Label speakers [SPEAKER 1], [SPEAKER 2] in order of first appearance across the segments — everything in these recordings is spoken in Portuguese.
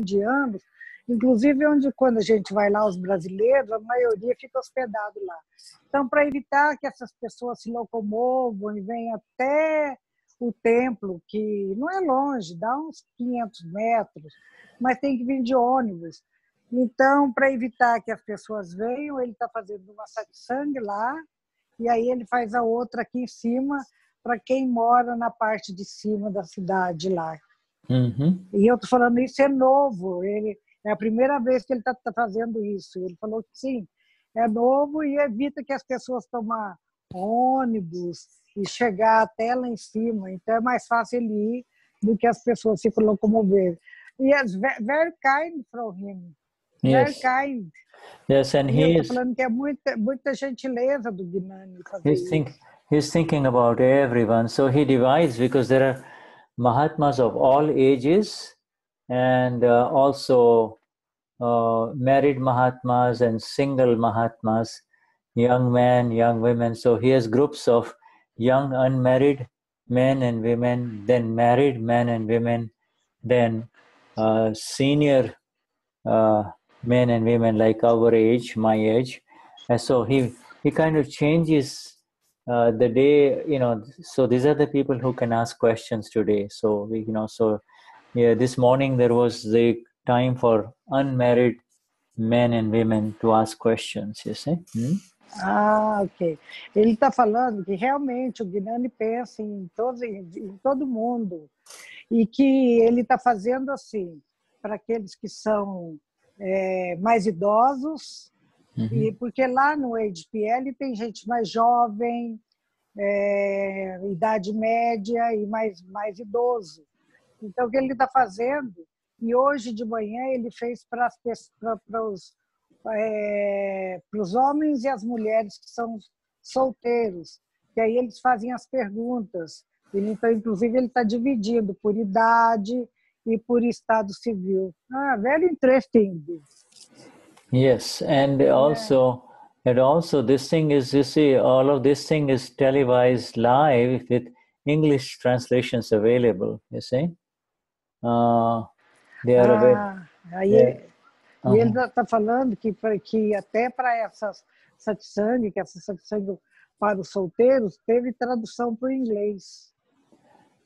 [SPEAKER 1] indianos, inclusive onde quando a gente vai lá, os brasileiros, a maioria fica hospedado lá. Então, para evitar que essas pessoas se locomovam e venham até o templo, que não é longe, dá uns 500 metros, mas tem que vir de ônibus. Então, para evitar que as pessoas venham, ele está fazendo uma satsang lá, e aí ele faz a outra aqui em cima, para quem mora na parte de cima da cidade lá.
[SPEAKER 2] Uhum.
[SPEAKER 1] E eu estou falando isso é novo, ele é a primeira vez que ele está tá fazendo isso. Ele falou que sim, é novo e evita que as pessoas tomem ônibus e chegar até lá em cima. Então é mais fácil ele ir do que as pessoas se locomover. E é very kind from him. Yes. Very kind.
[SPEAKER 2] Yes, and he
[SPEAKER 1] is. falando que é muita, muita gentileza do Gnani fazer
[SPEAKER 2] he's, think, he's thinking about everyone. So he divides because there are Mahatmas of all ages and uh, also uh, married Mahatmas and single Mahatmas, young men, young women. So he has groups of young unmarried men and women, then married men and women, then uh, senior uh, men and women like our age, my age. And so he, he kind of changes uh, the day, you know, so these are the people who can ask questions today. So, we, you know, so yeah, this morning there was the time for unmarried men and women to ask questions, you see? Hmm?
[SPEAKER 1] Ah, ok. Ele está falando que realmente o Guinani pensa em todo, em todo mundo e que ele está fazendo assim para aqueles que são é, mais idosos, uhum. e porque lá no HPL tem gente mais jovem, é, idade média e mais, mais idoso. Então, o que ele está fazendo, e hoje de manhã ele fez para os é, homens e as mulheres que são solteiros, que aí eles fazem as perguntas. Ele, então, inclusive, ele está dividindo por idade, e por estado civil. Ah, very interesting.
[SPEAKER 2] Yes, and also, and also this thing is, you see, all of this thing is televised live with English translations available, you see. Uh,
[SPEAKER 1] they are ah, aí, é. E ele está falando que, que até para essas satsang, que essa satsang para os solteiros, teve tradução para o inglês.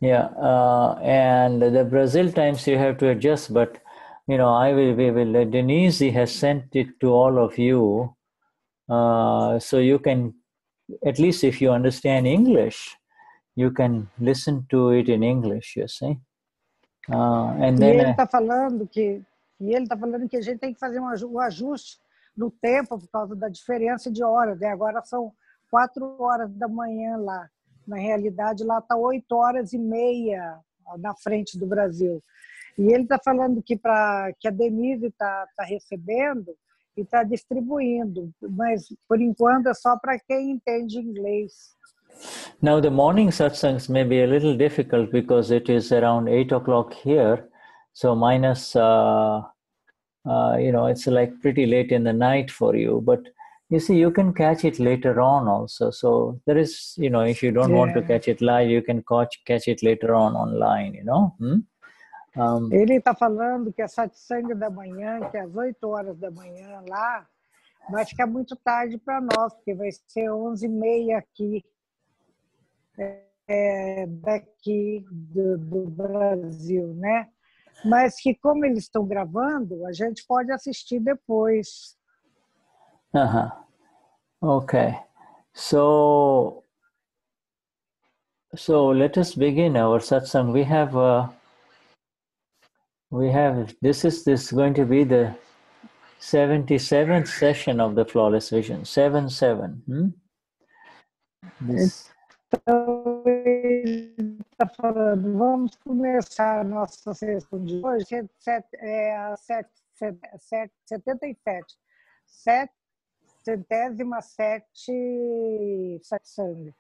[SPEAKER 2] Yeah, uh, and the Brazil times you have to adjust, but you know, I will, we will. Uh, Denise has sent it to all of you, uh, so you can, at least if you understand English, you can listen to it in English. You see, uh, and then.
[SPEAKER 1] E ele está falando que, e ele está falando que a gente tem que fazer um ajuste no tempo por causa da diferença de horas. Né? Agora são quatro horas da manhã lá. Na realidade, lá está oito horas e meia na frente do Brasil. E ele está falando que, pra, que a Denise está tá recebendo e está distribuindo, mas por enquanto é só para quem entende inglês.
[SPEAKER 2] Now the morning satsangs may be a little difficult because it is around eight o'clock here, so minus, uh, uh, you know, it's like pretty late in the night for you. But you see you can catch it later on also so there is you know if you don't yeah. want to catch it live you can catch catch it later on online you know hmm?
[SPEAKER 1] Um, ele está falando que é satsang da manhã que é às 8 horas da manhã lá vai ficar muito tarde para nós porque vai ser 11 e meia aqui é, daqui do, do Brasil né mas que como eles estão gravando a gente pode assistir depois
[SPEAKER 2] uh-huh. Okay. So, so let us begin our satsang. We have, uh, we have, this is this going to be the 77th session of the Flawless Vision. 7 7. Hmm?
[SPEAKER 1] This. vamos começar a nossa sessão de hoje, é a 77. centésima sete satsang,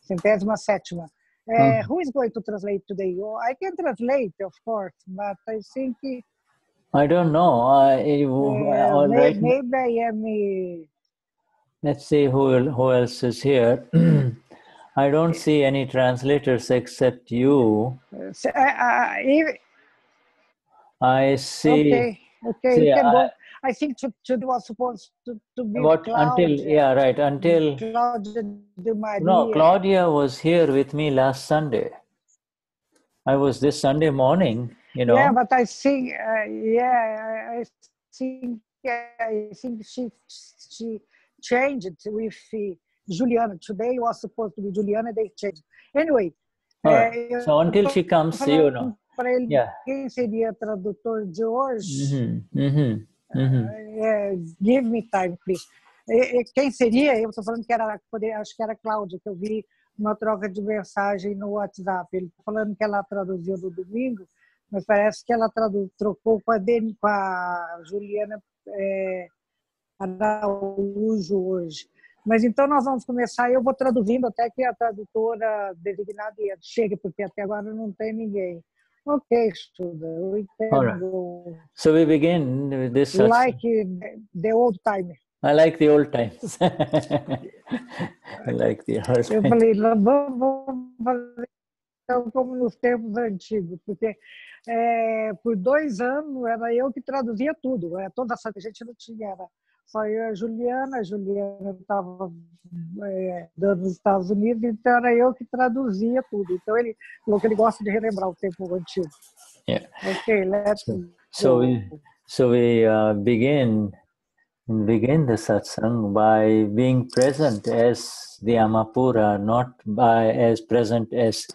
[SPEAKER 1] centésima sétima. Uh, who is going to translate today? Oh, I can translate, of course, but I think.
[SPEAKER 2] I don't know. Uh,
[SPEAKER 1] uh, maybe, maybe I am. Uh,
[SPEAKER 2] Let's see who who else is here. I don't see any translators except you.
[SPEAKER 1] Uh, uh,
[SPEAKER 2] I see.
[SPEAKER 1] Okay, okay,
[SPEAKER 2] see,
[SPEAKER 1] you can
[SPEAKER 2] I-
[SPEAKER 1] go. I think to was supposed to, to be
[SPEAKER 2] What until yeah right until
[SPEAKER 1] Claudia
[SPEAKER 2] no Claudia was here with me last Sunday. I was this Sunday morning, you know.
[SPEAKER 1] Yeah, but I think, uh, yeah, I think, I think she she changed with uh, Juliana. Today was supposed to be Juliana, they changed. Anyway.
[SPEAKER 2] Right.
[SPEAKER 1] eu
[SPEAKER 2] So until she comes, you know.
[SPEAKER 1] Para ele,
[SPEAKER 2] Yeah.
[SPEAKER 1] quem seria tradutor de hoje?
[SPEAKER 2] Mhm, mhm, mhm.
[SPEAKER 1] É, give me time, please. E- e quem seria? Eu estou falando que era, acho que era a Cláudia, que eu vi uma troca de mensagem no WhatsApp. Ele está falando que ela traduziu no domingo, mas parece que ela tradu, trocou com a, Deni, com a Juliana é, Araújo hoje. Mas então nós vamos começar, eu vou traduzindo até que a tradutora designada chegue, porque até agora não tem ninguém. Ok, estuda. We can
[SPEAKER 2] Alright.
[SPEAKER 1] go
[SPEAKER 2] So we begin with this.
[SPEAKER 1] like the old time.
[SPEAKER 2] I like the old times. I like the old
[SPEAKER 1] Eu
[SPEAKER 2] times.
[SPEAKER 1] falei, "Lá vamos, fazer então, como nos tempos antigos, porque é, por dois anos era eu que traduzia tudo, é, toda essa gente não tinha, era só eu e a Juliana, a Juliana estava é, dando nos Estados Unidos, então era eu que traduzia tudo. Então ele falou que ele gosta de relembrar o tempo antigo.
[SPEAKER 2] Yeah.
[SPEAKER 1] Ok, let's
[SPEAKER 2] So
[SPEAKER 1] go.
[SPEAKER 2] we so we uh, begin begin the satsang by being present as the Amapura, not by as present as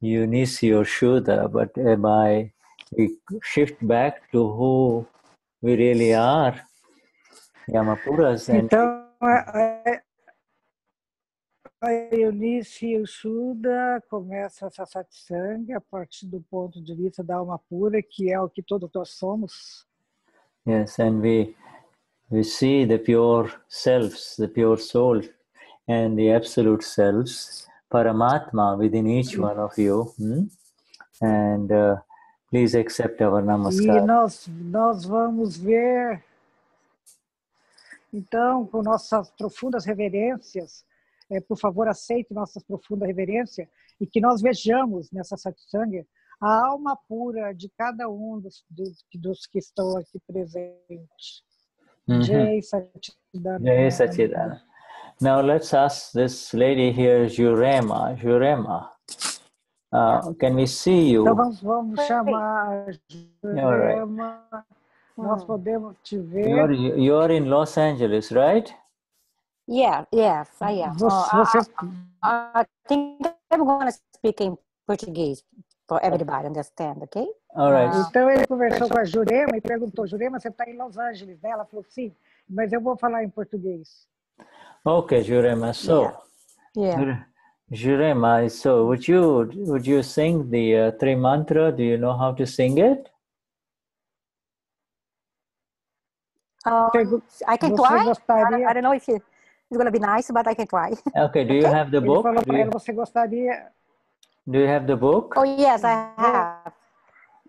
[SPEAKER 2] Eunice or Shuddha, but uh, by we shift back to who we really are, Yamapuras, and
[SPEAKER 1] Então, a, a- Eunice e o Shuddha começam essa satsang a partir do ponto de vista da alma pura, que é o que todos nós somos.
[SPEAKER 2] yes, and we we see the pure selves, the pure soul, and the absolute selves, Paramatma within each one of you. hmm? And uh, please accept our
[SPEAKER 1] E
[SPEAKER 2] namaskar.
[SPEAKER 1] nós, nós vamos ver, então, com nossas profundas reverências, eh, por favor, aceite nossas profundas reverências e que nós vejamos nessa satsang a alma pura de cada um dos, dos, dos que estão aqui presentes.
[SPEAKER 2] Mhm.
[SPEAKER 1] Jai Satchidananda.
[SPEAKER 2] Jai Satchidana. Now let's ask this lady here, Jurema. Jurema, uh, can we see you?
[SPEAKER 1] Então vamos, vamos chamar a
[SPEAKER 2] All right.
[SPEAKER 1] Jurema. Nós podemos te ver.
[SPEAKER 2] You're, you're in Los Angeles, right?
[SPEAKER 3] Yeah, yes, I am.
[SPEAKER 1] Você,
[SPEAKER 3] Oh,
[SPEAKER 1] você,
[SPEAKER 3] I, I think I'm going to speak in Portuguese for everybody understand, okay?
[SPEAKER 2] All right.
[SPEAKER 3] Ah.
[SPEAKER 1] então ele conversou com a Jurema e perguntou, Jurema, você está em Los Angeles, né? Ela falou, sim, mas eu vou falar em português.
[SPEAKER 2] Okay, Jurema. So,
[SPEAKER 3] Yeah.
[SPEAKER 2] Jure- Jurema, so would you would you sing the uh, three mantra? Do you know how to sing it?
[SPEAKER 3] Um, I can try. I,
[SPEAKER 1] gostaria...
[SPEAKER 3] I don't know if it- it's going to be nice, but I can try.
[SPEAKER 2] Okay. Do you have the
[SPEAKER 1] Ele
[SPEAKER 2] book?
[SPEAKER 1] falou
[SPEAKER 2] Do
[SPEAKER 1] para ela,
[SPEAKER 2] you,
[SPEAKER 1] você gostaria...
[SPEAKER 2] do you have the book?
[SPEAKER 3] Oh, yes, I have.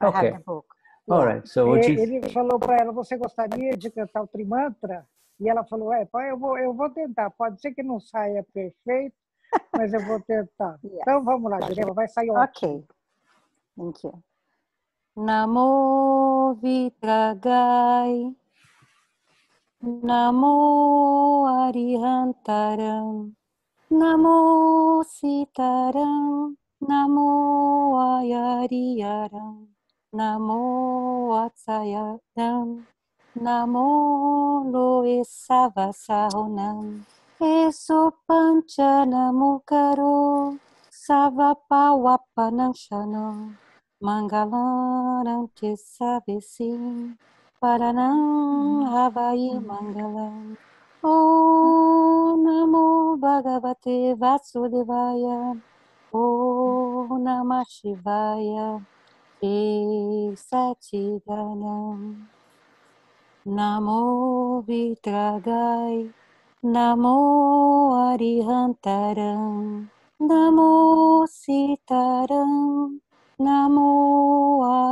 [SPEAKER 3] I
[SPEAKER 2] Okay.
[SPEAKER 3] have the book.
[SPEAKER 2] All right. So would you?
[SPEAKER 1] Ele falou para ela, você gostaria de cantar o Trimantra? E ela falou, é, pai, eu vou, eu vou tentar. Pode ser que não saia perfeito, mas eu vou tentar.
[SPEAKER 3] Yeah.
[SPEAKER 1] Então vamos lá, Jurema, vai sair ótimo.
[SPEAKER 3] Okay. Thank you. Namo Vitragai. Namo Arihantaram. Namo Sitaram. Namo Ayariyaram. Namo Atsayaram. Namo Loesavasahonam. Eso Panchanamukaro. Savapawapananshano. Mangalam Tisavesim. Paranam Havayi Mangalam. Om Namo Bhagavate Vasudevaya. Om Namah Shivaya. Jai Satchidanam. Namo Vitragai. Namo Arihantaram. Namo Sitaram. Namo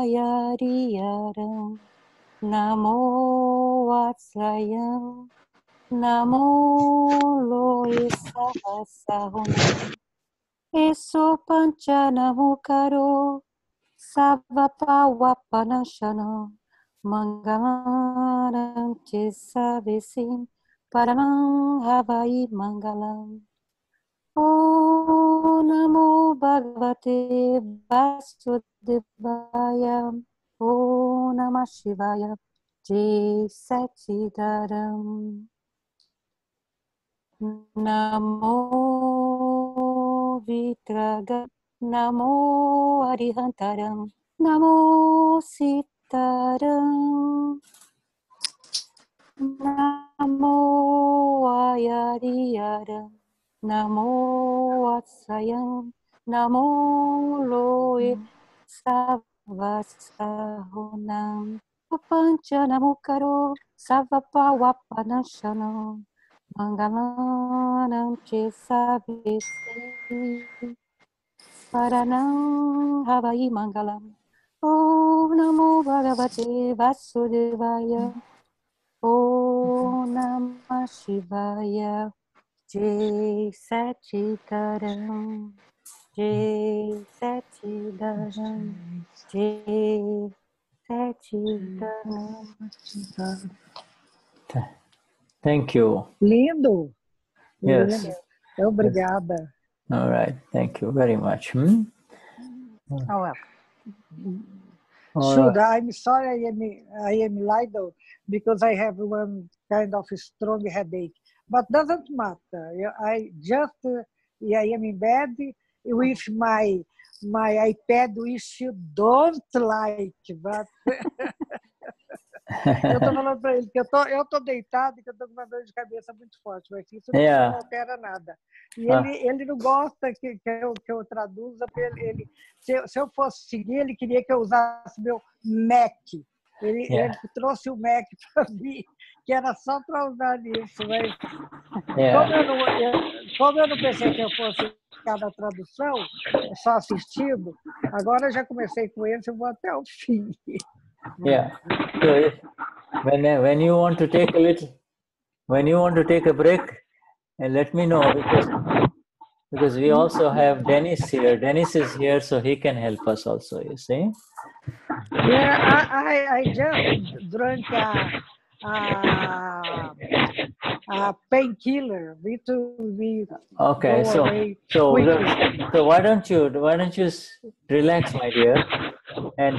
[SPEAKER 3] Ayariyaram. Namo Vatsayam. Namo Loisavasahunam. Eso Panchanamukaro. Savapawapanashano Mangalam Chesavesim Paramam Havai Mangalam O Namo Bhagavate Vasudevaya O Namah Shivaya Jai Satidaram Namo Vitraga Namo Arihantaram Namo Sitaram. Namo Ayariyaram Namo Vatsayam Namo Loe Savasahunam Panchanamukaro Savapawapanashano Mangalanam Chesavesi Paranam Havai Mangalam. Om Namo Bhagavate Vasudevaya. Om Namah Shivaya. Jai Satchitaram Jai Satchidaram Jai Satchidaram
[SPEAKER 2] Thank you.
[SPEAKER 1] Lindo.
[SPEAKER 2] Yes.
[SPEAKER 1] Lindo. Obrigada.
[SPEAKER 2] All right. Thank you very much. Hmm?
[SPEAKER 3] Oh, well.
[SPEAKER 1] Should
[SPEAKER 2] right.
[SPEAKER 1] I'm sorry I am I am Lido because I have one kind of strong headache, but doesn't matter. I just I am in bed with my my iPad, which you don't like, but eu tô falando para ele que eu tô eu tô deitado e que eu tô com uma dor de cabeça muito forte, mas isso não,
[SPEAKER 2] Yeah.
[SPEAKER 1] não altera nada. E
[SPEAKER 2] Ah.
[SPEAKER 1] ele ele não gosta que, que eu que eu traduza ele, ele se, eu- se eu fosse seguir, ele queria que eu usasse meu Mac. Ele,
[SPEAKER 2] Yeah.
[SPEAKER 1] ele trouxe o Mac para mim, que era só para usar nisso, mas como, eu não, eu, como eu não pensei que eu fosse ficar na tradução, só assistindo, agora já comecei com esse, eu vou até o fim.
[SPEAKER 2] Yeah. So if- when when you want to take a little, when you want to take a break, and let me know because because we also have Dennis here. Dennis is here, so he can help us also. You see?
[SPEAKER 1] Yeah, I, I, I just drank a, a, a painkiller. Me to me
[SPEAKER 2] Okay. So
[SPEAKER 1] away
[SPEAKER 2] so
[SPEAKER 1] quickly.
[SPEAKER 2] so why don't you why don't you relax, my dear, and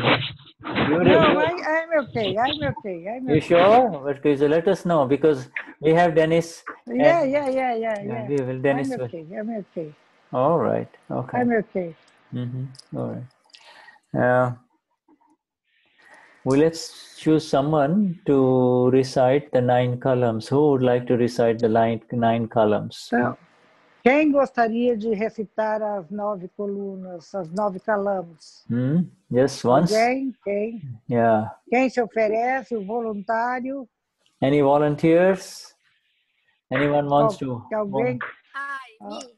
[SPEAKER 2] you,
[SPEAKER 1] No, I, I'm okay. I'm okay. I'm
[SPEAKER 2] you
[SPEAKER 1] okay.
[SPEAKER 2] sure? But please let us know because we have Dennis.
[SPEAKER 1] Yeah, yeah, yeah, yeah,
[SPEAKER 2] Yeah,
[SPEAKER 1] yeah.
[SPEAKER 2] we will. Dennis
[SPEAKER 1] I'm okay. I'm okay.
[SPEAKER 2] All right. Okay.
[SPEAKER 1] I'm okay.
[SPEAKER 2] Mm-hmm. All right. Uh, well, let's choose someone to recite the nine columns. Who would like to recite the nine, nine columns?
[SPEAKER 1] Então, quem gostaria de recitar as nove colunas, as nove calamos?
[SPEAKER 2] Hmm? Just once?
[SPEAKER 1] Alguém? Quem?
[SPEAKER 2] Yeah.
[SPEAKER 1] Quem se oferece? O voluntário?
[SPEAKER 2] Any volunteers? Anyone wants to?
[SPEAKER 1] Alguém?
[SPEAKER 4] Ai, me.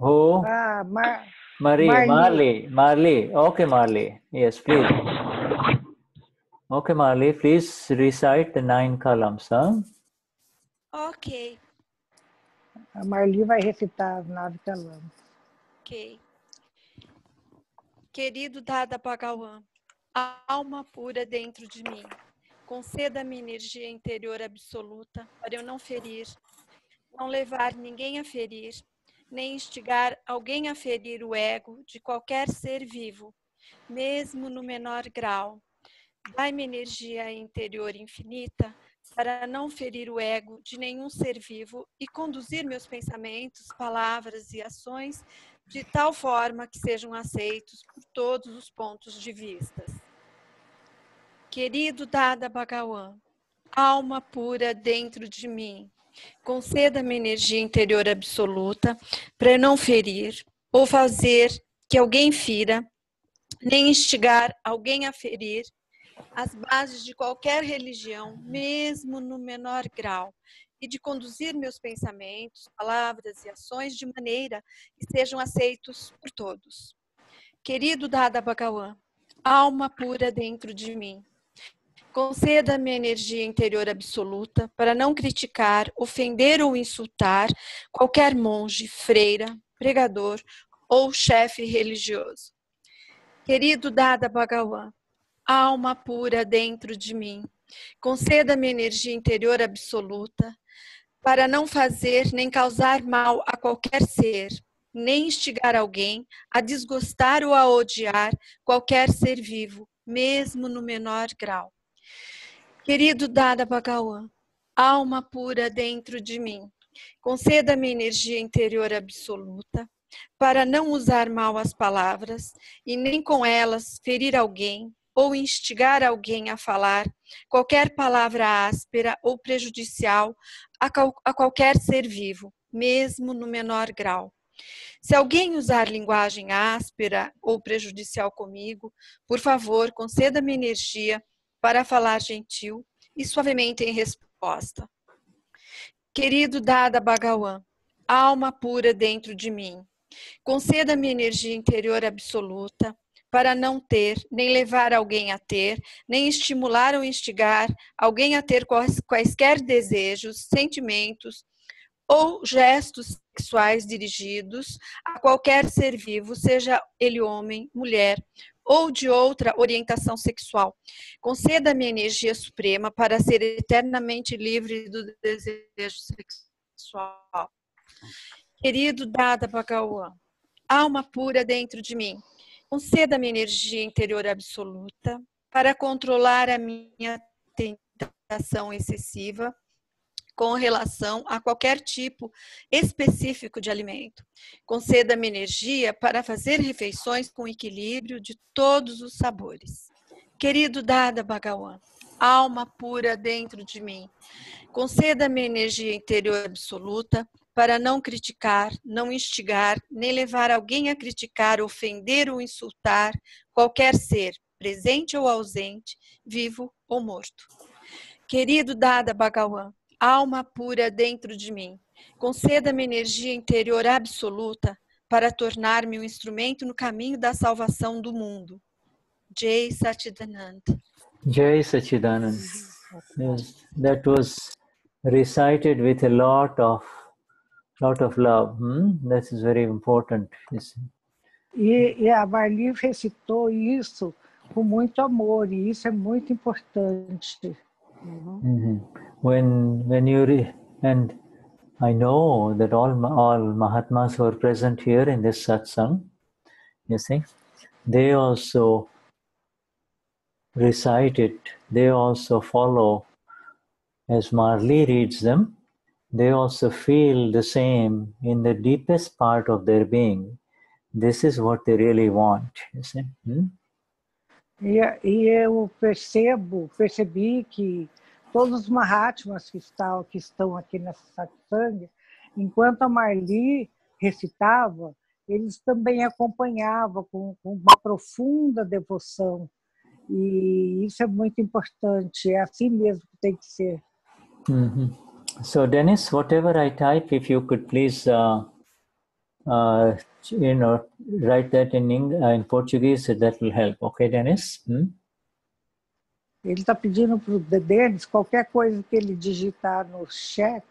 [SPEAKER 2] Who?
[SPEAKER 1] Ah, Mar...
[SPEAKER 2] Marie,
[SPEAKER 1] Marley.
[SPEAKER 2] Marley, Marley. Okay, Marley. Yes, please. Okay, Marley, please recite the nine columns, huh?
[SPEAKER 4] Ok,
[SPEAKER 1] a Marli vai recitar as nove calamos.
[SPEAKER 4] ok. Querido Dada Bhagawan, alma pura dentro de mim, conceda-me energia interior absoluta para eu não ferir, não levar ninguém a ferir, nem instigar alguém a ferir o ego de qualquer ser vivo, mesmo no menor grau. Dai-me energia interior infinita para não ferir o ego de nenhum ser vivo e conduzir meus pensamentos, palavras e ações de tal forma que sejam aceitos por todos os pontos de vista. Querido Dada Bhagawan, alma pura dentro de mim, conceda-me energia interior absoluta para não ferir ou fazer que alguém fira, nem instigar alguém a ferir as bases de qualquer religião, mesmo no menor grau, e de conduzir meus pensamentos, palavras e ações de maneira que sejam aceitos por todos. Querido Dada Bhagawan, alma pura dentro de mim, conceda-me energia interior absoluta para não criticar, ofender ou insultar qualquer monge, freira, pregador ou chefe religioso. Querido Dada Bhagawan, alma pura dentro de mim, conceda-me energia interior absoluta para não fazer nem causar mal a qualquer ser, nem instigar alguém a desgostar ou a odiar qualquer ser vivo, mesmo no menor grau. Querido Dada Bhagawan, alma pura dentro de mim, conceda-me energia interior absoluta para não usar mal as palavras e nem com elas ferir alguém ou instigar alguém a falar qualquer palavra áspera ou prejudicial a, a qualquer ser vivo, mesmo no menor grau. Se alguém usar linguagem áspera ou prejudicial comigo, por favor, conceda-me energia para falar gentil e suavemente em resposta. Querido Dada Bhagawan, alma pura dentro de mim, conceda-me energia interior absoluta para não ter, nem levar alguém a ter, nem estimular ou instigar alguém a ter quaisquer desejos, sentimentos ou gestos sexuais dirigidos a qualquer ser vivo, seja ele homem, mulher ou de outra orientação sexual. Conceda-me energia suprema para ser eternamente livre do desejo sexual. Querido Dada Bhagawan, alma pura dentro de mim, conceda-me energia interior absoluta para controlar a minha tentação excessiva com relação a qualquer tipo específico de alimento. Conceda-me energia para fazer refeições com equilíbrio de todos os sabores. Querido Dada Bhagawan, alma pura dentro de mim, conceda-me energia interior absoluta para não criticar, não instigar, nem levar alguém a criticar, ofender ou insultar qualquer ser, presente ou ausente, vivo ou morto. Querido Dada Bhagawan, alma pura dentro de mim. Conceda-me energia interior absoluta para tornar-me um instrumento no caminho da salvação do mundo. Jai Satchidanand.
[SPEAKER 2] Jai Satchidanand. Yes, that was recited with a lot of lot of love. Hmm? is very important.
[SPEAKER 1] E, e a Marli recitou isso com muito amor e isso é muito importante.
[SPEAKER 2] Mm -hmm. When when you re, and I know that all all Mahatmas who are present here in this satsang, you see, they also recite it. They also follow as Marli reads them. They also feel the same in the deepest part of their being. This is what they really want. You see. Hmm?
[SPEAKER 1] E, e eu percebo, percebi que todos os Mahatmas que estão, que estão aqui nessa satsang, enquanto a Marli recitava, eles também acompanhavam com, com, uma profunda devoção. E isso é muito importante, é assim mesmo que tem que ser.
[SPEAKER 2] -hmm. So, Dennis, whatever I type, if you could please uh, uh, you know, write that in, uh, in Portuguese, that will help. Okay, Dennis? Hmm?
[SPEAKER 1] Ele está pedindo para o Denis, qualquer coisa que ele digitar no chat,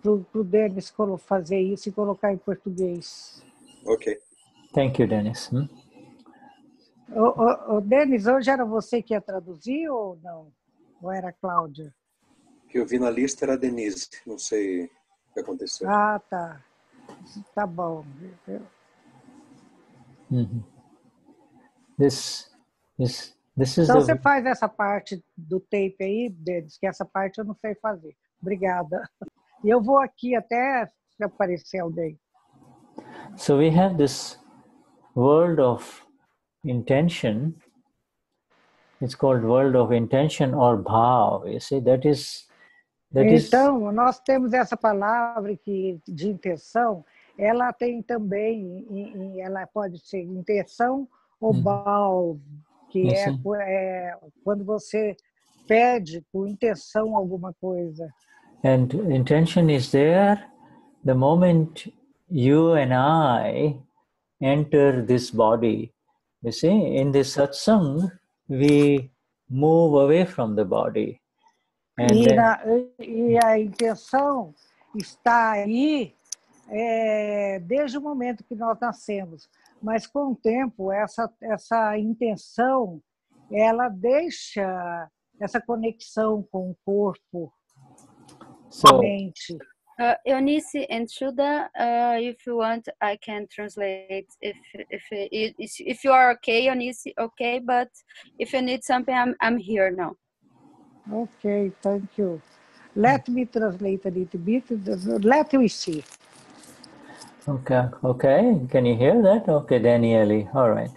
[SPEAKER 1] para o Denis fazer isso e colocar em português.
[SPEAKER 5] Ok.
[SPEAKER 2] Thank you, Denis. Hmm?
[SPEAKER 1] O, o, o Denis, hoje era você que ia traduzir ou não? Ou era a Cláudia?
[SPEAKER 5] Que eu vi na lista era a Denise. Não sei o que aconteceu.
[SPEAKER 1] Ah, tá. Tá bom.
[SPEAKER 2] Uhum. This, this, this is
[SPEAKER 1] então
[SPEAKER 2] the...
[SPEAKER 1] você faz essa parte do tape aí, Denis, que essa parte eu não sei fazer. Obrigada. E eu vou aqui até se aparecer alguém.
[SPEAKER 2] So we have this world of intention. It's called world of intention or bhav. You see, that is
[SPEAKER 1] então, nós temos essa palavra que, de intenção, ela tem também, ela pode ser intenção ou uhum. que é, é, quando você pede com intenção alguma coisa.
[SPEAKER 2] And intention is there the moment you and I enter this body. You see, in this satsang, we move away from the body.
[SPEAKER 1] E, na, e, a intenção está aí é, desde o momento que nós nascemos. mas com o tempo essa essa intenção ela deixa essa conexão com o corpo,
[SPEAKER 2] So,
[SPEAKER 1] a mente.
[SPEAKER 6] Uh, Eunice and Shuda, uh, if you want, I can translate. If if if you are okay, Eunice, okay. But if you need something, I'm I'm here now.
[SPEAKER 1] Okay, thank you. Let me translate a little bit. Let me see.
[SPEAKER 2] Okay, okay. Can you hear that? Okay, Daniele. All right.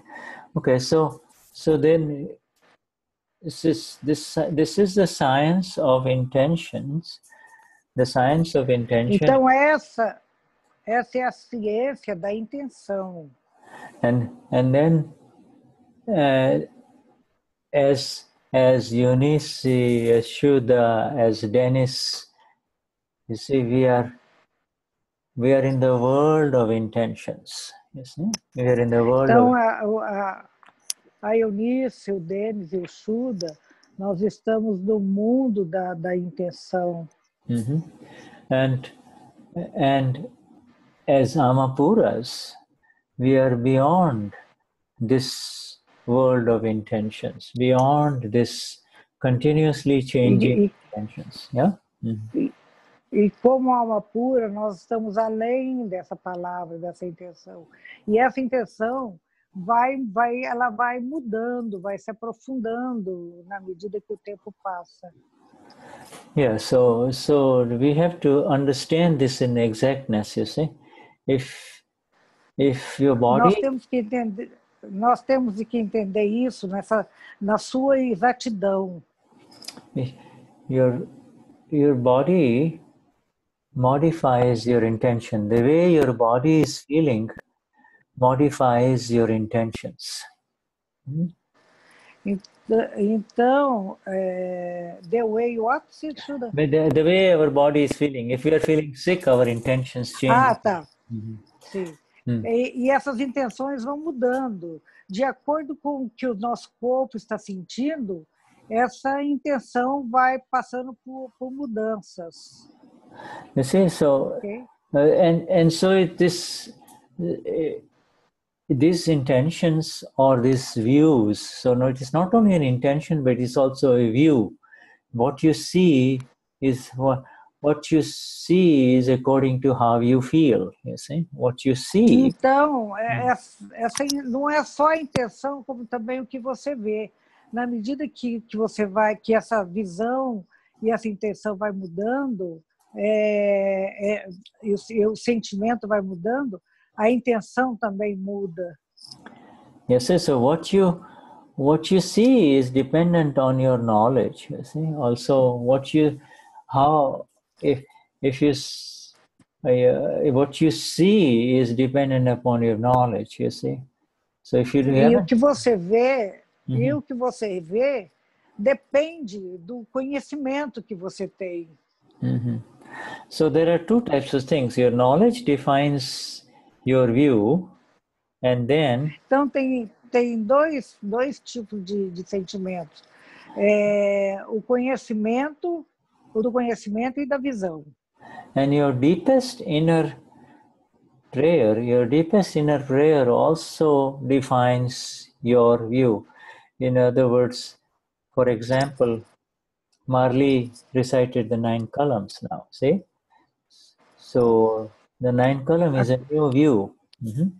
[SPEAKER 2] Okay, so so then this is this this is the science of intentions. The science of intention,
[SPEAKER 1] Então essa essa é a ciência da intenção.
[SPEAKER 2] and and then uh, as as Eunice, as Shuddha, as Dennis, you see, we are we are in the world of intentions. You see, we are in the world
[SPEAKER 1] Então
[SPEAKER 2] of
[SPEAKER 1] a, a, a Eunice, o Denis e o Suda, nós estamos no mundo da, da intenção.
[SPEAKER 2] Mhm. And and as Amapuras, we are beyond this world of intentions, beyond this continuously changing
[SPEAKER 1] E,
[SPEAKER 2] intentions. Yeah. Mhm.
[SPEAKER 1] e como alma pura, nós estamos além dessa palavra, dessa intenção. E essa intenção vai, vai, ela vai mudando, vai se aprofundando na medida que o tempo passa.
[SPEAKER 2] Yeah. So so we have to understand this in exactness. You see, if if your
[SPEAKER 1] Nós
[SPEAKER 2] body
[SPEAKER 1] temos que entender, nós temos que entender isso nessa, na sua exatidão.
[SPEAKER 2] your your body modifies your intention the way your body is feeling modifies your intentions Hmm?
[SPEAKER 1] Então, é, the way what
[SPEAKER 2] the, the way our body is feeling if we are feeling sick our intentions change
[SPEAKER 1] Ah, tá.
[SPEAKER 2] Mhm.
[SPEAKER 1] Sim.
[SPEAKER 2] Hum.
[SPEAKER 1] E, e essas intenções vão mudando. De acordo com o que o nosso corpo está sentindo, essa intenção vai passando por, por mudanças.
[SPEAKER 2] you see so
[SPEAKER 1] ok?
[SPEAKER 2] Uh, and and so it, this uh, these intentions or these views so no it is not only an intention but it's also a view what you see is what what you see is according to how you feel you see what you see
[SPEAKER 1] Então, é- essa, essa não é só a intenção, como também o que você vê. Na medida que, que você vai, que essa visão e essa intenção vai mudando, é, é, e, o, e o sentimento vai mudando, a intenção também muda.
[SPEAKER 2] yes sir, so what you what you see is dependent on your knowledge you see also what you how if if you uh, what you see is dependent upon your knowledge you see so if you
[SPEAKER 1] E o que você vê, e
[SPEAKER 2] Uhum.
[SPEAKER 1] o que você vê depende do conhecimento que você tem.
[SPEAKER 2] Mhm. So there are two types of things. Your knowledge defines your view, and then
[SPEAKER 1] Então, tem, tem dois, dois tipos de, de sentimentos. É, o conhecimento, o do conhecimento e da visão.
[SPEAKER 2] and your deepest inner prayer, your deepest inner prayer also defines your view. In other words, for example, Marley recited the nine columns now. See, so the nine column is a new view. Mhm.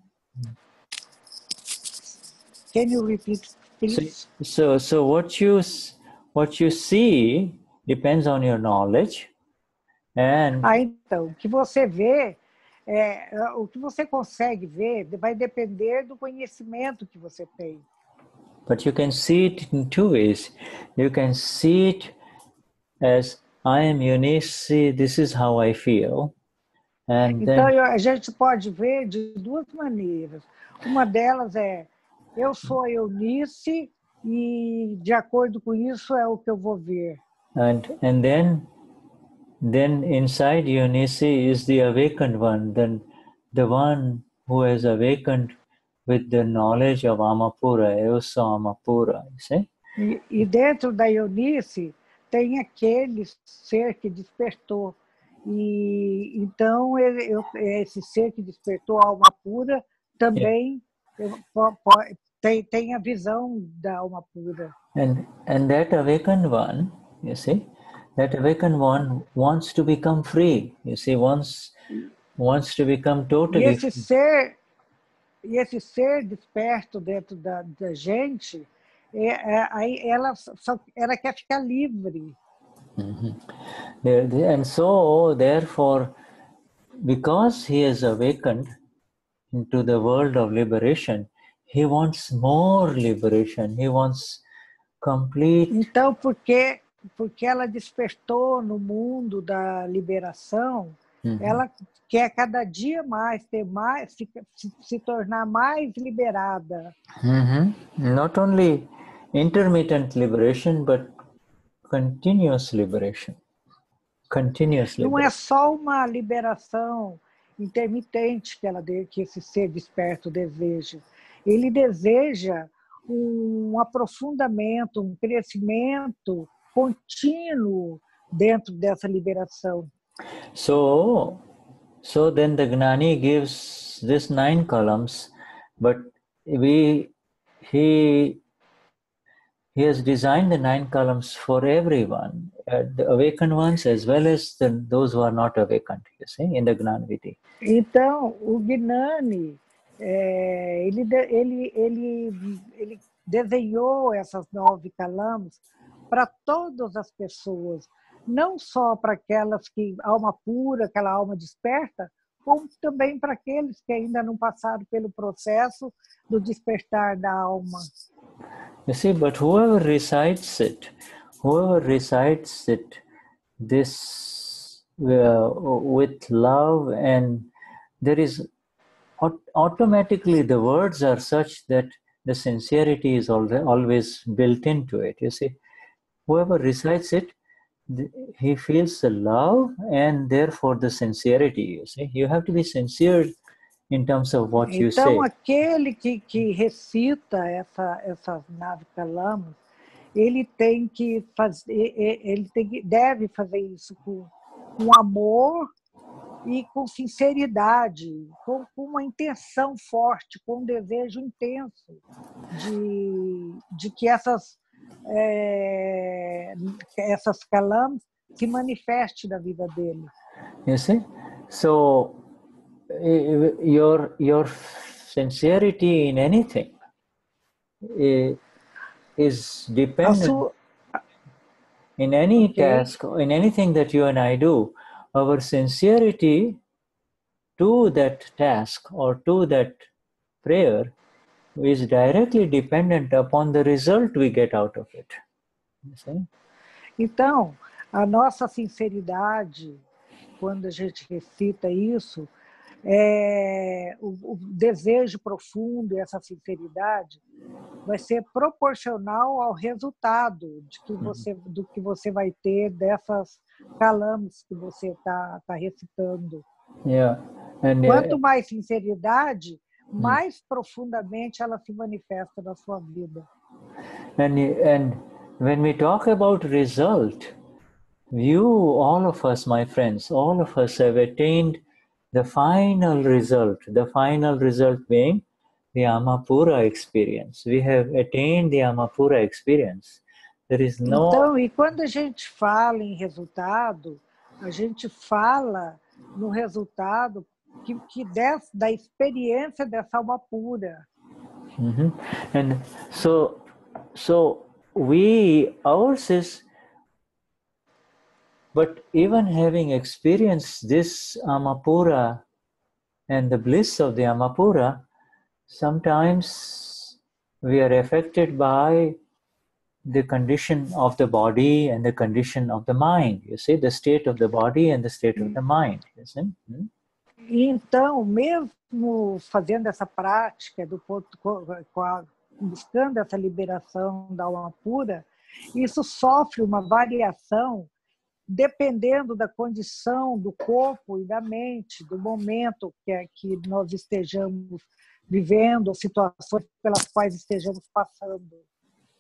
[SPEAKER 1] Can you repeat, please?
[SPEAKER 2] So, so what you what you see depends on your knowledge, and
[SPEAKER 1] Ah, então, o que você vê, é, o que você consegue ver vai depender do conhecimento que você tem.
[SPEAKER 2] but you can see it in two ways. You can see it as I am Eunice. This is how I feel, and
[SPEAKER 1] Então,
[SPEAKER 2] then
[SPEAKER 1] a gente pode ver de duas maneiras. Uma delas é, eu sou Eunice e, de acordo com isso, é o que eu vou ver.
[SPEAKER 2] And and then then inside Eunice is the awakened one, then the one who has awakened with the knowledge of Amapura, eu sou Amapura. You see?
[SPEAKER 1] E, e dentro da Eunice tem aquele ser que despertou. E então ele, eu- esse ser que despertou a alma pura também eu- po- po- tem, tem a visão da alma pura.
[SPEAKER 2] And and that awakened one, you see, that awakened one wants to become free. You see, wants wants to become
[SPEAKER 1] E
[SPEAKER 2] totally
[SPEAKER 1] esse ser, e esse ser desperto dentro da, da gente, é, é- aí ela só ela quer ficar livre.
[SPEAKER 2] Mm-hmm. There- there- and so, therefore, because he has awakened into the world of liberation, he wants more liberation. He wants complete.
[SPEAKER 1] Então, porque porque ela despertou no mundo da liberação,
[SPEAKER 2] Mhm.
[SPEAKER 1] ela quer cada dia mais ter mais se, se- tornar mais liberada.
[SPEAKER 2] Mhm. Not only intermittent liberation, but continuous liberation. Continuous
[SPEAKER 1] Não é
[SPEAKER 2] liberation.
[SPEAKER 1] só uma liberação intermitente que ela que esse ser desperto deseja. Ele deseja um aprofundamento, um crescimento contínuo dentro dessa liberação.
[SPEAKER 2] So, so then the Gnani gives this nine columns, but we he he has designed the nine columns for everyone, uh, the awakened ones as well as the, those who are not awakened. You see, in the Gnanviti.
[SPEAKER 1] Então, o Gnani, é, ele, ele, ele, ele desenhou essas nove calamos para todas as pessoas, não só para aquelas que alma pura, aquela alma desperta, como também para aqueles que ainda não passaram pelo processo do despertar da alma.
[SPEAKER 2] You see, but whoever recites it, whoever recites it, this uh, with love, and there is aut- automatically the words are such that the sincerity is always built into it. You see, whoever recites it, he feels the love and therefore the sincerity. You see, you have to be sincere in terms of what you say.
[SPEAKER 1] Então, aquele que, que recita essa, essas nove calamas, ele tem que fazer, ele tem que, deve fazer isso com, com amor e com sinceridade, com, com uma intenção forte, com um desejo intenso de, de que essas, é, essas calamas se manifestem na vida dele.
[SPEAKER 2] You see, so your your sincerity in anything is dependent in any task, in anything that you and I do. Our sincerity to that task or to that prayer is directly dependent upon the result we get out of it.
[SPEAKER 1] Então, a nossa sinceridade, quando a gente recita isso, é, o, o desejo profundo, essa sinceridade, vai ser proporcional ao resultado de que você, do que você vai ter dessas calamas que você está tá recitando.
[SPEAKER 2] Yeah, and uh,
[SPEAKER 1] Quanto mais sinceridade, mais profundamente ela se manifesta na sua vida.
[SPEAKER 2] And, and when we talk about result, you, all of us, my friends, all of us have attained the final result, the final result being the Amapura experience. We have attained the Amapura experience. There is no,
[SPEAKER 1] Então, e quando a gente fala em resultado, a gente fala no resultado que, que des, da experiência dessa alma pura.
[SPEAKER 2] Mhm. and so, so we, ours is, but even having experienced this Amapura and the bliss of the Amapura, sometimes we are affected by the condition of the body and the condition of the mind. You see, the state of the body and the state of the mind. You see?
[SPEAKER 1] Então, mesmo fazendo essa prática do ponto, buscando essa liberação da alma pura, isso sofre uma variação dependendo da condição do corpo e da mente, do momento que, é- que nós estejamos vivendo, situações pelas quais estejamos passando.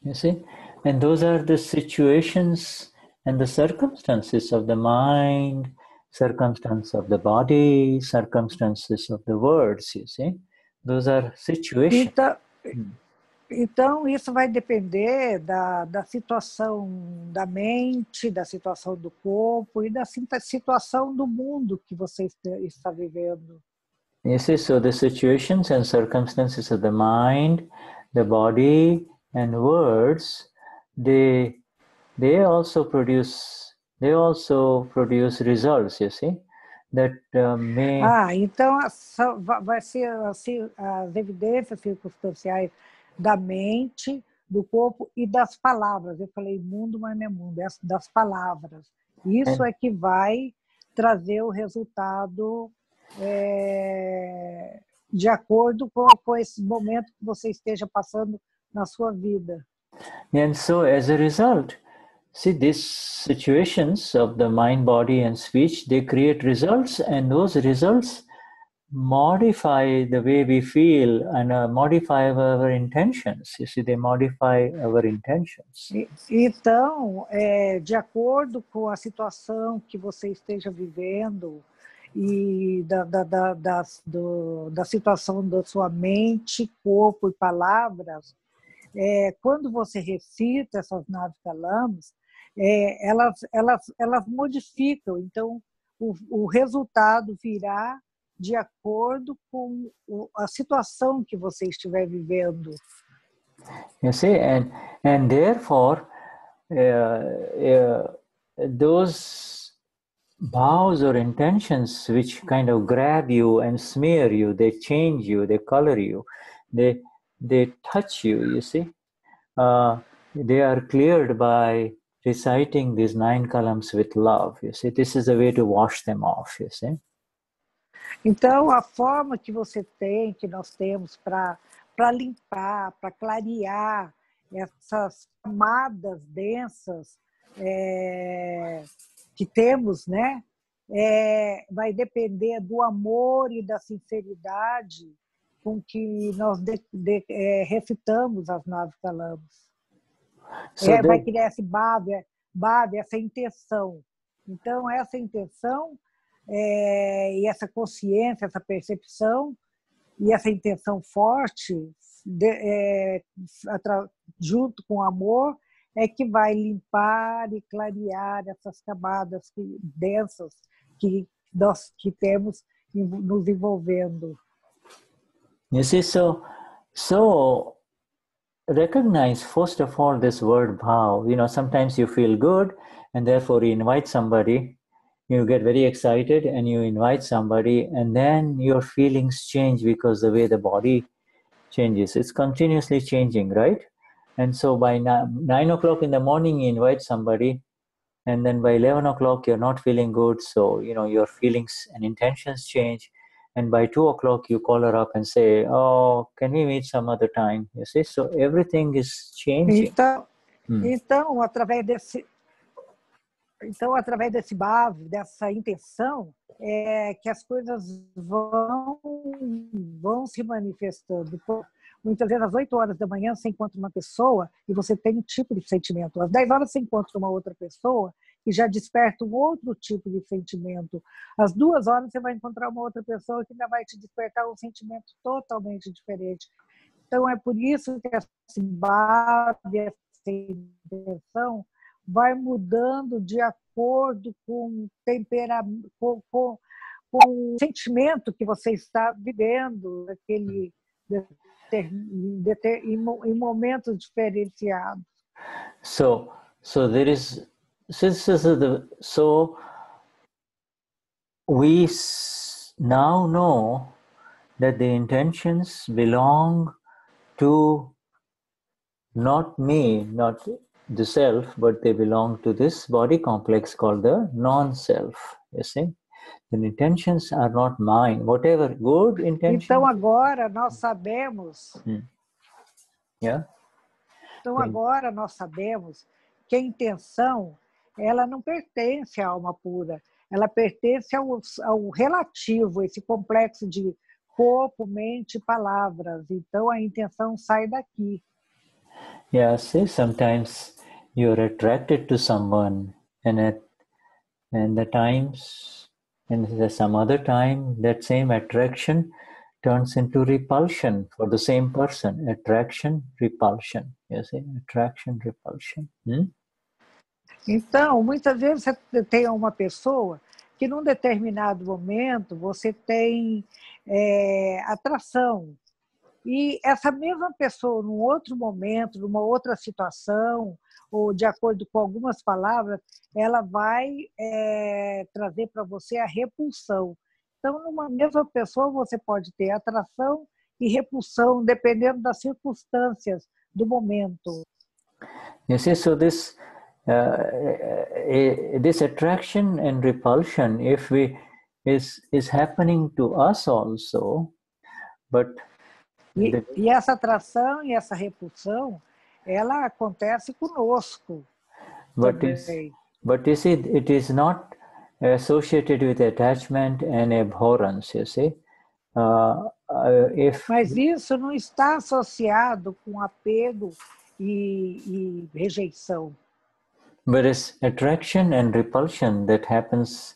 [SPEAKER 2] You see? And those are the situations and the circumstances of the mind, circumstance of the body, circumstances of the words, you see? those are situations.
[SPEAKER 1] Então,
[SPEAKER 2] Hum.
[SPEAKER 1] então, isso vai depender da, da situação da mente, da situação do corpo e da situação do mundo que você está vivendo.
[SPEAKER 2] You see, so the situations and circumstances of the mind, the body, and words, they they also produce they also produce results. You see, that uh, may
[SPEAKER 1] Ah, então são- vai ser assim, as evidências circunstanciais da mente, do corpo e das palavras. Eu falei mundo, mas não é mundo, é das palavras. Isso é que vai trazer o resultado é, de acordo com, com esse momento que você esteja passando na sua vida.
[SPEAKER 2] And so, as a result, see, these situations of the mind, body, and speech, they create results, and those results modify the way we feel and uh, modify our intentions. You see, they modify our intentions.
[SPEAKER 1] Então, é, de acordo com a situação que você esteja vivendo e da, da, da, das- do- da situação da sua mente, corpo e palavras, é, quando você recita essas naves calamas, é, elas, elas, elas modificam. Então, o, o resultado virá de acordo com o- a situação que você estiver vivendo.
[SPEAKER 2] You see, and and therefore, uh, uh, those vows or intentions which kind of grab you and smear you, they change you, they color you, they they touch you. You see, uh, they are cleared by reciting these nine columns with love. You see, this is a way to wash them off. You see.
[SPEAKER 1] Então, a forma que você tem, que nós temos para limpar, para clarear essas camadas densas é, que temos, né? É, vai depender do amor e da sinceridade com que nós de, de, é, recitamos as nove calamos. É, vai criar esse bave, bave, essa intenção. Então, essa intenção é, e essa consciência, essa percepção e essa intenção forte, de- é, junto com o amor, é que vai limpar e clarear essas camadas que- densas que nós que temos em- nos envolvendo.
[SPEAKER 2] You see, so so recognize first of all this word bhav. You know, sometimes you feel good, and therefore you invite somebody. You get very excited, and you invite somebody, and then your feelings change because the way the body changes. It's continuously changing, right? And so by ni- nine o'clock in the morning, you invite somebody, and then by eleven o'clock, you're not feeling good. So you know your feelings and intentions change and by two o'clock you call her up and say oh can we meet some other time you see so everything is changing
[SPEAKER 1] Então,
[SPEAKER 2] Hum.
[SPEAKER 1] então através desse então através desse bave, dessa intenção, é que as coisas vão vão se manifestando. Muitas vezes às 8 horas da manhã você encontra uma pessoa e você tem um tipo de sentimento. Às 10 horas você encontra uma outra pessoa e já desperta um outro tipo de sentimento. Às duas horas você vai encontrar uma outra pessoa que ainda vai te despertar um sentimento totalmente diferente. Então é por isso que esse bave, essa intenção vai mudando de acordo com o temperamento, com, com, com o sentimento que você está vivendo, aquele em momentos diferenciados.
[SPEAKER 2] so so there is so this is the so we now know that the intentions belong to not me not the self but they belong to this body complex called the non-self you see? The intentions are not mine. Whatever good intentions.
[SPEAKER 1] Então agora nós sabemos, hmm.
[SPEAKER 2] yeah?
[SPEAKER 1] Então agora nós sabemos que a intenção ela não pertence à alma pura, ela pertence ao, ao relativo, esse complexo de corpo, mente palavras. Então a intenção sai daqui.
[SPEAKER 2] Yeah, see, sometimes you're attracted to someone, and at and the times, and some other time, that same attraction turns into repulsion for the same person. Attraction, repulsion. You see, attraction, repulsion. Hmm?
[SPEAKER 1] Então, muitas vezes você tem uma pessoa que num determinado momento você tem é, atração. E essa mesma pessoa, num outro momento, numa outra situação, ou de acordo com algumas palavras, ela vai é, trazer para você a repulsão. Então, numa mesma pessoa, você pode ter atração e repulsão, dependendo das circunstâncias do momento.
[SPEAKER 2] So this uh, this attraction and repulsion, if we is is happening to us also, but
[SPEAKER 1] e, the, e essa atração e essa repulsão, ela acontece conosco.
[SPEAKER 2] But is, but you see, it is not associated with attachment and abhorrence. You see. Uh, uh, if,
[SPEAKER 1] Mas isso não está associado com apego e, e rejeição.
[SPEAKER 2] It's attraction and repulsion that happens,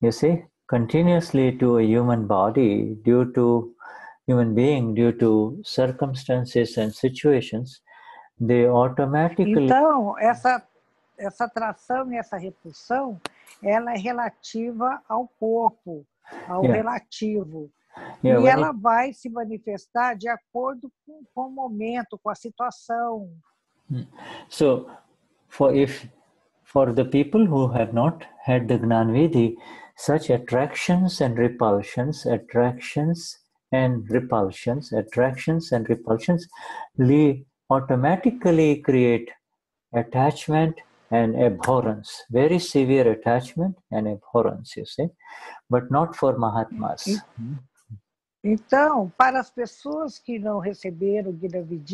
[SPEAKER 2] you see, continuously to a human body due to human being, due to circumstances and situations, they automatically.
[SPEAKER 1] Então, essa, essa atração e essa repulsão, ela é relativa ao corpo, ao yeah. relativo. Yeah, e ela it... vai se manifestar de acordo com, com o momento, com a situação.
[SPEAKER 2] Hmm. So, for if for the people who have not had the Gnanvidhi, such attractions and repulsions, attractions and repulsions, attractions and repulsions lead, automatically create attachment and abhorrence, very severe attachment and abhorrence, you see, but not for Mahatmas.
[SPEAKER 1] Então, para as pessoas que não receberam o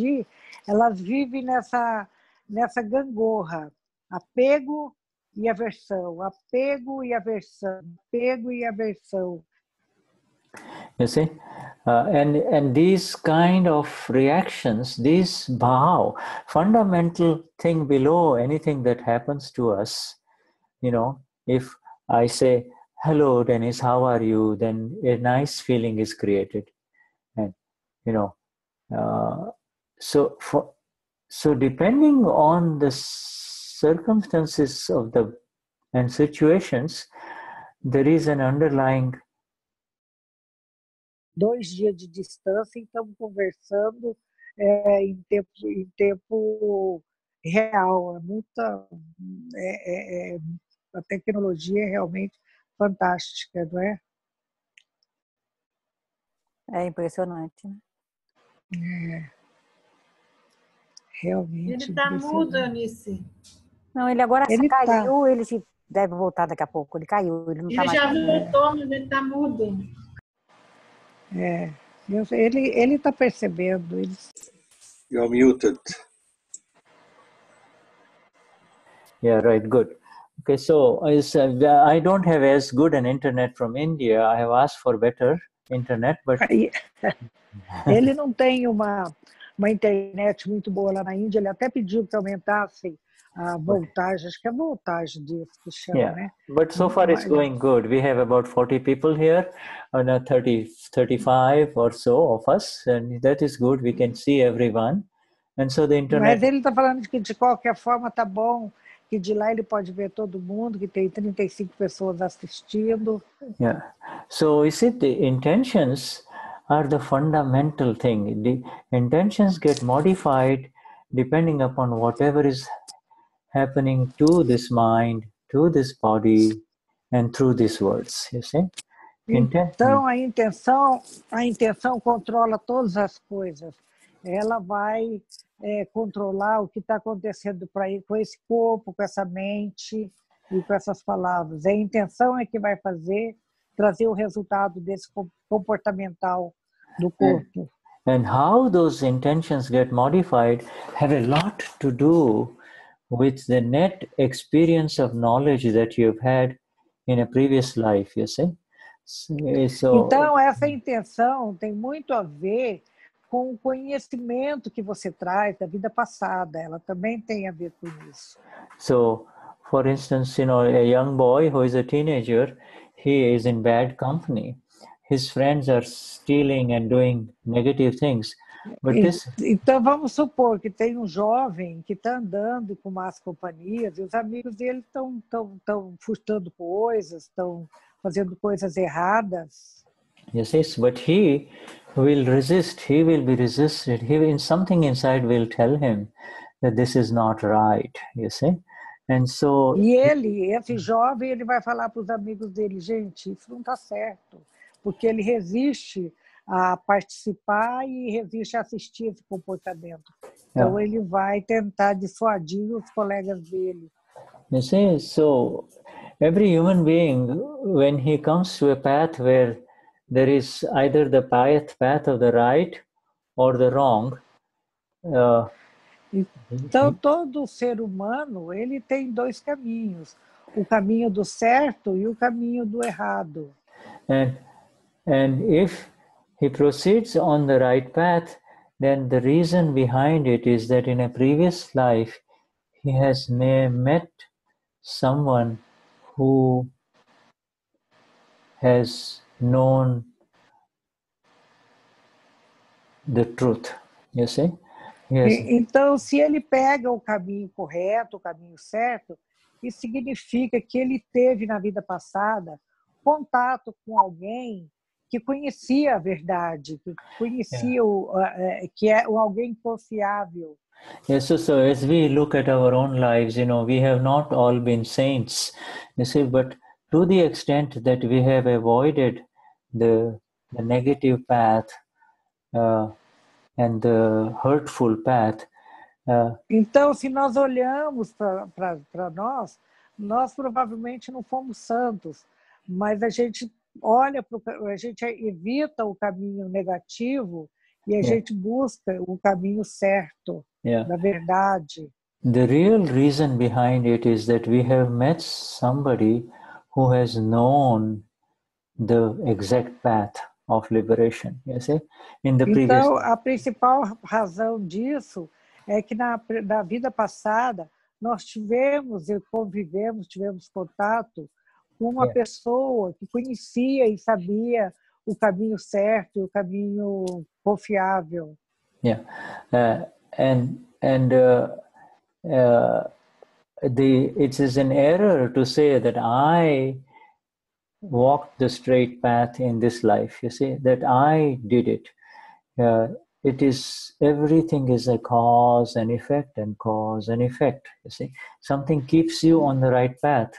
[SPEAKER 1] elas vivem nessa nessa gangorra, apego e aversão, apego e aversão, apego e aversão.
[SPEAKER 2] You see, uh, and and these kind of reactions, this bhav, fundamental thing below anything that happens to us, you know, if I say hello, Dennis, how are you? Then a nice feeling is created, and you know, uh, so for so depending on the circumstances of the and situations, there is an underlying
[SPEAKER 1] dois dias de distância e estamos conversando é, em tempo em tempo real. É muita é, é, é, a tecnologia é realmente fantástica, não é?
[SPEAKER 3] É impressionante, né?
[SPEAKER 1] É. Realmente.
[SPEAKER 7] Ele está mudo, Anice.
[SPEAKER 3] Não, ele agora ele caiu, tá. ele deve voltar daqui a pouco. Ele caiu, ele não
[SPEAKER 7] Ele
[SPEAKER 3] tá
[SPEAKER 7] já mais... voltou, mas ele está mudo.
[SPEAKER 1] É, ele ele está percebendo. Ele...
[SPEAKER 5] You're muted.
[SPEAKER 2] Yeah, right, good. Okay, so is, uh, I don't have as good an internet from India. I have asked for better internet, but
[SPEAKER 1] ele não tem uma uma internet muito boa lá na Índia. Ele até pediu que aumentasse a voltagem, acho que é a voltagem disso que chama,
[SPEAKER 2] yeah.
[SPEAKER 1] né?
[SPEAKER 2] But so far it's going good. We have about 40 people here, and uh, 30, 35 or so of us, and that is good. We can see everyone. And so the internet...
[SPEAKER 1] Mas ele está falando que de qualquer forma tá bom, que de lá ele pode ver todo mundo, que tem 35 pessoas assistindo.
[SPEAKER 2] Yeah. So is it the intentions are the fundamental thing. The intentions get modified depending upon whatever is happening to this mind, to this body, and through these words. You see?
[SPEAKER 1] Então a intenção, a intenção controla todas as coisas. Ela vai é, controlar o que está acontecendo para com esse corpo, com essa mente e com essas palavras. A intenção é que vai fazer trazer o resultado desse comportamental do corpo.
[SPEAKER 2] And, how those intentions get modified have a lot to do with the net experience of knowledge that you've had in a previous life, you see?
[SPEAKER 1] So, então, essa intenção tem muito a ver com o conhecimento que você traz da vida passada. Ela também tem a ver com isso.
[SPEAKER 2] So, for instance, you know, a young boy who is a teenager, he is in bad company his friends are stealing and doing negative things. But this,
[SPEAKER 1] Então vamos supor que tem um jovem que está andando com más companhias e os amigos dele estão tão, tão furtando coisas, estão fazendo coisas erradas.
[SPEAKER 2] Yes, yes, but he will resist. He will be resisted. He will, something inside will tell him that this is not right. You see, and so
[SPEAKER 1] E ele, esse jovem, ele vai falar para os amigos dele, gente, isso não está certo, porque ele resiste a participar e resiste a assistir esse comportamento. Então ele vai tentar dissuadir os colegas dele.
[SPEAKER 2] you see, so every human being, when he comes to a path where there is either the path path of the right or the wrong, uh,
[SPEAKER 1] Então todo ser humano, ele tem dois caminhos, o caminho do certo e o caminho do errado.
[SPEAKER 2] and and if he proceeds on the right path then the reason behind it is that in a previous life he has met someone who has known the truth you see
[SPEAKER 1] E- Então, se ele pega o caminho correto, o caminho certo, isso significa que ele teve na vida passada contato com alguém que conhecia a verdade, que conhecia o, eh, que é o alguém confiável.
[SPEAKER 2] Yes, so, so as we look at our own lives, you know, we have not all been saints, you see, but to the extent that we have avoided the, the negative path uh, and the hurtful path, uh,
[SPEAKER 1] Então, se nós olhamos para nós, nós provavelmente não fomos santos, mas a gente olha pro, a gente evita o caminho negativo e a
[SPEAKER 2] É.
[SPEAKER 1] gente busca o caminho certo
[SPEAKER 2] yeah,
[SPEAKER 1] da verdade.
[SPEAKER 2] the real reason behind it is that we have met somebody who has known the exact path of liberation, you see, in the previous
[SPEAKER 1] Então, a principal razão disso é que na, na vida passada nós tivemos e convivemos, tivemos contato com uma
[SPEAKER 2] É.
[SPEAKER 1] pessoa que conhecia e sabia o caminho certo o caminho confiável.
[SPEAKER 2] Yeah, uh, and and uh, uh, the it is an error to say that I walked the straight path in this life. You see that I did it. Uh, it is everything is a cause and effect and cause and effect. You see, something keeps you on the right path.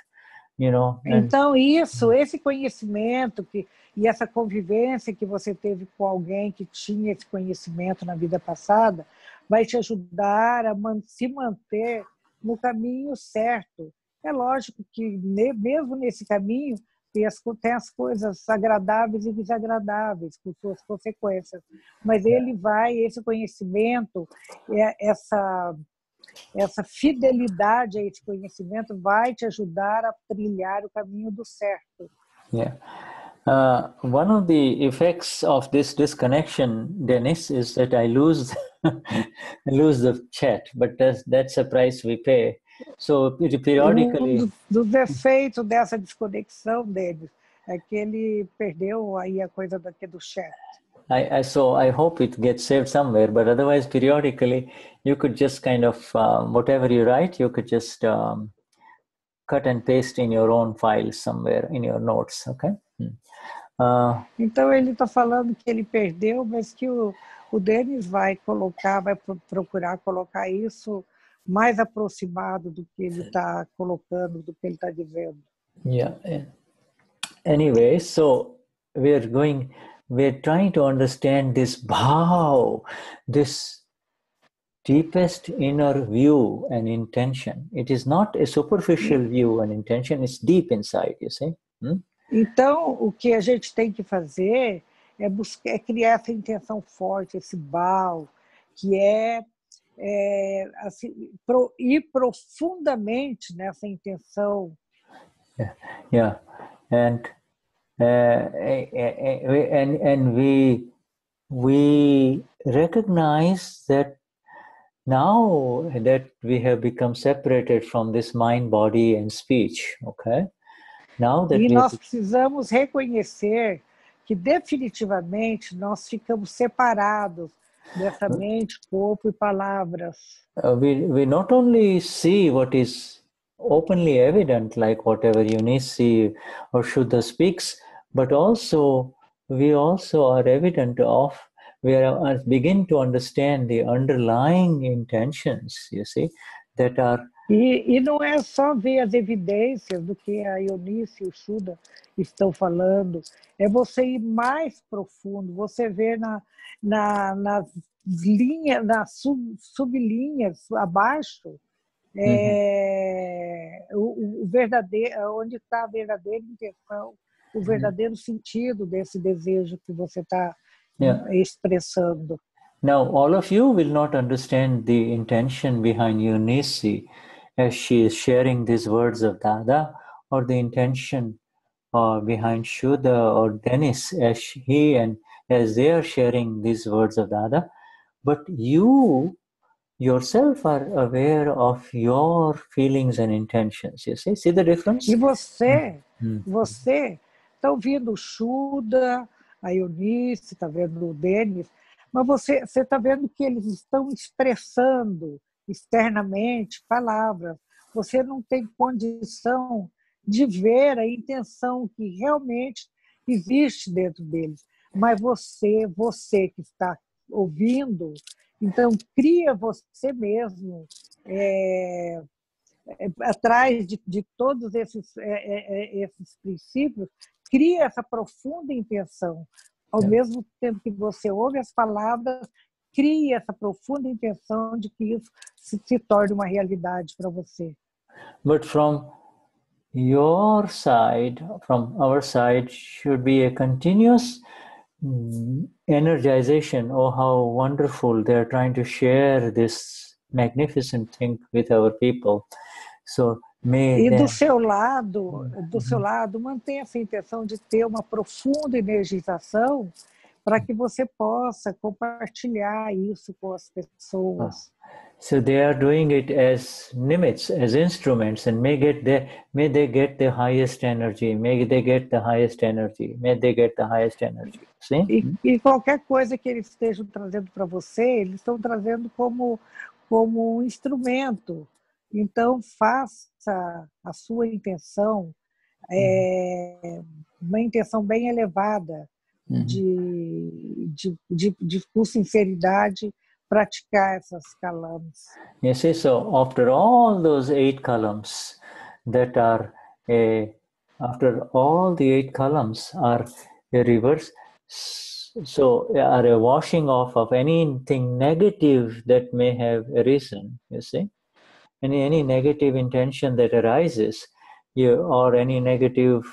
[SPEAKER 2] You know, and
[SPEAKER 1] Então, isso, esse conhecimento que, e essa convivência que você teve com alguém que tinha esse conhecimento na vida passada, vai te ajudar a man- se manter no caminho certo. É lógico que, ne- mesmo nesse caminho, tem as, tem as coisas agradáveis e desagradáveis, com suas consequências. Mas ele vai, esse conhecimento, é- essa essa fidelidade a esse conhecimento vai te ajudar a trilhar o caminho do certo.
[SPEAKER 2] Yeah. Uh, one of the effects of this disconnection, Dennis, is that I lose lose the chat, but that's that's a price we pay. So
[SPEAKER 1] Um
[SPEAKER 2] periodically,
[SPEAKER 1] dos, dos efeitos dessa desconexão deles é que ele perdeu aí a coisa daqui do chat.
[SPEAKER 2] I, I so I hope it gets saved somewhere. But otherwise, periodically, you could just kind of um, whatever you write, you could just um, cut and paste in your own file somewhere in your notes. Okay. Hmm. Uh,
[SPEAKER 1] Então ele está falando que ele perdeu, mas que o, o Denis vai colocar, vai pro- procurar colocar isso mais aproximado do que ele está colocando, do que ele está dizendo.
[SPEAKER 2] Yeah. Anyway, so we're going, we're trying to understand this bhav, this deepest inner view and intention. It is not a superficial view and intention, it's deep inside, you see. Hmm?
[SPEAKER 1] Então, o que a gente tem que fazer é, buscar, é criar essa intenção forte, esse bal, que é, é assim, pro, ir profundamente nessa intenção.
[SPEAKER 2] Yeah. And, uh, and, and we, we recognize that now that we have become separated from this mind, body, and speech, okay? Now that
[SPEAKER 1] E
[SPEAKER 2] we
[SPEAKER 1] nós precisamos reconhecer que definitivamente nós ficamos separados dessa mente, corpo e palavras.
[SPEAKER 2] Uh, we, we not only see what is openly evident, like whatever Eunice or Shuddha speaks, but also we also are evident of we are, begin to understand the underlying intentions, you see, that are
[SPEAKER 1] E, e não é só ver as evidências do que a Eunice e o Shuddha estão falando, é você ir mais profundo, você ver na, na, nas linhas, nas sub, sublinhas abaixo, é, uhum. o, o, verdadeiro, onde está a verdadeira intenção, o verdadeiro sentido desse desejo que você está yeah. expressando.
[SPEAKER 2] Now, all of you will not understand the intention behind Eunice as she is sharing these words of Dada, or the intention uh, behind Shuddha or Dennis as he and as they are sharing these words of Dada. But you yourself are aware of your feelings and intentions. You see, see the difference?
[SPEAKER 1] E você, mm -hmm. você está ouvindo o Shuddha, a Eunice, está vendo o Denis, mas você está vendo que eles estão expressando externamente palavras. Você não tem condição de ver a intenção que realmente existe dentro deles. Mas você, você que está ouvindo, então cria você mesmo é, é, atrás de, de, todos esses, é, é, é esses princípios, cria essa profunda intenção. Ao é. mesmo tempo que você ouve as palavras, cria essa profunda intenção de que isso se, se torne uma realidade para você.
[SPEAKER 2] But from your side, from our side, should be a continuous mm, energization. Oh, how wonderful they're trying to share this magnificent thing with our people. So
[SPEAKER 1] e do seu lado, do seu lado, mantenha essa intenção de ter uma profunda energização para que você possa compartilhar isso com as pessoas.
[SPEAKER 2] So they are doing it as limits, as instruments, and may get the may they get the highest energy, may they get the highest energy, may they get the highest energy. Sim?
[SPEAKER 1] E, e qualquer coisa que eles estejam trazendo para você, eles estão trazendo como como um instrumento. Então faça a sua intenção é, uma intenção bem elevada uhum. de, de, de, de, com sinceridade praticar essas columns.
[SPEAKER 2] You see, so after all those eight columns that are a, after all the eight columns are a reverse, so are a washing off of anything negative that may have arisen, you see? Any, any negative intention that arises, you, or any negative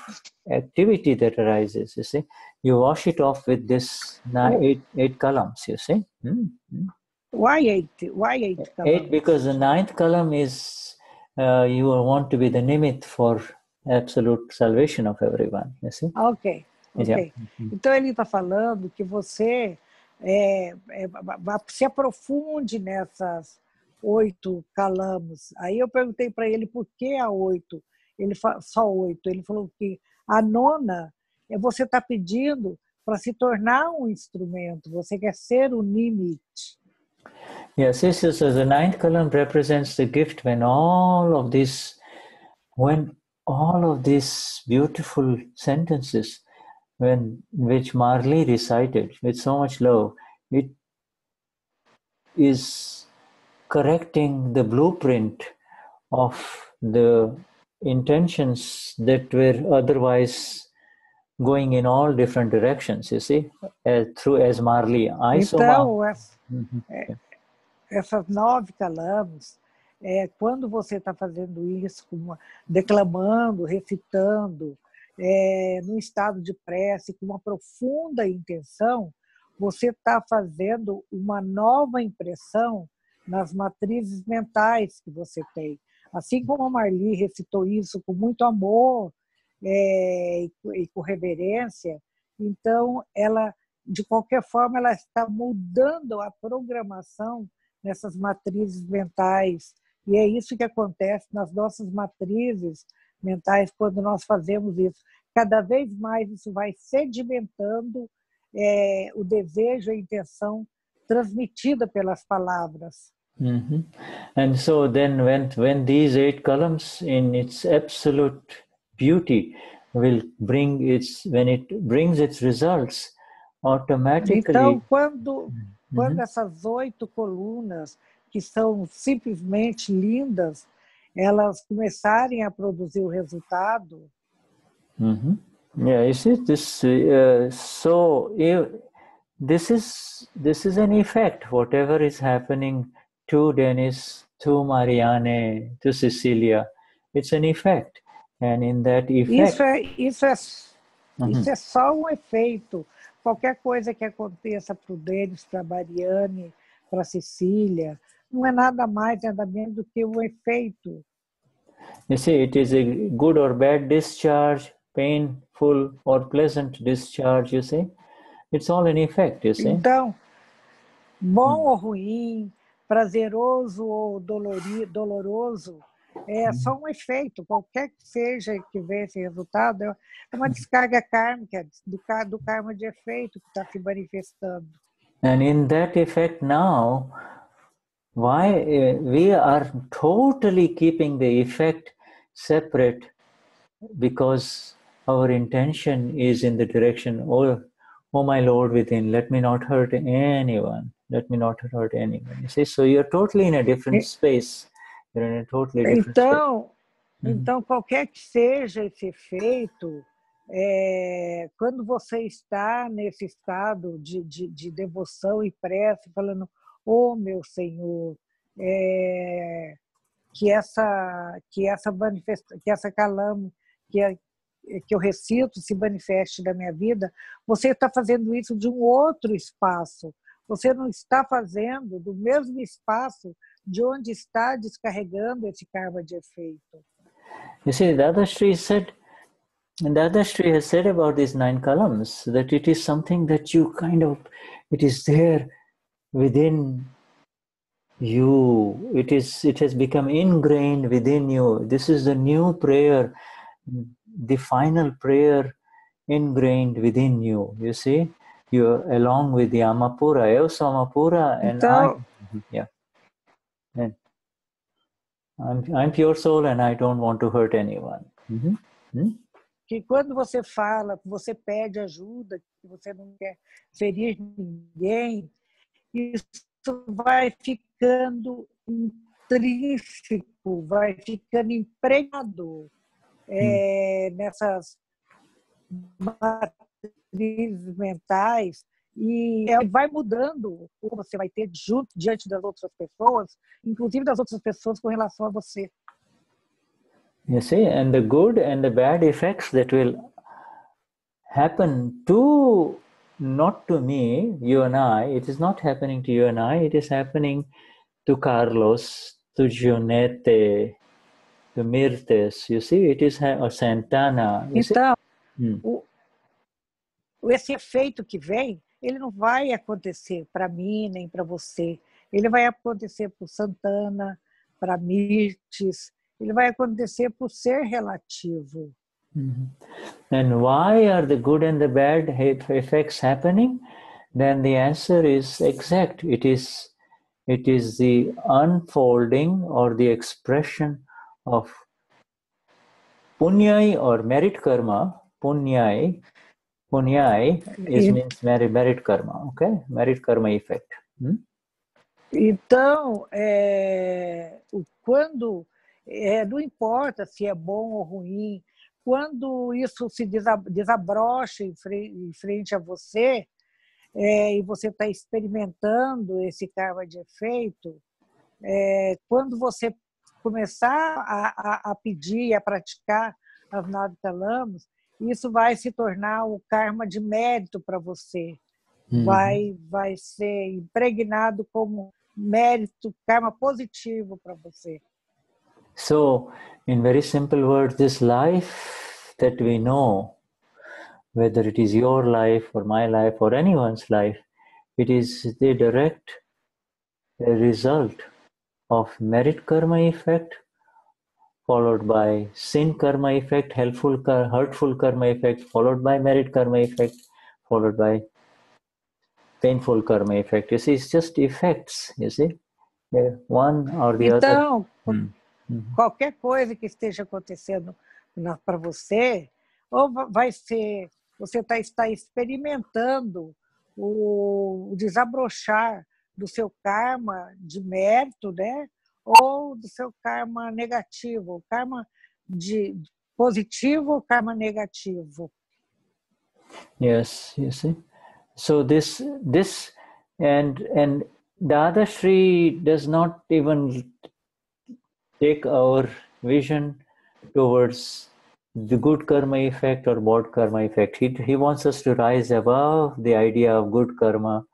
[SPEAKER 2] activity that arises, you see, you wash it off with this nine, eight, eight columns, you see. Mm-hmm.
[SPEAKER 1] Why eight? Why eight columns?
[SPEAKER 2] Eight because the ninth column is uh, you want to be the nimit for absolute salvation of everyone, you see.
[SPEAKER 1] Ok, ok. Yeah. Então ele está falando que você é, é, se aprofunde nessas oito calamos. Aí eu perguntei para ele por que a oito. Ele só oito. Ele falou que a nona é você está pedindo para se tornar um instrumento, você quer ser o limite.
[SPEAKER 2] Yes, this is uh, the ninth column represents the gift when all of this, when all of these beautiful sentences, when which Marley recited with so much love, it is correcting the blueprint of the intentions that were otherwise going in all different directions, you see, uh, through as Marley.
[SPEAKER 1] Uhum. é, essas nove calamas, é, quando você está fazendo isso, uma, declamando, recitando, é, num estado de prece, com uma profunda intenção, você está fazendo uma nova impressão nas matrizes mentais que você tem. Assim como a Marli recitou isso com muito amor é, e com reverência, então ela, de qualquer forma, ela está mudando a programação nessas matrizes mentais. E é isso que acontece nas nossas matrizes mentais quando nós fazemos isso. Cada vez mais isso vai sedimentando é, o desejo, a intenção transmitida pelas palavras.
[SPEAKER 2] Mhm. And so then, when when these eight columns in its absolute beauty will bring its when it brings its results, automatically.
[SPEAKER 1] Então, quando, quando
[SPEAKER 2] Mhm.
[SPEAKER 1] essas oito colunas, que são simplesmente lindas, elas começarem a produzir o resultado,
[SPEAKER 2] Mhm. Yeah, you see this. Uh, so this is this is an effect. Whatever is happening to Dennis, to Marianne, to Cecilia, it's an effect, and in that effect,
[SPEAKER 1] isso é, isso é,
[SPEAKER 2] Mhm.
[SPEAKER 1] isso é só um efeito. Qualquer coisa que aconteça para o Denis, para a Mariane, para a Cecília, não é nada mais, nada menos do que um efeito.
[SPEAKER 2] you see, it is a good or bad discharge, painful or pleasant discharge. You see, it's all an effect. You see.
[SPEAKER 1] Então, bom
[SPEAKER 2] Hum.
[SPEAKER 1] ou ruim, prazeroso ou dolori, doloroso, é
[SPEAKER 2] Hum.
[SPEAKER 1] só um efeito. Qualquer que seja que venha esse resultado, é uma descarga kármica do, do karma de efeito que está se manifestando.
[SPEAKER 2] And in that effect now, why uh, we are totally keeping the effect separate because our intention is in the direction, oh, oh my Lord within, let me not hurt anyone, let me not hurt anyone. You see, so you're totally in a different space.
[SPEAKER 1] Então,
[SPEAKER 2] Uhum.
[SPEAKER 1] então, qualquer que seja esse efeito, é, quando você está nesse estado de, de, de devoção e prece, falando, oh meu Senhor, é, que essa que essa manifesta, que essa calama, que, que eu recito se manifeste na minha vida, você está fazendo isso de um outro espaço. Você não está fazendo do mesmo espaço de onde está descarregando esse karma de efeito.
[SPEAKER 2] You see, the other Sri said, and the other Sri has said about these nine columns that it is something that you kind of, it is there within you. It is, it has become ingrained within you. This is the new prayer, the final prayer ingrained within you. You see, you along with the Amapura, also Amapura, and
[SPEAKER 1] Então,
[SPEAKER 2] I, yeah. And I'm, I'm pure soul and I don't want to hurt anyone. Mhm. Hmm?
[SPEAKER 1] que quando você fala, que você pede ajuda, que você não quer ferir ninguém, isso vai ficando intrínseco, vai ficando impregnado é, nessas matrizes mentais e é, vai mudando o que você vai ter junto diante das outras pessoas, inclusive das outras pessoas com relação a você.
[SPEAKER 2] You see, and the good and the bad effects that will happen to not to me, you and I, it is not happening to you and I, it is happening to Carlos, to Gionete, to Mirtes. You see, it is ha- or Santana. You see?
[SPEAKER 1] Então,
[SPEAKER 2] Hmm.
[SPEAKER 1] o, esse efeito que vem, ele não vai acontecer para mim nem para você. Ele vai acontecer para Santana, para Mirtes, ele vai acontecer por ser relativo.
[SPEAKER 2] Mhm. And why are the good and the bad effects happening? Then the answer is exact. It is it is the unfolding or the expression of punyai or merit karma. Punyai, is
[SPEAKER 1] E-
[SPEAKER 2] means merit, karma. Okay, merit karma effect. Hmm?
[SPEAKER 1] Então, é, quando é, não importa se é bom ou ruim, quando isso se desa- desabrocha em fre- em frente a você é, e você está experimentando esse karma de efeito, é, quando você começar a, a, a pedir e a praticar as nove talamas, isso vai se tornar um karma de mérito para você
[SPEAKER 2] Mhm.
[SPEAKER 1] vai vai ser impregnado como mérito, karma positivo para você.
[SPEAKER 2] So, in very simple words, this life that we know, whether it is your life or my life or anyone's life, it is the direct result of merit karma effect followed by sin karma effect, helpful, hurtful karma effect, followed by merit karma effect, followed by painful karma effect. You see, it's just effects, you see, one or the other.
[SPEAKER 1] Então,
[SPEAKER 2] Hum, uhum.
[SPEAKER 1] qualquer coisa que esteja acontecendo para você, ou va- vai ser, você tá, está experimentando o, o desabrochar do seu karma de mérito, né? Ou do seu karma negativo, karma de positivo karma negativo.
[SPEAKER 2] Yes, you see. So this this and and Dada Shri does not even take our vision towards the good karma effect or bad karma effect. He he wants us to rise above the idea of good karma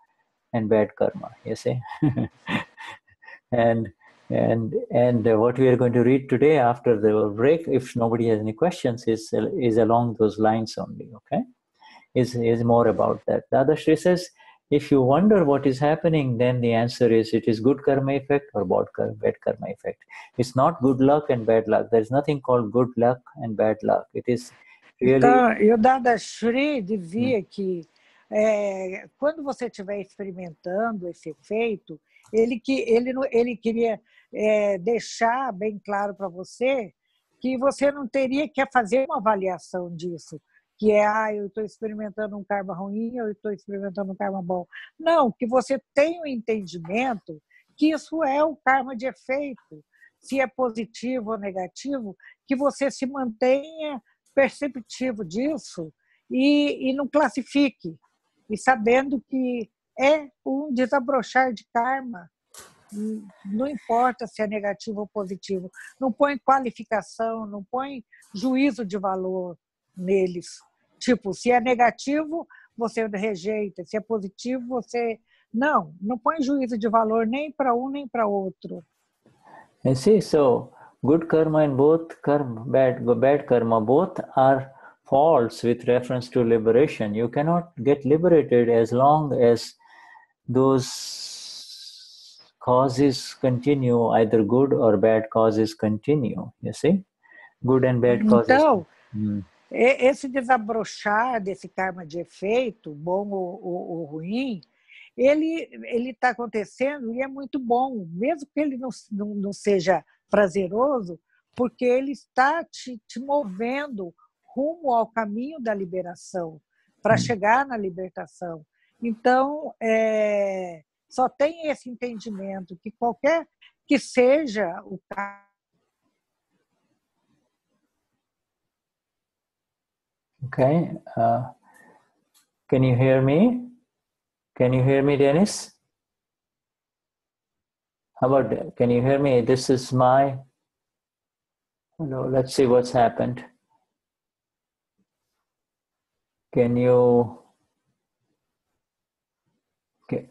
[SPEAKER 2] and bad karma. You see, and and and uh, what we are going to read today after the break, if nobody has any questions, is is along those lines only. Okay is, is more about that. Dada Shri says, if you wonder what is happening, then the answer is it is good karma effect or bad karma, effect. It's not good luck and bad luck. There's nothing called good luck and bad luck. It is really
[SPEAKER 1] Então, e o Dada Shri dizia que é, quando você estiver experimentando esse efeito, ele, que, ele, ele queria é, deixar bem claro para você que você não teria que fazer uma avaliação disso, que é, ah, eu estou experimentando um karma ruim, eu estou experimentando um karma bom. Não, que você tenha o entendimento que isso é o karma de efeito, se é positivo ou negativo, que você se mantenha perceptivo disso e, e não classifique, e sabendo que é um desabrochar de karma, não importa se é negativo ou positivo, não põe qualificação, não põe juízo de valor neles. Tipo, se é negativo, você rejeita, se é positivo, você. Não, não põe juízo de valor nem para um nem para outro.
[SPEAKER 2] You see, so good karma and both karma, bad bad karma, both are false with reference to liberation. You cannot get liberated as long as those causes continue, either good or bad causes continue. You see, good and bad causes.
[SPEAKER 1] Então. E- Esse desabrochar desse karma de efeito, bom ou, ou- ou ruim, ele ele está acontecendo e é muito bom, mesmo que ele não, não, não seja prazeroso, porque ele está te, te movendo rumo ao caminho da liberação, para chegar na libertação. Então, é, só tem esse entendimento que qualquer que seja o karma
[SPEAKER 2] Okay. Uh, can you hear me? Can you hear me, Dennis? How about that? Can you hear me? This is my. Hello, let's see what's happened. Can you. Okay.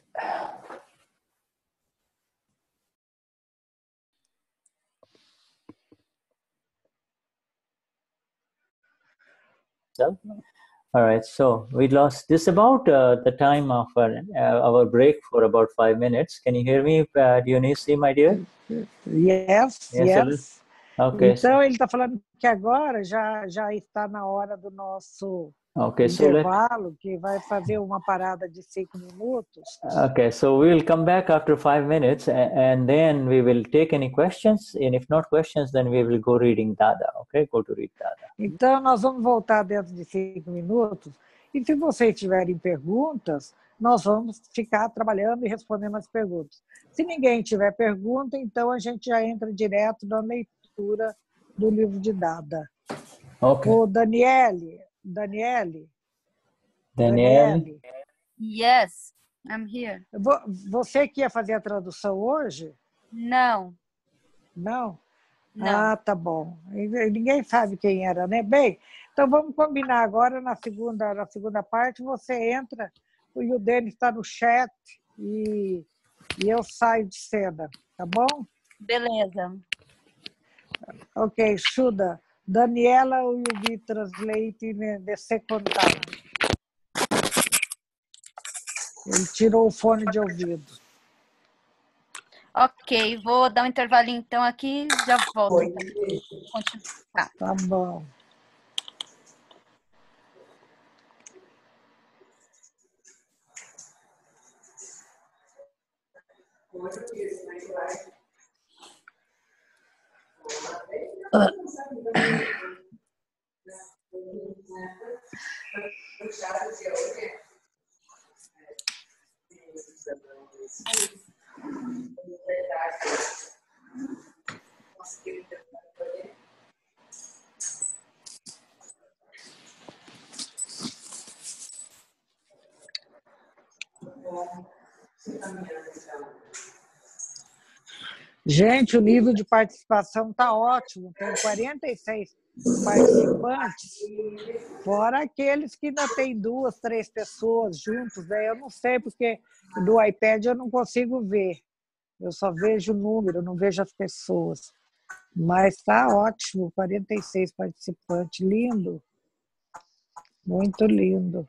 [SPEAKER 2] All right. So we lost this about uh, the time of our, uh, our break for about five minutes. Can you hear me, uh, Dionisi, my dear?
[SPEAKER 1] Yes,
[SPEAKER 2] Yes,
[SPEAKER 1] yes.
[SPEAKER 2] Okay. so-
[SPEAKER 1] Então, ele está falando que agora já, já está na hora do nosso
[SPEAKER 2] Okay. So let.
[SPEAKER 1] intervalo, que vai fazer uma parada de cinco minutos.
[SPEAKER 2] Okay. So we will come back after five minutes, and then we will take any questions. And if not questions, then we will go reading Dada. Okay. Go to read Dada.
[SPEAKER 1] Então, nós vamos voltar dentro de cinco minutos. E se vocês tiverem perguntas, nós vamos ficar trabalhando e respondendo as perguntas. Se ninguém tiver pergunta, então a gente já entra direto na leitura do livro de Dada.
[SPEAKER 2] Okay.
[SPEAKER 1] O Daniele, Daniele,
[SPEAKER 2] Danielle.
[SPEAKER 1] Daniele,
[SPEAKER 6] Yes, I'm here.
[SPEAKER 1] vo- você que ia fazer a tradução hoje?
[SPEAKER 6] Não,
[SPEAKER 1] Não?
[SPEAKER 6] não.
[SPEAKER 1] Ah, tá bom. Ninguém sabe quem era, né? Bem, então vamos combinar agora na segunda, na segunda parte. Você entra, e o Denis está no chat e, e eu saio de cena, tá bom?
[SPEAKER 6] Beleza.
[SPEAKER 1] Ok, Shuda. Daniela will be translating the second time. Ele tirou o fone de ouvido.
[SPEAKER 6] Ok, vou dar um intervalinho então aqui, já volto. Então. Continua. Tá.
[SPEAKER 1] Tá bom. Gente, o nível de participação está ótimo. Tem 46 participantes, fora aqueles que ainda tem duas, três pessoas juntos. Né? Eu não sei, porque do iPad eu não consigo ver. Eu só vejo o número, não vejo as pessoas. Mas está ótimo, 46 participantes. Lindo. Muito lindo.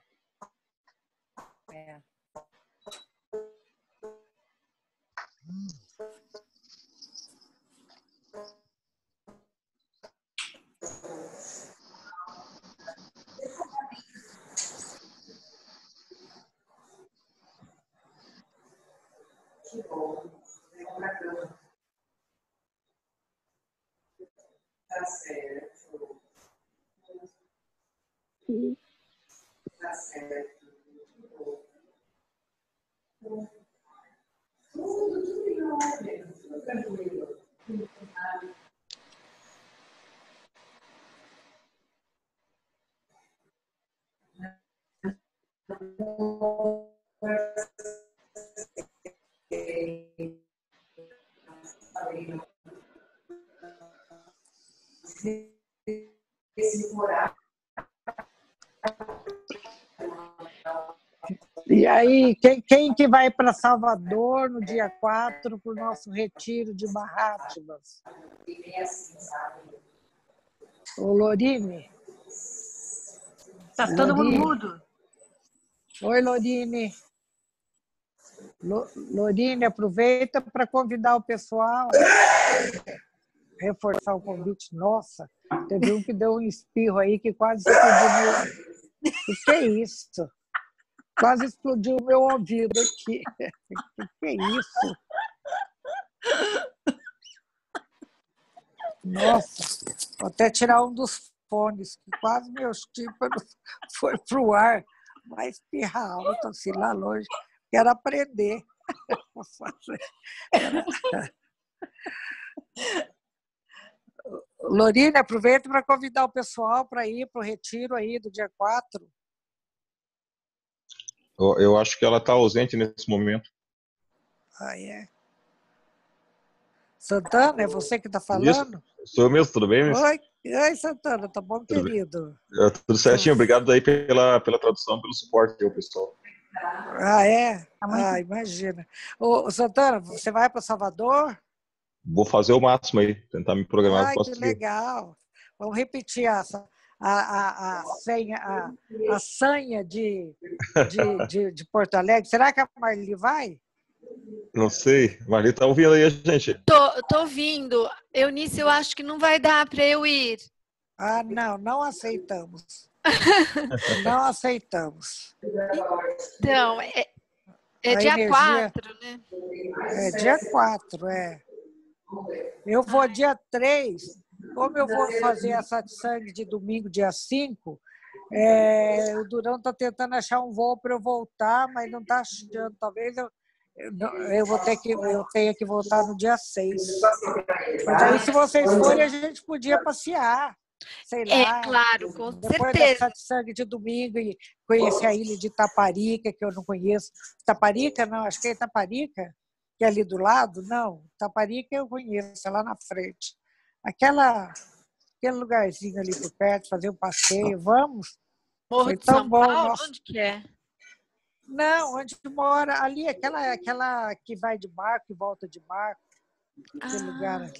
[SPEAKER 8] Tá certo. Tá certo. Tudo, tudo em ordem. Tudo tranquilo. Horário.
[SPEAKER 1] E aí, quem, quem que vai para Salvador no dia 4 para o nosso retiro de
[SPEAKER 8] sabe?
[SPEAKER 1] O Lorine?
[SPEAKER 9] Tá todo mundo mudo.
[SPEAKER 1] Oi, Lorine. Lo- Lorine, aproveita para convidar o pessoal. Reforçar o convite. Nossa, teve um que deu um espirro aí que quase explodiu. meu- O que é isso? Quase explodiu o meu ouvido aqui. O que é isso? Nossa, vou até tirar um dos fones, que quase meus tímpanos foi para o ar. Vai espirrar alto, assim, lá longe. Quero aprender. Lorine, aproveita para convidar o pessoal para ir para o retiro aí do dia 4.
[SPEAKER 10] Eu, eu acho que ela está ausente nesse momento.
[SPEAKER 1] Ah, é. Santana, é você que está falando?
[SPEAKER 10] Sou eu mesmo, tudo bem? Miss?
[SPEAKER 1] Oi, oi, Santana, tá bom,
[SPEAKER 10] Tudo bem.
[SPEAKER 1] querido?
[SPEAKER 10] É, Tudo certinho, obrigado aí pela, pela tradução, pelo suporte pessoal.
[SPEAKER 1] Ah, é?
[SPEAKER 3] Tá
[SPEAKER 1] Ah, imagina. Ô, Santana, você vai para Salvador?
[SPEAKER 10] Vou fazer o máximo aí, tentar me programar
[SPEAKER 1] Ai, que legal. Vamos repetir essa, a, a, a, senha, a, a sanha de, de, de, de Porto Alegre. Será que a Marli vai?
[SPEAKER 10] Não sei, Marli tá ouvindo aí a gente.
[SPEAKER 4] Tô, tô ouvindo. Eunice, eu acho que não vai dar para eu ir.
[SPEAKER 1] Ah, não, não aceitamos. Não aceitamos.
[SPEAKER 4] Então, é, é dia
[SPEAKER 1] energia-
[SPEAKER 4] 4, né?
[SPEAKER 1] É dia 4, é. Eu vou dia 3. Como eu vou fazer essa de sangue de domingo, dia 5, é, o Durão está tentando achar um voo para eu voltar, mas não está achando. Talvez eu, eu, eu vou ter que eu tenha que voltar no dia 6. Mas aí, se vocês forem, a gente podia passear. Sei
[SPEAKER 4] É,
[SPEAKER 1] lá.
[SPEAKER 4] claro, com
[SPEAKER 1] Depois
[SPEAKER 4] certeza.
[SPEAKER 1] de sangue de domingo e conhecer a ilha de Taparica, que eu não conheço. Taparica, não, acho que é Taparica, que é ali do lado. Não, Taparica eu conheço, é lá na frente. Aquela, aquele lugarzinho ali por perto, fazer um passeio, vamos?
[SPEAKER 4] Morro
[SPEAKER 1] Foi
[SPEAKER 4] de
[SPEAKER 1] tão
[SPEAKER 4] São
[SPEAKER 1] bom,
[SPEAKER 4] Paulo,
[SPEAKER 1] nossa.
[SPEAKER 4] onde que é?
[SPEAKER 1] Não, onde mora, ali, aquela, aquela que vai de barco e volta de barco, aquele
[SPEAKER 4] Ah.
[SPEAKER 1] lugar.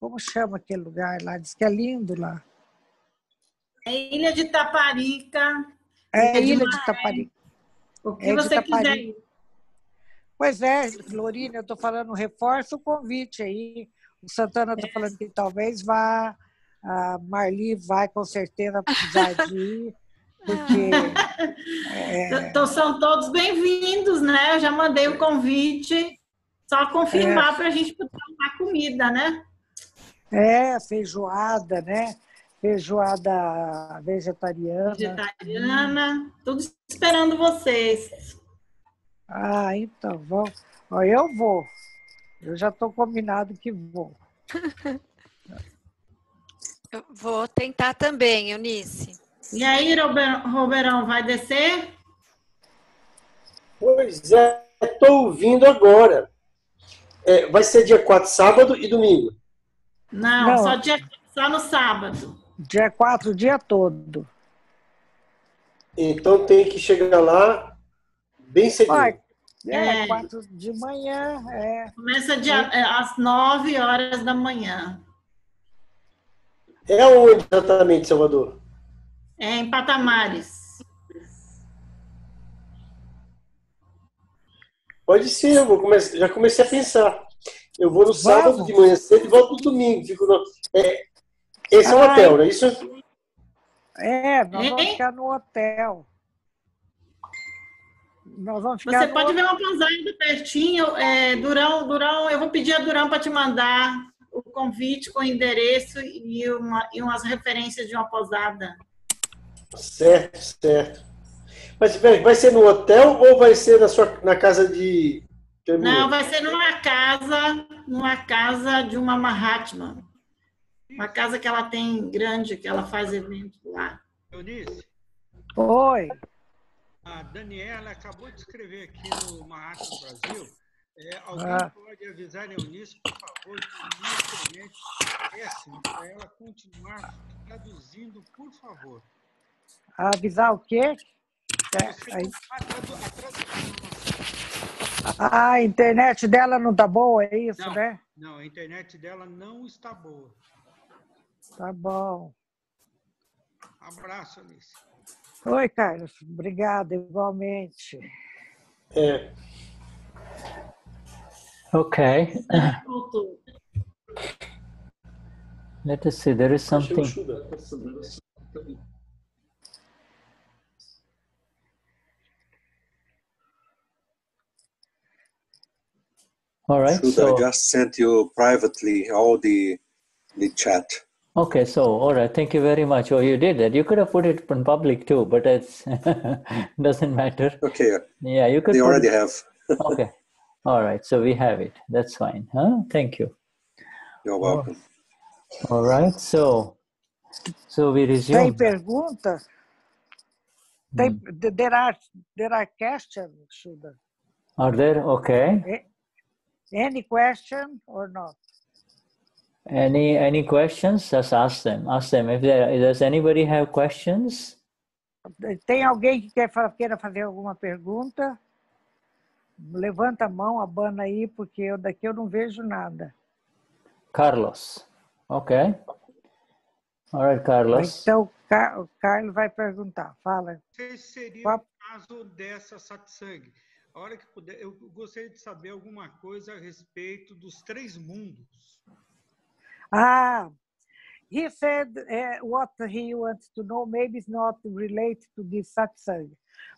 [SPEAKER 1] Como chama aquele lugar lá? Diz que é lindo lá.
[SPEAKER 7] É Ilha de Taparica.
[SPEAKER 1] É
[SPEAKER 7] Ilha de
[SPEAKER 1] de. Taparica.
[SPEAKER 7] O que
[SPEAKER 1] É
[SPEAKER 7] você quiser ir.
[SPEAKER 1] Pois é, Lorina, eu estou falando, reforça o convite aí. O Santana está falando que talvez vá, a Marli vai com certeza precisar de ir, porque. é,
[SPEAKER 7] Então são todos bem-vindos, né? Eu já mandei o convite. Só confirmar
[SPEAKER 1] É.
[SPEAKER 7] para a gente poder tomar comida, né?
[SPEAKER 1] É, feijoada, né? Feijoada vegetariana.
[SPEAKER 7] Vegetariana. Tudo esperando vocês.
[SPEAKER 1] Ah, então, vamos. Eu vou. Eu já estou combinado que vou.
[SPEAKER 4] Eu vou tentar também, Eunice.
[SPEAKER 7] E aí, Rober- Roberão, vai descer?
[SPEAKER 11] Pois é, estou ouvindo agora. É, vai ser dia 4, sábado e domingo.
[SPEAKER 7] Não,
[SPEAKER 1] Não.
[SPEAKER 7] Só, dia, só no sábado.
[SPEAKER 1] Dia 4, o dia todo.
[SPEAKER 11] Então tem que chegar lá bem cedinho.
[SPEAKER 1] Vai. É,
[SPEAKER 7] É.
[SPEAKER 1] quatro de manhã, é.
[SPEAKER 7] Começa dia, é, às 9 horas da manhã.
[SPEAKER 11] É onde exatamente, Salvador?
[SPEAKER 7] É em Patamares.
[SPEAKER 11] Pode ser, eu vou começar, já comecei a pensar. Eu vou no sábado de manhã cedo e volto no domingo. Fico no, é, esse é o
[SPEAKER 1] Ai.
[SPEAKER 11] hotel, não é isso?
[SPEAKER 1] É, nós vamos ficar no hotel. Nós vamos ficar
[SPEAKER 7] Você
[SPEAKER 1] no
[SPEAKER 7] pode ver uma pousada pertinho. É, Durão, Durão, eu vou pedir a Durão para te mandar o convite com o endereço e, uma, e umas referências de uma pousada.
[SPEAKER 11] Certo, certo. Mas peraí, vai ser no hotel ou vai ser na, sua, na casa de. De
[SPEAKER 7] Não, vai ser numa casa, numa casa de uma Mahatma. Uma casa que ela tem grande, que ela faz evento lá.
[SPEAKER 12] Eunice,
[SPEAKER 1] Oi.
[SPEAKER 12] a Daniela acabou de escrever aqui no Mahatma Brasil. É, alguém
[SPEAKER 1] Ah.
[SPEAKER 12] pode avisar a Eunice, por favor, que minha internet é péssima, para ela continuar traduzindo, por favor.
[SPEAKER 1] Avisar o quê? É, aí-
[SPEAKER 12] a, a tradução.
[SPEAKER 1] Ah, a internet dela não tá boa, é isso,
[SPEAKER 12] Não.
[SPEAKER 1] né?
[SPEAKER 12] Não, a internet dela não está boa.
[SPEAKER 1] Tá bom.
[SPEAKER 12] Abraço, Eunice.
[SPEAKER 1] Oi, Carlos. Obrigada, igualmente.
[SPEAKER 11] É.
[SPEAKER 2] Okay,
[SPEAKER 7] Voltou.
[SPEAKER 2] let us see. There is something. All right.
[SPEAKER 5] Should
[SPEAKER 2] So
[SPEAKER 5] I just sent you privately all the the chat?
[SPEAKER 2] okay. So all right. Thank you very much. Oh, you did that. You could have put it in public too, but it's doesn't matter.
[SPEAKER 5] Okay,
[SPEAKER 2] Yeah, you could.
[SPEAKER 5] they already
[SPEAKER 2] it-
[SPEAKER 5] have.
[SPEAKER 2] okay. All right. So we have it. That's fine. Huh? Thank you.
[SPEAKER 5] You're welcome. Oh.
[SPEAKER 2] All right. So, so we
[SPEAKER 1] Tem
[SPEAKER 2] resume.
[SPEAKER 1] pergunta? Tem, hmm. there are there are questions, Shuda.
[SPEAKER 2] Are there? Okay.
[SPEAKER 1] Eh, Any question or not?
[SPEAKER 2] Any any questions? Just ask them. Ask them if there. Does anybody have questions?
[SPEAKER 1] Tem alguém que quer, queira fazer alguma pergunta? Levanta a mão, abana aí, porque eu daqui eu não vejo nada.
[SPEAKER 2] Carlos. Okay. All right, Carlos.
[SPEAKER 1] Então, o Ca- o Carlos vai perguntar. Fala.
[SPEAKER 12] Esse seria
[SPEAKER 1] Qual-
[SPEAKER 12] o caso dessa satsang. A hora que puder, eu gostaria de saber alguma coisa a respeito dos três mundos.
[SPEAKER 1] Ah, he said uh, what he wants to know. Maybe it's not related to this satsang,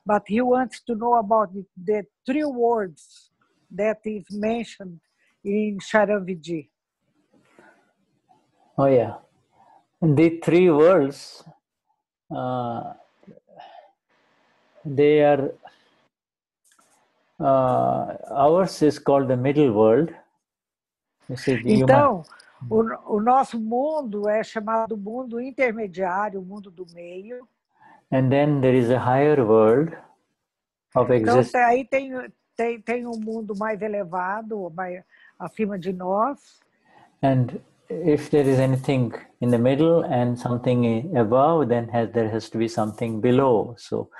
[SPEAKER 1] but he wants to know about the, the three words that is mentioned in Charavidi.
[SPEAKER 2] Oh yeah. The three worlds. Uh, they are. Uh, ours is called the middle world. Human-
[SPEAKER 1] Então, o, o nosso mundo é chamado mundo intermediário, o mundo do meio.
[SPEAKER 2] and then there is a higher world of
[SPEAKER 1] Então,
[SPEAKER 2] existence.
[SPEAKER 1] tem- aí tem, tem, tem um mundo mais elevado, mais acima de nós.
[SPEAKER 2] And if there is anything in the middle and something above, then has, there has to be something below. So,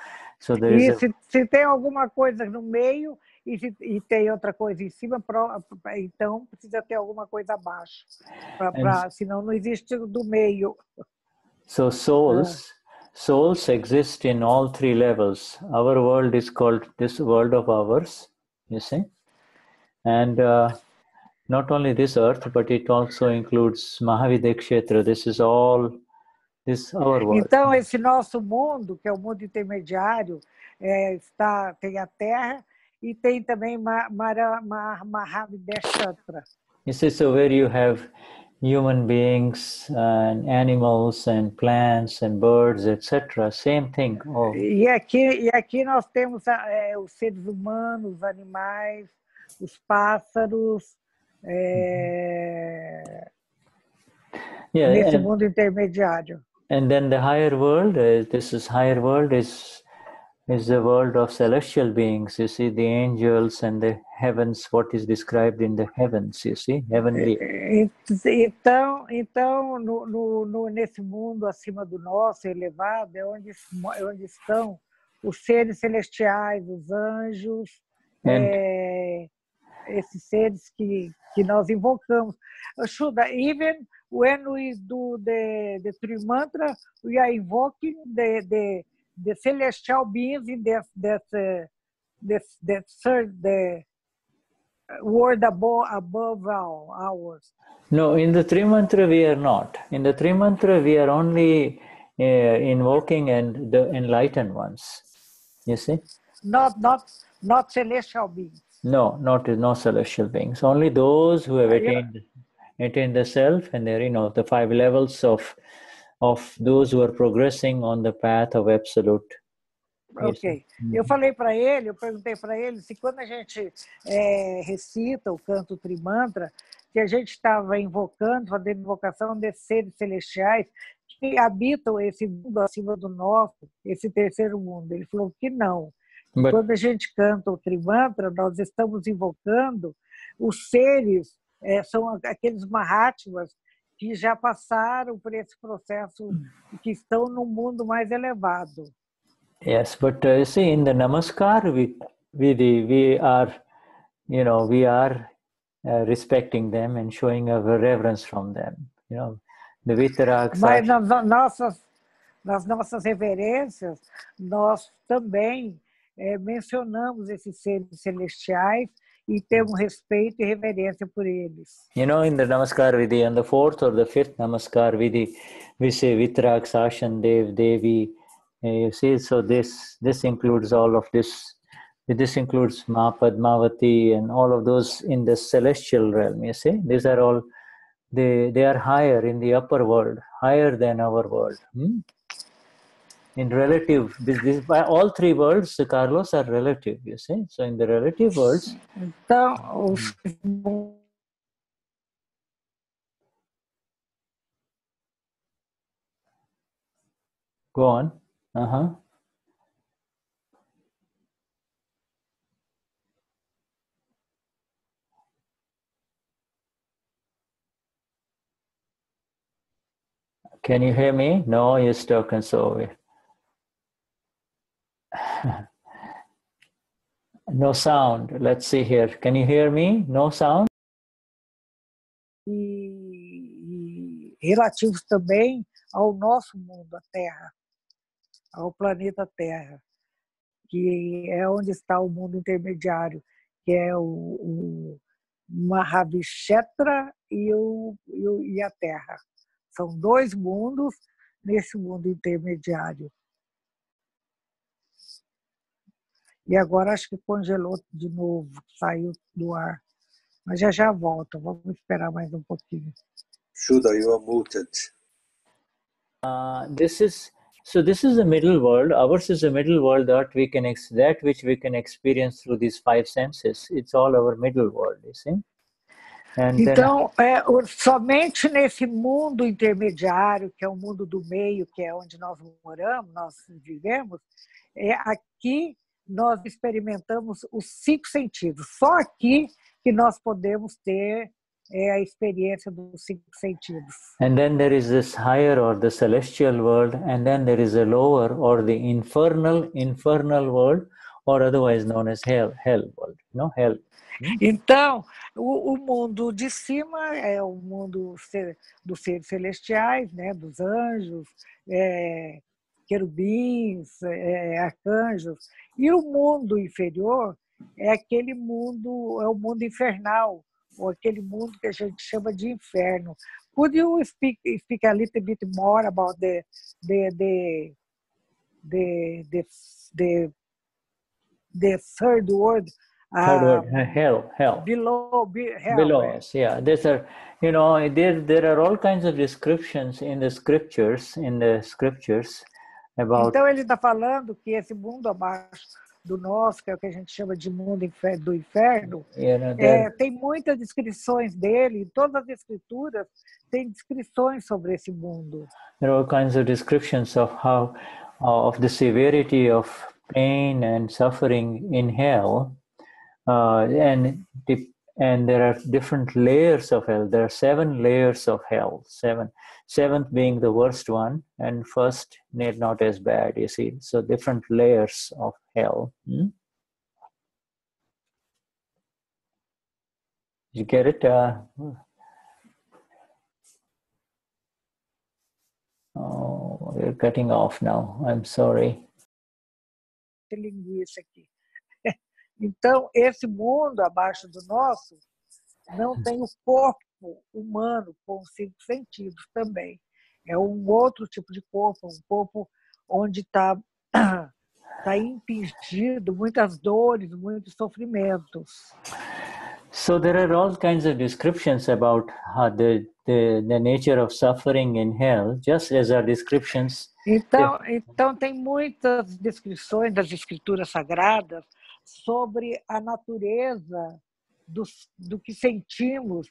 [SPEAKER 2] so
[SPEAKER 1] E se, se tem alguma coisa no meio e, se, e tem outra coisa em cima, então precisa ter alguma coisa abaixo. Pra, pra- senão não existe do meio.
[SPEAKER 2] so souls, souls exist in all three levels. Our world is called this world of ours. You see, And uh, not only this earth, but it also includes Mahavidekshetra. This is all.
[SPEAKER 1] Então, esse nosso mundo, que é o mundo intermediário, é, está, tem a Terra e tem também Ma- Mara- Ma- Mahavideshatra.
[SPEAKER 2] This is where you have human beings and animals and plants and birds, etc. Same thing. Oh,
[SPEAKER 1] E aqui, e aqui nós temos é, os seres humanos, os animais, os pássaros, é,
[SPEAKER 2] yeah.
[SPEAKER 1] nesse
[SPEAKER 2] And,
[SPEAKER 1] mundo intermediário.
[SPEAKER 2] And then the higher world, uh, this is higher world is is the world of celestial beings. You see the angels and the heavens. What is described in the heavens? You see heavenly.
[SPEAKER 1] Então, então no, no, no- nesse mundo acima do nosso, elevado, é onde, é onde estão os seres celestiais, os anjos,
[SPEAKER 2] And
[SPEAKER 1] é, esses seres que, que nós invocamos. Shuddha, even when we do the, the Tree Mantra, we are invoking the, the, the celestial beings in that, that, uh, that, that third, the word above, above all, ours.
[SPEAKER 2] No, in the three Mantra we are not. In the three Mantra we are only uh, invoking and the enlightened ones. You see?
[SPEAKER 1] Not, not, not celestial beings.
[SPEAKER 2] No, not no celestial beings. Only those who have attained attained the self, and they're you know the five levels of of those who are progressing on the path of absolute.
[SPEAKER 1] Ok. Eu falei para ele, eu perguntei para ele se quando a gente é, recita o canto Trimantra, que a gente estava invocando, fazendo invocação desses seres celestiais que habitam esse mundo acima do nosso, esse terceiro mundo. Ele falou que não.
[SPEAKER 2] But
[SPEAKER 1] Quando a gente canta o Trimantra, nós estamos invocando os seres, é, são aqueles Mahatmas que já passaram por esse processo, que estão no mundo mais elevado.
[SPEAKER 2] yes, but uh, you see, in the Namaskar we we we are, you know, we are uh, respecting them and showing a reverence from them. You know, the Vitarag
[SPEAKER 1] Mas nas no- nossas, nas nossas reverências, nós também eh, mencionamos esses seres celestiais e temos respeito e reverência por eles.
[SPEAKER 2] You know, in the Namaskar Vidhi, on the fourth or the fifth Namaskar Vidhi, we say Vitrag, Sashan, Dev, Devi. Uh, You see, so this this includes all of this. This includes Ma Padmavati and all of those in the celestial realm. You see, these are all they they are higher in the upper world, higher than our world. hmm? In relative, this, this by all three worlds, Carlos are relative. You see, so in the relative worlds, go on. Uh huh. Can you hear me? No, you're stuck and so we- no sound. Let's see here. Can you hear me? No sound?
[SPEAKER 1] e, e relativos também ao nosso mundo, a Terra, ao planeta Terra, que é onde está o mundo intermediário, que é o, o e, o, e, o- e a Terra. São dois mundos nesse mundo intermediário. E agora acho que congelou de novo, saiu do ar. Mas já já volta, vamos esperar mais um pouquinho.
[SPEAKER 5] Shuddha, you are muted.
[SPEAKER 2] Uh, this is so. This is the middle world. Ours is the middle world that we can ex- that which we can experience through these five senses. It's all our middle world. You see. And then
[SPEAKER 1] Então, é, o- somente nesse mundo intermediário, que é o mundo do meio, que é onde nós moramos, nós vivemos, é aqui nós experimentamos os cinco sentidos. Só aqui que nós podemos ter é, a experiência dos cinco sentidos.
[SPEAKER 2] And then there is this higher or the celestial world, and then there is a lower or the infernal infernal world, or otherwise known as hell hell world. Know, hell.
[SPEAKER 1] Então, o, o mundo de cima é o mundo dos seres celestiais, né, dos anjos, é, querubins, é, arcanjos, e o mundo inferior é aquele mundo, é o mundo infernal, ou aquele mundo que a gente chama de inferno. Could you speak, speak a little bit more about the, the, the, the, the, the, the third word?
[SPEAKER 2] Third word,
[SPEAKER 1] uh,
[SPEAKER 2] hell, hell.
[SPEAKER 1] below, be, hell,
[SPEAKER 2] below
[SPEAKER 1] right?
[SPEAKER 2] us yeah there's a you know there there are all kinds of descriptions in the scriptures in the scriptures about
[SPEAKER 1] Então ele está falando que esse mundo abaixo do nosso, que é o que a gente chama de mundo do inferno,
[SPEAKER 2] know
[SPEAKER 1] é, tem muitas descrições dele, em todas as escrituras tem descrições sobre esse mundo.
[SPEAKER 2] there are all kinds of descriptions of how of the severity of pain and suffering in hell uh, and the, and there are different layers of hell. There are seven layers of hell. Seven. Seventh being the worst one and first not not as bad you see. So different layers of hell. Hmm? you get it? Uh, oh you're cutting off now. I'm sorry.
[SPEAKER 1] Linguiça aqui. Então, esse mundo abaixo do nosso não tem o corpo humano com cinco sentidos também. É um outro tipo de corpo, um corpo onde está tá impingido muitas dores, muitos sofrimentos.
[SPEAKER 2] So there are all kinds of descriptions about how the, the, the nature of suffering in hell, just as are descriptions.
[SPEAKER 1] Então, então tem muitas descrições das escrituras sagradas sobre a natureza do, do que sentimos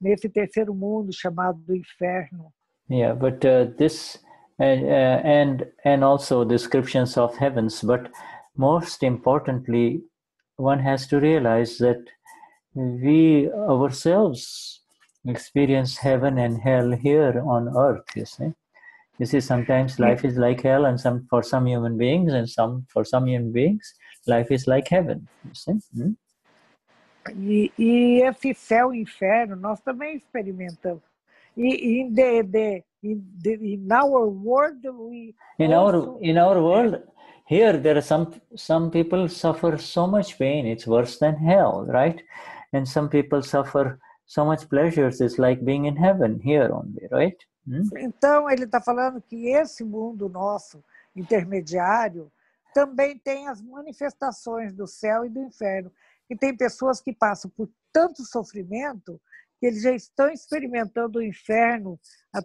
[SPEAKER 1] nesse terceiro mundo chamado do inferno.
[SPEAKER 2] Yeah, but uh, this and, uh, and and also descriptions of heavens. But most importantly, one has to realize that we ourselves experience heaven and hell here on earth. You see. You see, sometimes life is like hell, and some for some human beings, and some for some human beings, life is like heaven. You see. Hmm?
[SPEAKER 1] E, e esse céu e inferno nós também experimentamos. E in the, the, in, the, in our world we
[SPEAKER 2] in
[SPEAKER 1] also
[SPEAKER 2] our in our world here there are some some people suffer so much pain it's worse than hell right and some people suffer so much pleasures it's like being in heaven here only right Hmm?
[SPEAKER 1] Então, ele está falando que esse mundo nosso, intermediário, também tem as manifestações do céu e do inferno. E tem pessoas que passam por tanto sofrimento que eles já estão experimentando o inferno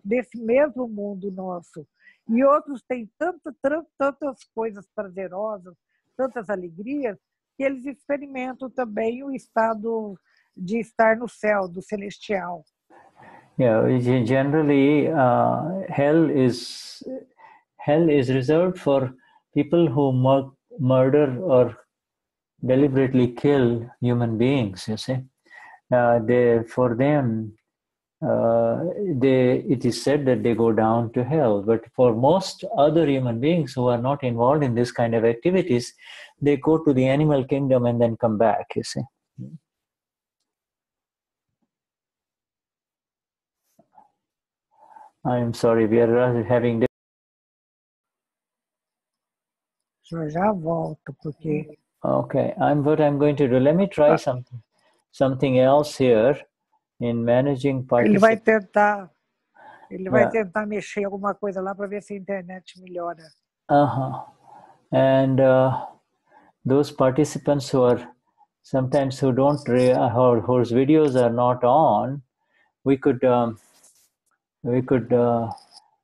[SPEAKER 1] desse mesmo mundo nosso. E outros têm tanto, tantas coisas prazerosas, tantas alegrias, que eles experimentam também o estado de estar no céu, do celestial.
[SPEAKER 2] yeah ge- generally uh, hell is hell is reserved for people who mur- murder or deliberately kill human beings you see uh, they for them uh, they it is said that they go down to hell. But for most other human beings who are not involved in this kind of activities they go to the animal kingdom and then come back you see. I'm sorry we are having
[SPEAKER 1] Eu já volto, porque
[SPEAKER 2] Okay, I'm what I'm going to do. Let me try something something else here in managing
[SPEAKER 1] ele vai
[SPEAKER 2] participants.
[SPEAKER 1] tentar, ele vai
[SPEAKER 2] Yeah.
[SPEAKER 1] tentar mexer alguma coisa lá para ver se a internet melhora.
[SPEAKER 2] Uh-huh. And uh, those participants who are sometimes who don't re- or whose videos are not on, we could um, we could uh,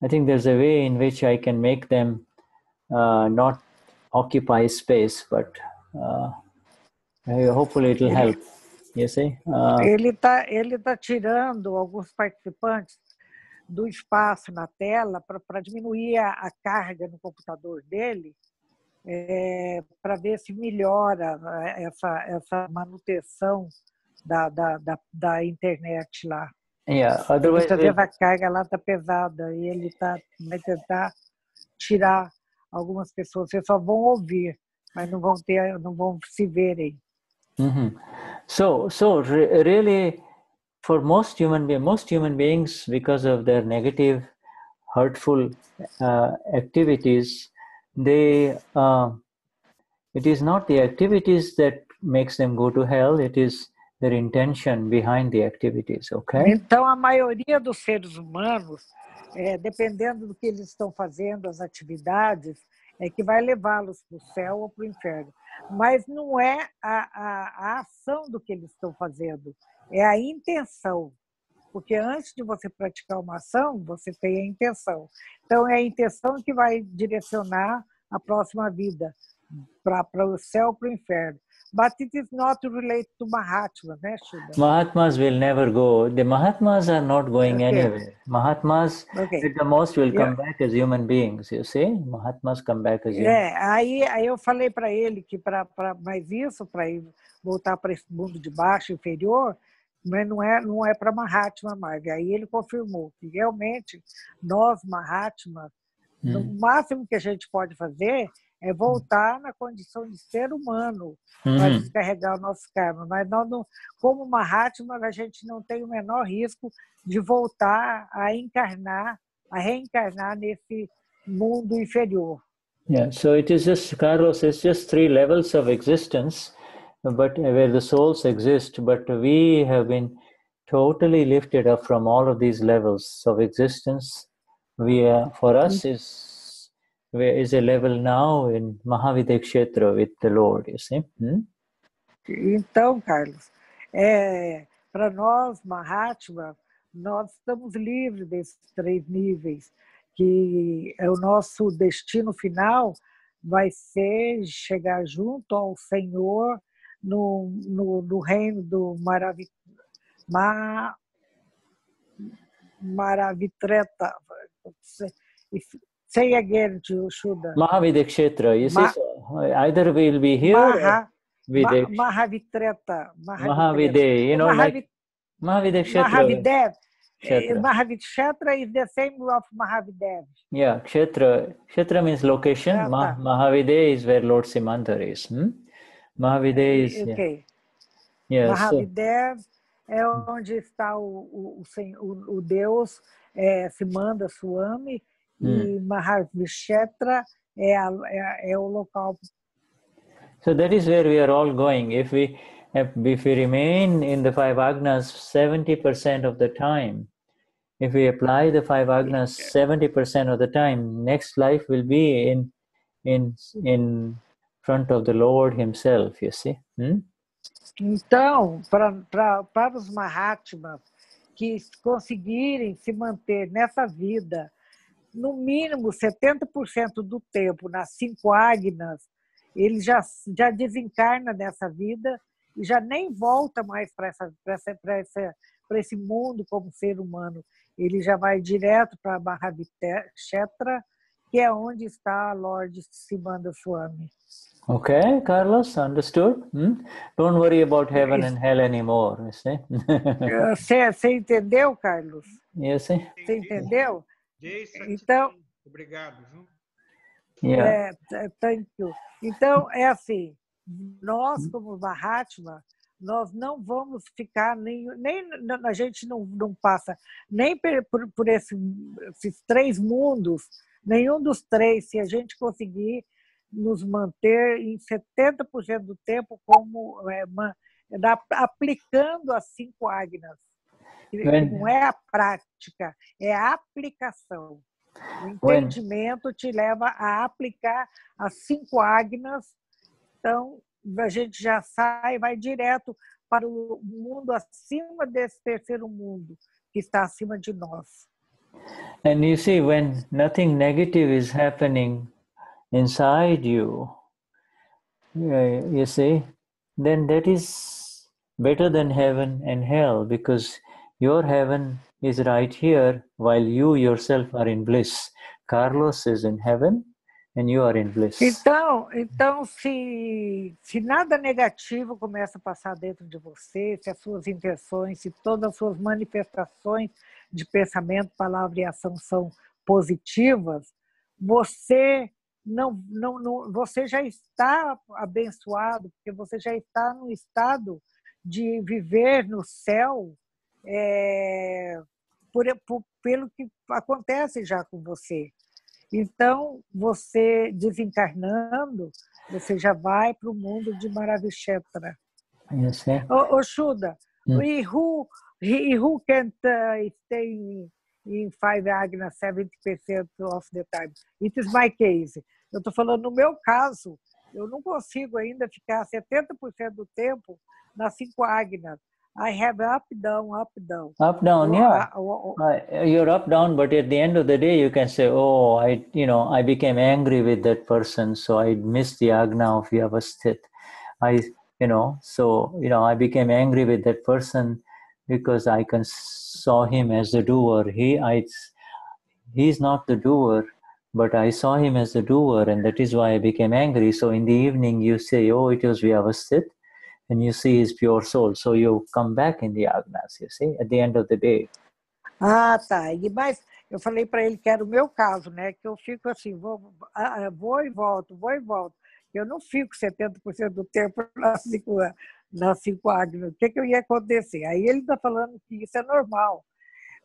[SPEAKER 2] I think there's a way in which I can make them uh, not occupy space, but uh, hopefully it'll help. You see. Uh,
[SPEAKER 1] Ele está ele tá tirando alguns participantes do espaço na tela para diminuir a, a carga no computador dele, para ver se melhora né, essa, essa manutenção da, da, da, da internet lá.
[SPEAKER 2] yeah. Otherwise,
[SPEAKER 1] vezes a carga lá está pesada e ele tá, vai tentar tirar algumas pessoas. Vocês só vão ouvir, mas não vão ter, não vão se verem.
[SPEAKER 2] Mhm. So, so re- really, for most human be- most human beings, because of their negative, hurtful uh, activities, they uh, it is not the activities that makes them go to hell. It is their intention behind the activities. Okay.
[SPEAKER 1] Então, a maioria dos seres humanos, é, dependendo do que eles estão fazendo, as atividades, é que vai levá-los para o céu ou para o inferno. Mas não é a, a, a ação do que eles estão fazendo, é a intenção. Porque antes de você praticar uma ação, você tem a intenção. Então, é a intenção que vai direcionar a próxima vida para o céu, para o inferno. But it is not related to Mahatma, né, Shuddha?
[SPEAKER 2] Mahatmas will never go. The Mahatmas are not going
[SPEAKER 1] Okay.
[SPEAKER 2] anywhere. Mahatmas,
[SPEAKER 1] Okay.
[SPEAKER 2] at the most, will come
[SPEAKER 1] Yeah.
[SPEAKER 2] back as human beings. You see, Mahatmas come back as human.
[SPEAKER 1] É, aí, aí eu falei para ele que para mais isso, para ir voltar para esse mundo de baixo, inferior, mas não é, não é para Mahatma mais. Aí ele confirmou que realmente nós, Mahatma, no
[SPEAKER 2] Hum.
[SPEAKER 1] máximo que a gente pode fazer é voltar na condição de ser humano para
[SPEAKER 2] Mhm.
[SPEAKER 1] descarregar o nosso karma. Mas nós não, como Mahatma, a gente não tem o menor risco de voltar a encarnar, a reencarnar nesse mundo inferior.
[SPEAKER 2] Yeah, so it is just, Carlos, it's just three levels of existence, but where the souls exist, but we have been totally lifted up from all of these levels of existence. We are, for us, is where is a level now in Mahavidya Kshetra with the Lord, you see. Hmm?
[SPEAKER 1] Então, Carlos, é, para nós, Mahatma, nós estamos livres desses três níveis, que é o nosso destino final vai ser chegar junto ao Senhor no, no, no reino do Maravi, Ma, Maravitreta. Say again, Shuddha.
[SPEAKER 2] Mahavidya Kshetra, you see, so either we'll be here or
[SPEAKER 1] Maha, Ma, Mahavitreta.
[SPEAKER 2] Mahavidya, you know, like Mahavidya Kshetra.
[SPEAKER 1] Mahavidev.
[SPEAKER 2] Kshetra.
[SPEAKER 1] Eh, Mahavikshetra is the same of Mahavidev.
[SPEAKER 2] Yeah, Kshetra. Kshetra means location.
[SPEAKER 1] Ah,
[SPEAKER 2] Ma-
[SPEAKER 1] tá.
[SPEAKER 2] Mahavide is where Lord Simanta is. Hmm? Mahavide is. Yeah.
[SPEAKER 1] Ok.
[SPEAKER 2] yeah so,
[SPEAKER 1] Mahavidev é onde está o, o, o, o- Deus é, Simanda Swami e Mahavikshetra é, a- é, a- é o local.
[SPEAKER 2] so that is where we are all going. If we if we remain in the five agnas 70% of the time, if we apply the five agnas 70% of the time, next life will be in in in front of the Lord Himself. You see. Hmm?
[SPEAKER 1] Então, pra- pra- para os Mahatmas que conseguirem se manter nessa vida, no mínimo 70% do tempo nas cinco ágnas, ele já, já desencarna nessa vida e já nem volta mais para essa, pra essa, pra essa, pra esse mundo como ser humano. Ele já vai direto para Mahavikshetra, que é onde está a Lorde Simanda Swami.
[SPEAKER 2] Okay, Carlos, understood. Hmm? Don't worry about heaven and hell anymore. You see.
[SPEAKER 1] Você, você entendeu, Carlos?
[SPEAKER 2] see.
[SPEAKER 1] Você entendeu?
[SPEAKER 12] Jay
[SPEAKER 1] Então,
[SPEAKER 12] Obrigado, viu?
[SPEAKER 2] Yeah.
[SPEAKER 1] É, thank you. Então, é assim, nós como Mahatma, nós não vamos ficar, nem, nem a gente não, não passa nem por, por esse- esses três mundos, nenhum dos três, se a gente conseguir nos manter em 70% do tempo como é, aplicando as cinco ágnas. Que
[SPEAKER 2] When-
[SPEAKER 1] Não é a prática, é a aplicação. O entendimento te leva a aplicar as cinco ágnas, então a gente já sai, vai direto para o mundo acima desse terceiro mundo, que está acima de nós.
[SPEAKER 2] And you see, when nothing negative is happening inside you, uh, you see, then that is better than heaven and hell because your heaven is right here while you yourself are in bliss. Carlos is in heaven and you are in bliss.
[SPEAKER 1] Então, então se, se nada negativo começa a passar dentro de você, se as suas intenções, se todas as suas manifestações de pensamento, palavra e ação são positivas, você não, não, não você já está abençoado, porque você já está no estado de viver no céu é, por, por, pelo que acontece já com você. Então, você desencarnando, você já vai para o mundo de Maravishetra.
[SPEAKER 2] You see?
[SPEAKER 1] Ô, ô Shuda,
[SPEAKER 2] Hum.
[SPEAKER 1] e who, he, who can't uh, stay in, in five agna 70% of the time? It is my case. Eu estou falando no meu caso, eu não consigo ainda ficar 70% do tempo nas cinco agnas. I have up, down, up, down.
[SPEAKER 2] Up, down, yeah.
[SPEAKER 1] a- o- o-
[SPEAKER 2] Uh, you're up down but at the end of the day you can say oh i you know i became angry with that person so i missed the agna of vyavasthit i you know so you know i became angry with that person because i can saw him as the doer he i he's not the doer but i saw him as the doer and that is why i became angry so in the evening you say oh it was vyavasthit and you see his pure soul so you come back in the agnas you see at the end of the day
[SPEAKER 1] Ah, tá. E mas eu falei para ele que era o meu caso, né? Que eu fico assim, vou, ah, ah, vou e volto, vou e volto. Eu não fico 70% do tempo nas cinco, nas cinco águias. O que, que eu ia acontecer? Aí ele está falando que isso é normal,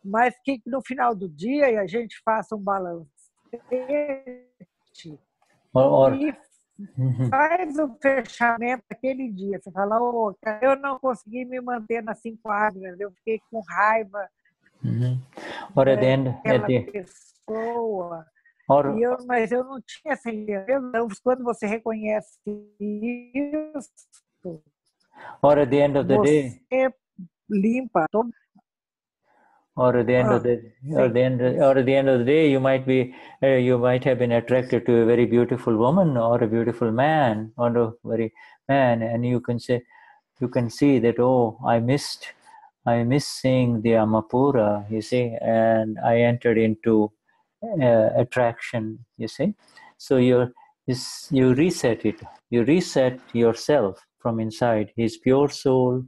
[SPEAKER 1] mas que no final do dia a gente faça um balanço
[SPEAKER 2] or, or Mhm.
[SPEAKER 1] faz o fechamento aquele dia. Você fala, "Ô, cara, eu não consegui me manter nas cinco águias, eu fiquei com raiva
[SPEAKER 2] Mhm. Or at the end,
[SPEAKER 1] daquela
[SPEAKER 2] at the
[SPEAKER 1] pessoa.
[SPEAKER 2] or
[SPEAKER 1] eu, mas eu não tinha essa então, quando você reconhece isso,
[SPEAKER 2] or at the end of the day,
[SPEAKER 1] você limpa todo.
[SPEAKER 2] Or at the end
[SPEAKER 1] Ah,
[SPEAKER 2] of the or the end or at the end of the day, you might be uh, you might have been attracted to a very beautiful woman or a beautiful man or a very man, and you can say you can see that oh, I missed I missed seeing the Amapura, you see, and I entered into uh, attraction, you see. So you're you reset it. You reset yourself from inside. His pure soul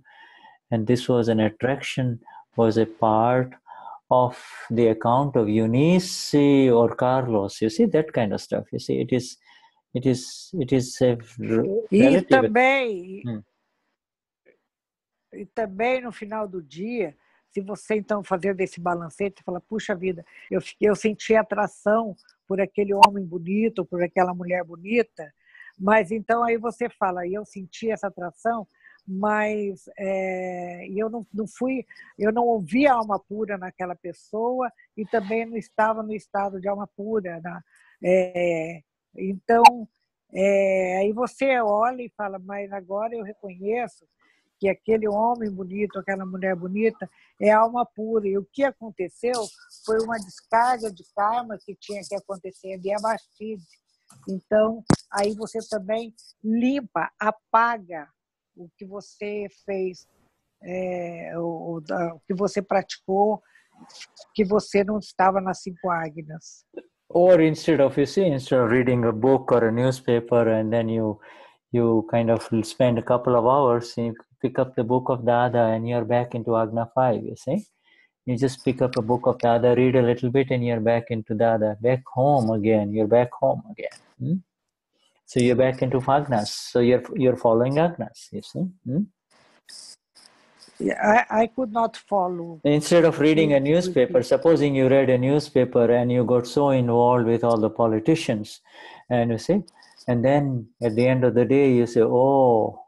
[SPEAKER 2] and this was an attraction was a part of the account of eunice or carlos. You see that kind of stuff. You see it is it is it is a r-
[SPEAKER 1] E
[SPEAKER 2] relative
[SPEAKER 1] também,
[SPEAKER 2] Hum.
[SPEAKER 1] e também no final do dia, se você então fazer desse balancete, fala, puxa vida, eu, fiquei, eu senti atração por aquele homem bonito, por aquela mulher bonita, mas então aí você fala, eu senti essa atração, mas é, eu não, não fui, eu não ouvi alma pura naquela pessoa e também não estava no estado de alma pura. Na, é, então, é, aí você olha e fala, mas agora eu reconheço que aquele homem bonito, aquela mulher bonita, é alma pura. E o que aconteceu foi uma descarga de karma que tinha que acontecer de Abastide. Então, aí você também limpa, apaga o que você fez, é, o, o que você praticou, que você não estava nas cinco águias.
[SPEAKER 2] or instead of you see instead of reading a book or a newspaper and then you you kind of spend a couple of hours you pick up the book of dada and you're back into agna 5 you see you just pick up a book of dada read a little bit and you're back into dada back home again you're back home again hmm? So you're back into agnas so you're you're following agnas you see hmm?
[SPEAKER 1] I, I could not follow.
[SPEAKER 2] Instead of reading a newspaper, supposing you read a newspaper and you got so involved with all the politicians, and you see, and then at the end of the day, you say, "Oh,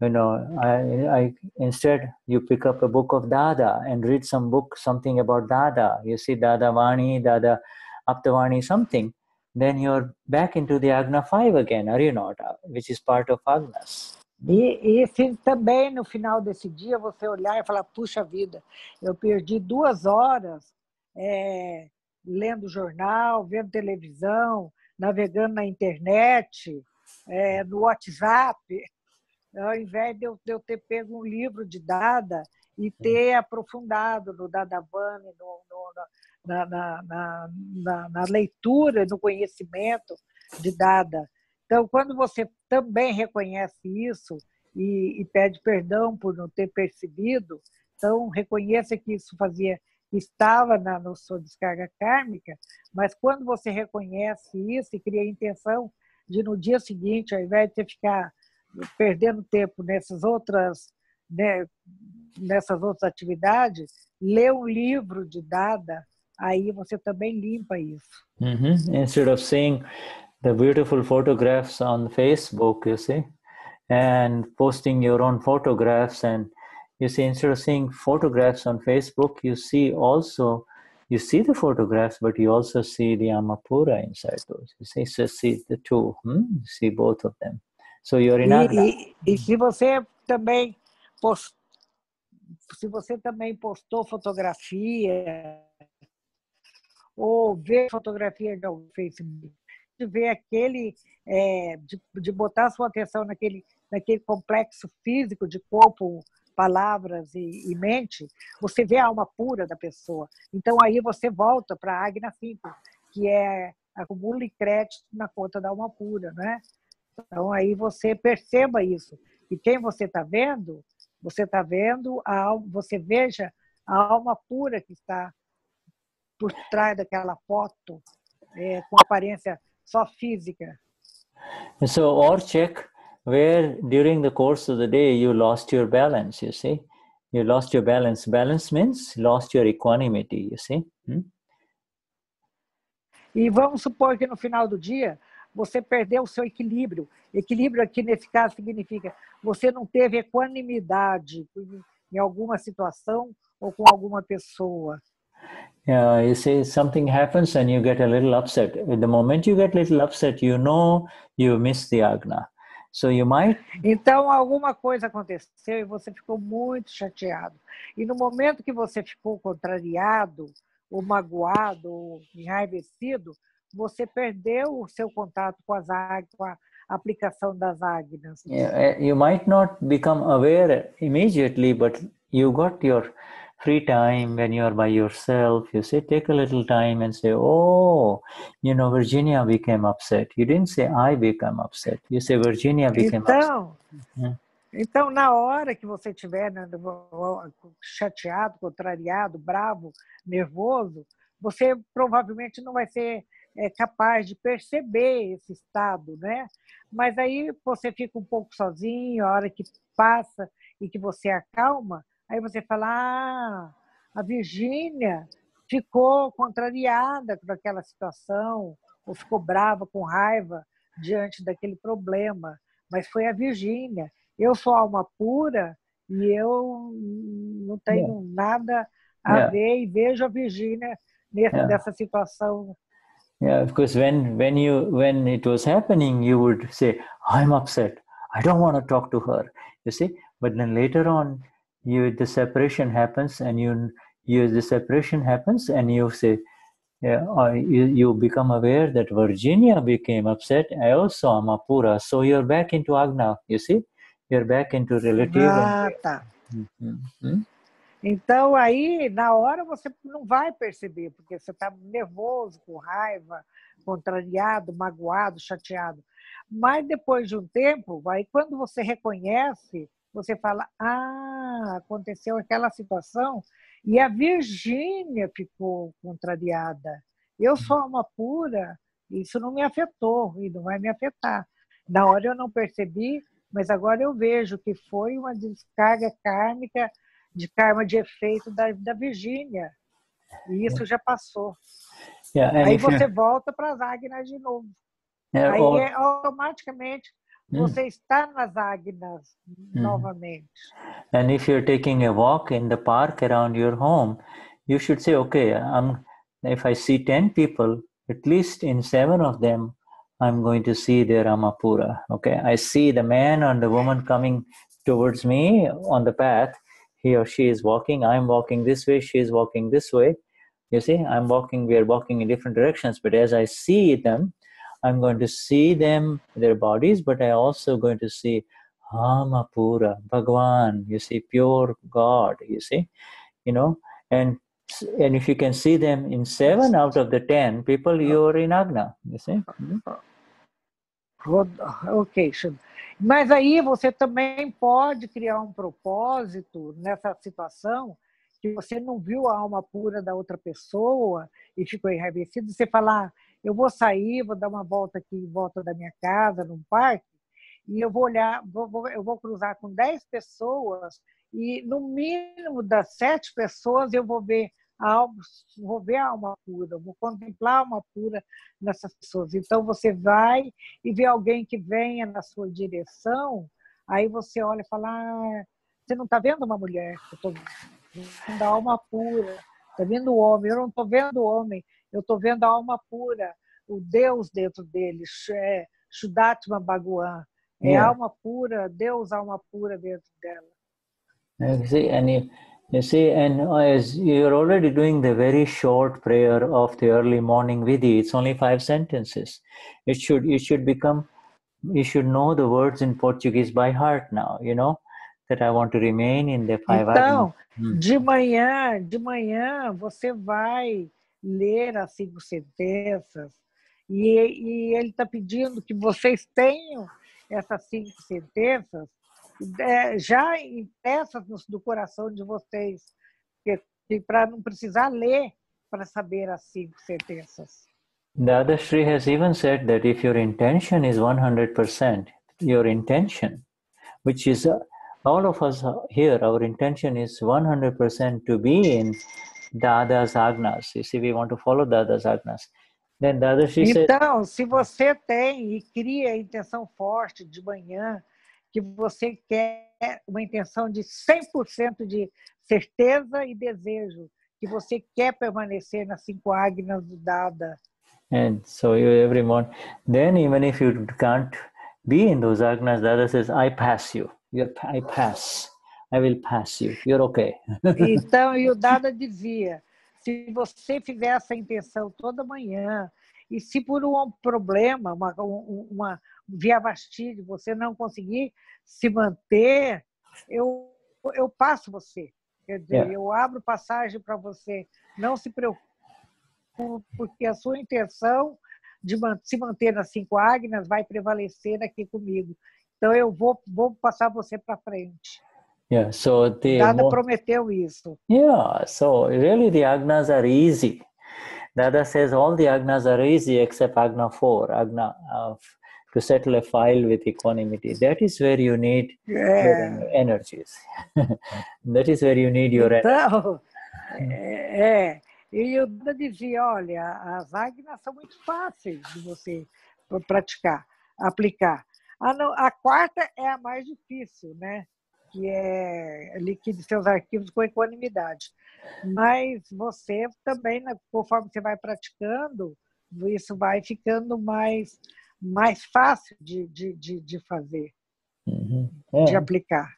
[SPEAKER 2] you know, I, I." Instead, you pick up a book of Dada and read some book, something about Dada. You see, Dada Vani, Dada Aptavani, something. Then you're back into the Agna five again, are you not? Uh, Which is part of Agnas.
[SPEAKER 1] E, e se também no final desse dia você olhar e falar, puxa vida, eu perdi duas horas é, lendo jornal, vendo televisão, navegando na internet, é, no WhatsApp, ao invés de eu, de eu ter pego um livro de Dada e ter aprofundado no Dadavani, no, no, na, na, na, na, leitura, no conhecimento de Dada. Então, quando você também reconhece isso e, e, pede perdão por não ter percebido, então reconheça que isso fazia estava na, na sua descarga kármica, mas quando você reconhece isso e cria a intenção de no dia seguinte, ao invés de ficar perdendo tempo nessas outras né, nessas outras atividades, ler um livro de Dada, aí você também limpa isso.
[SPEAKER 2] Mhm. Instead of seeing the beautiful photographs on Facebook, you see, and posting your own photographs, and you see, instead of seeing photographs on Facebook, you see also you see the photographs, but you also see the Amapura inside those. You see, so see the two, hmm? you see both of them. So you're in
[SPEAKER 1] E,
[SPEAKER 2] Agna.
[SPEAKER 1] e, e se você também pos- se você também postou fotografia ou vê fotografia no Facebook, de ver aquele é, de, de botar sua atenção naquele naquele complexo físico de corpo, palavras e, e mente, você vê a alma pura da pessoa. Então aí você volta para a Agna Simples, que é acumula crédito na conta da alma pura, né? Então aí você perceba isso. E quem você está vendo, você está vendo a você veja a alma pura que está por trás daquela foto é, com aparência só física.
[SPEAKER 2] So, or check where during the course of the day you lost your balance, you see. You lost your balance. Balance means lost your equanimity, you see. Hmm?
[SPEAKER 1] E vamos supor que no final do dia você perdeu o seu equilíbrio. Equilíbrio aqui nesse caso significa você não teve equanimidade em- em alguma situação ou com alguma pessoa.
[SPEAKER 2] Yeah, you see, something happens and you get a little upset. The moment you get a little upset, you know you missed the agna. So you might
[SPEAKER 1] Então, alguma coisa aconteceu e você ficou muito chateado. E no momento que você ficou contrariado, ou magoado, ou enraivecido, você perdeu o seu contato com, as, ag- com a aplicação das águinas.
[SPEAKER 2] Yeah, eh, you might not become aware immediately, but you got your free time when you are by yourself. You say, take a little time and say, Oh, you know, Virginia became upset. You didn't say, I became upset. You say, Virginia became upset.
[SPEAKER 1] Então,
[SPEAKER 2] Yeah.
[SPEAKER 1] então, na hora que você estiver né, chateado, contrariado, bravo, nervoso, você provavelmente não vai ser é, capaz de perceber esse estado, né? Mas aí você fica um pouco sozinho, a hora que passa e que você acalma, aí você fala: ah, a Virgínia ficou contrariada por aquela situação, ou ficou brava, com raiva diante daquele problema, mas foi a Virgínia. Eu sou alma pura e eu não tenho nada a
[SPEAKER 2] Yeah.
[SPEAKER 1] ver e vejo a Virgínia nessa,
[SPEAKER 2] Yeah.
[SPEAKER 1] nessa situação.
[SPEAKER 2] Yeah, because when when you when it was happening, you would say, "I'm upset. I don't want to talk to her." You see, but then later on, you the separation happens, and you you the separation happens, and you say, yeah, uh, you you become aware that Virginia became upset. I also am Apura, so you're back into Agna. You see, you're back into relative.
[SPEAKER 1] Ah, tá.
[SPEAKER 2] and, Mhm, mhm.
[SPEAKER 1] Então, aí, na hora, você não vai perceber, porque você está nervoso, com raiva, contrariado, magoado, chateado. Mas depois de um tempo, aí quando você reconhece, você fala: Ah, aconteceu aquela situação e a Virgínia ficou contrariada. Eu sou uma pura, isso não me afetou e não vai me afetar. Na hora eu não percebi, mas agora eu vejo que foi uma descarga kármica de karma de efeito da, da Virgínia. E isso já passou.
[SPEAKER 2] Yeah, and
[SPEAKER 1] Aí
[SPEAKER 2] if you-
[SPEAKER 1] você volta para as águinas de novo.
[SPEAKER 2] Yeah,
[SPEAKER 1] Aí é, automaticamente. Você está nas águinas novamente.
[SPEAKER 2] And if you're taking a walk in the park around your home, you should say, okay, I'm, if I see 10 people, at least in seven of them, I'm going to see their Amapura. Okay, I see the man or the woman coming towards me on the path. He or she is walking. I'm walking this way. She is walking this way. You see, I'm walking, we are walking in different directions. But as I see them, I'm going to see them, their bodies, but I also going to see Amapura, Bhagwan, you see, pure God, you see, you know, and and if you can see them in seven out of the ten people, you're in Agna, you see. Mhm.
[SPEAKER 1] Rod- Ok, mas aí você também pode criar um propósito nessa situação que você não viu a alma pura da outra pessoa e ficou enraivecido, você falar, eu vou sair, vou dar uma volta aqui em volta da minha casa, num parque, e eu vou olhar, vou- vou- eu vou cruzar com 10 pessoas e no mínimo das sete pessoas eu vou ver a alma, vou ver a alma pura, vou contemplar a alma pura nessas pessoas. Então você vai e vê alguém que venha na sua direção, aí você olha e fala, ah, você não está vendo uma mulher, eu estou vendo? A alma pura, está vendo o homem, eu não estou vendo o homem, eu estou vendo a alma pura, o Deus dentro dele, é Shudatma Bhagwan, é
[SPEAKER 2] Yeah.
[SPEAKER 1] alma pura, Deus alma pura dentro dela.
[SPEAKER 2] See, and you, you see, and as you're already doing the very short prayer of the early morning vidhi, it's only five sentences. It should it should become you should know the words in Portuguese by heart now, you know, that I want to remain in the five
[SPEAKER 1] Então.
[SPEAKER 2] Hmm.
[SPEAKER 1] de manhã, de manhã, você vai ler as cinco sentenças e, e ele está pedindo que vocês tenham essas cinco sentenças é, já impressas no, do coração de vocês, para não precisar ler para saber as cinco sentenças.
[SPEAKER 2] The other Sri has even said that if your intention is 100%, your intention, which is uh, all of us here, our intention is 100% to be in Dada's Agnas. You see, we want to follow Dada's Agnas. Then the other Sri said,
[SPEAKER 1] Então, se você tem e cria a intenção forte de manhã, que você quer uma intenção de 100% de certeza e desejo, que você quer permanecer nas cinco ágnas do Dada.
[SPEAKER 2] and so you every morning, then even if you can't be in those Agnas, Dada says, I pass you. I pass. I will pass you. You're okay.
[SPEAKER 1] Então, e o Dada dizia: se você fizer essa intenção toda manhã, e se por um problema, uma, um- uma via vastídio, você não conseguir se manter, eu, eu passo você. Quer dizer,
[SPEAKER 2] Yeah.
[SPEAKER 1] eu abro passagem para você. Não se preocupe, porque a sua intenção de se manter nas cinco ágnas vai prevalecer aqui comigo. Então, eu vou, vou passar você para frente.
[SPEAKER 2] Yeah, so the
[SPEAKER 1] Dada prometeu isso.
[SPEAKER 2] Yeah, so really the agnas are easy. Dada says all the agnas are easy except agna 4, agna uh, of to settle a file with equanimity. That is where you need your energies. that is where you need your en-
[SPEAKER 1] Então, é, é. e eu dizia, olha, as agnas são muito fáceis de você praticar, aplicar. A, não- a quarta é a mais difícil, né? Que é liquide seus arquivos com equanimidade. Mas você também, né, conforme você vai praticando, isso vai ficando mais, mais fácil de, de, de, de fazer, de
[SPEAKER 2] Yeah.
[SPEAKER 1] aplicar.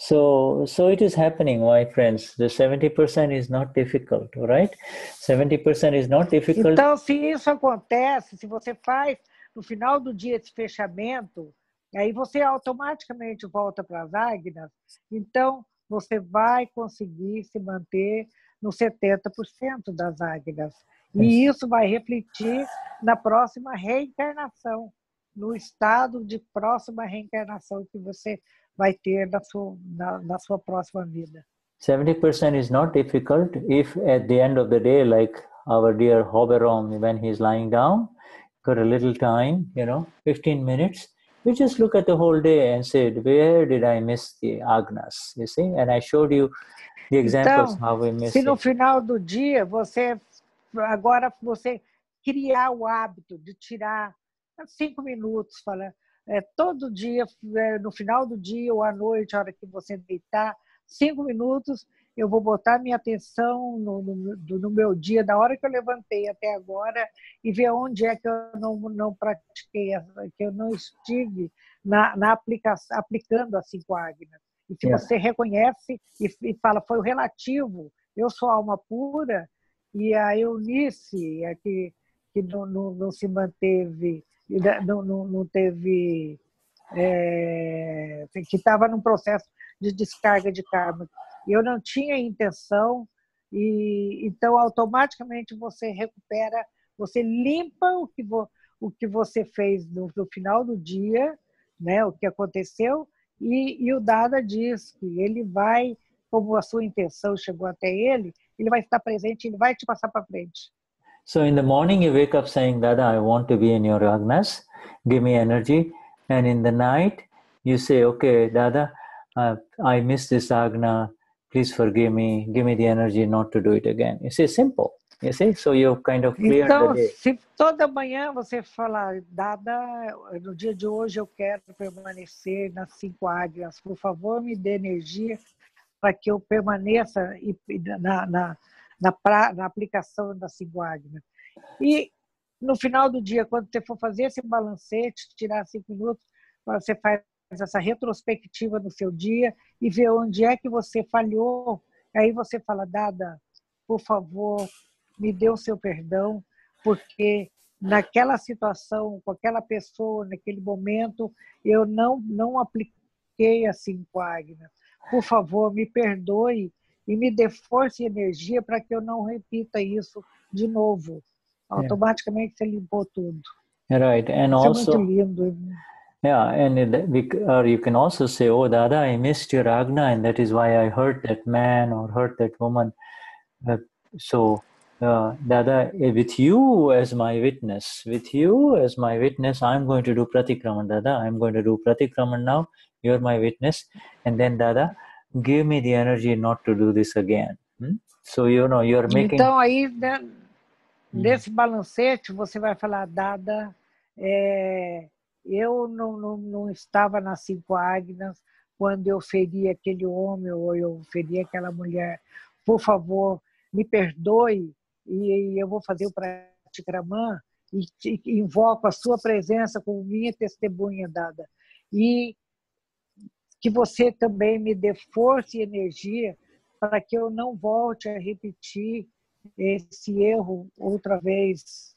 [SPEAKER 2] So, so it is happening, my friends. The 70% is not difficult, right? 70% is not difficult.
[SPEAKER 1] Então, se isso acontece, se você faz no final do dia esse fechamento, aí você automaticamente volta para as águinas, então você vai conseguir se manter no 70% das águinas. E isso vai refletir na próxima reencarnação, no estado de próxima reencarnação que você vai ter na sua, na, na sua próxima vida.
[SPEAKER 2] 70% is not difficult if at the end of the day, like our dear Hoberom, when he's lying down, got a little time, you know, 15 minutes, we just look at the whole day and said, where did I miss the agnas? You see? And I showed you the examples
[SPEAKER 1] Então,
[SPEAKER 2] how we miss
[SPEAKER 1] se no
[SPEAKER 2] it.
[SPEAKER 1] final do dia você agora você criar o hábito de tirar cinco minutos, fala, é, todo dia, é, no final do dia ou à noite, a hora que você deitar, cinco minutos, eu vou botar minha atenção no, no, no meu dia, da hora que eu levantei até agora, e ver onde é que eu não, não pratiquei, que eu não estive na, na aplicação, aplicando as cinco águinas. E se
[SPEAKER 2] Yeah.
[SPEAKER 1] você reconhece e, e fala, foi o relativo, eu sou alma pura, e a Eunice, é que, que não, não, não se manteve, não, não, não teve, é, que estava num processo de descarga de karma. Eu não tinha intenção, e então automaticamente você recupera, você limpa o que, vo, o que você fez no, no final do dia, né, o que aconteceu, e, e o Dada diz que ele vai, como a sua intenção chegou até ele, ele vai estar presente, ele vai te passar para frente.
[SPEAKER 2] So in the morning, you wake up saying, Dada, I want to be in your agnas, give me energy. And in the night, you say, okay, Dada, uh, I missed this agna. Please forgive me, give me the energy not to do it again. You see, simple. You see, so you've kind of cleared
[SPEAKER 1] Então,
[SPEAKER 2] the day.
[SPEAKER 1] se toda manhã você falar, dada, no dia de hoje eu quero permanecer nas cinco águias, por favor, me dê energia para que eu permaneça na, na, na, pra- na aplicação das cinco águias. E no final do dia, quando você for fazer esse balancete, tirar cinco minutos, você faz essa retrospectiva no seu dia e vê onde é que você falhou. Aí você fala, Dada, por favor, me dê o seu perdão, porque naquela situação, com aquela pessoa, naquele momento, eu não, não apliquei as cinco águias. Por favor, me perdoe e me dê força e energia para que eu não repita isso de novo. Automaticamente você limpou tudo.
[SPEAKER 2] Right. And
[SPEAKER 1] Isso é
[SPEAKER 2] also,
[SPEAKER 1] muito lindo.
[SPEAKER 2] Yeah, and we or you can also say, "Oh, Dada, I missed your agna, and that is why I hurt that man or hurt that woman." Uh, so, uh, Dada, eh, with you as my witness, with you as my witness, I'm going to do pratikraman, Dada. I'm going to do pratikraman now. You're my witness, and then Dada, give me the energy not to do this again. Hmm? So you know you're making.
[SPEAKER 1] Então, aí, né, nesse balancete, você vai falar, Dada, é, eu não, não, não estava nas cinco águias quando eu feri aquele homem ou eu feri aquela mulher. Por favor, me perdoe e eu vou fazer o Pratikramã e, invoco a sua presença como minha testemunha, Dada. E que você também me dê força e energia para que eu não volte a repetir esse erro outra vez.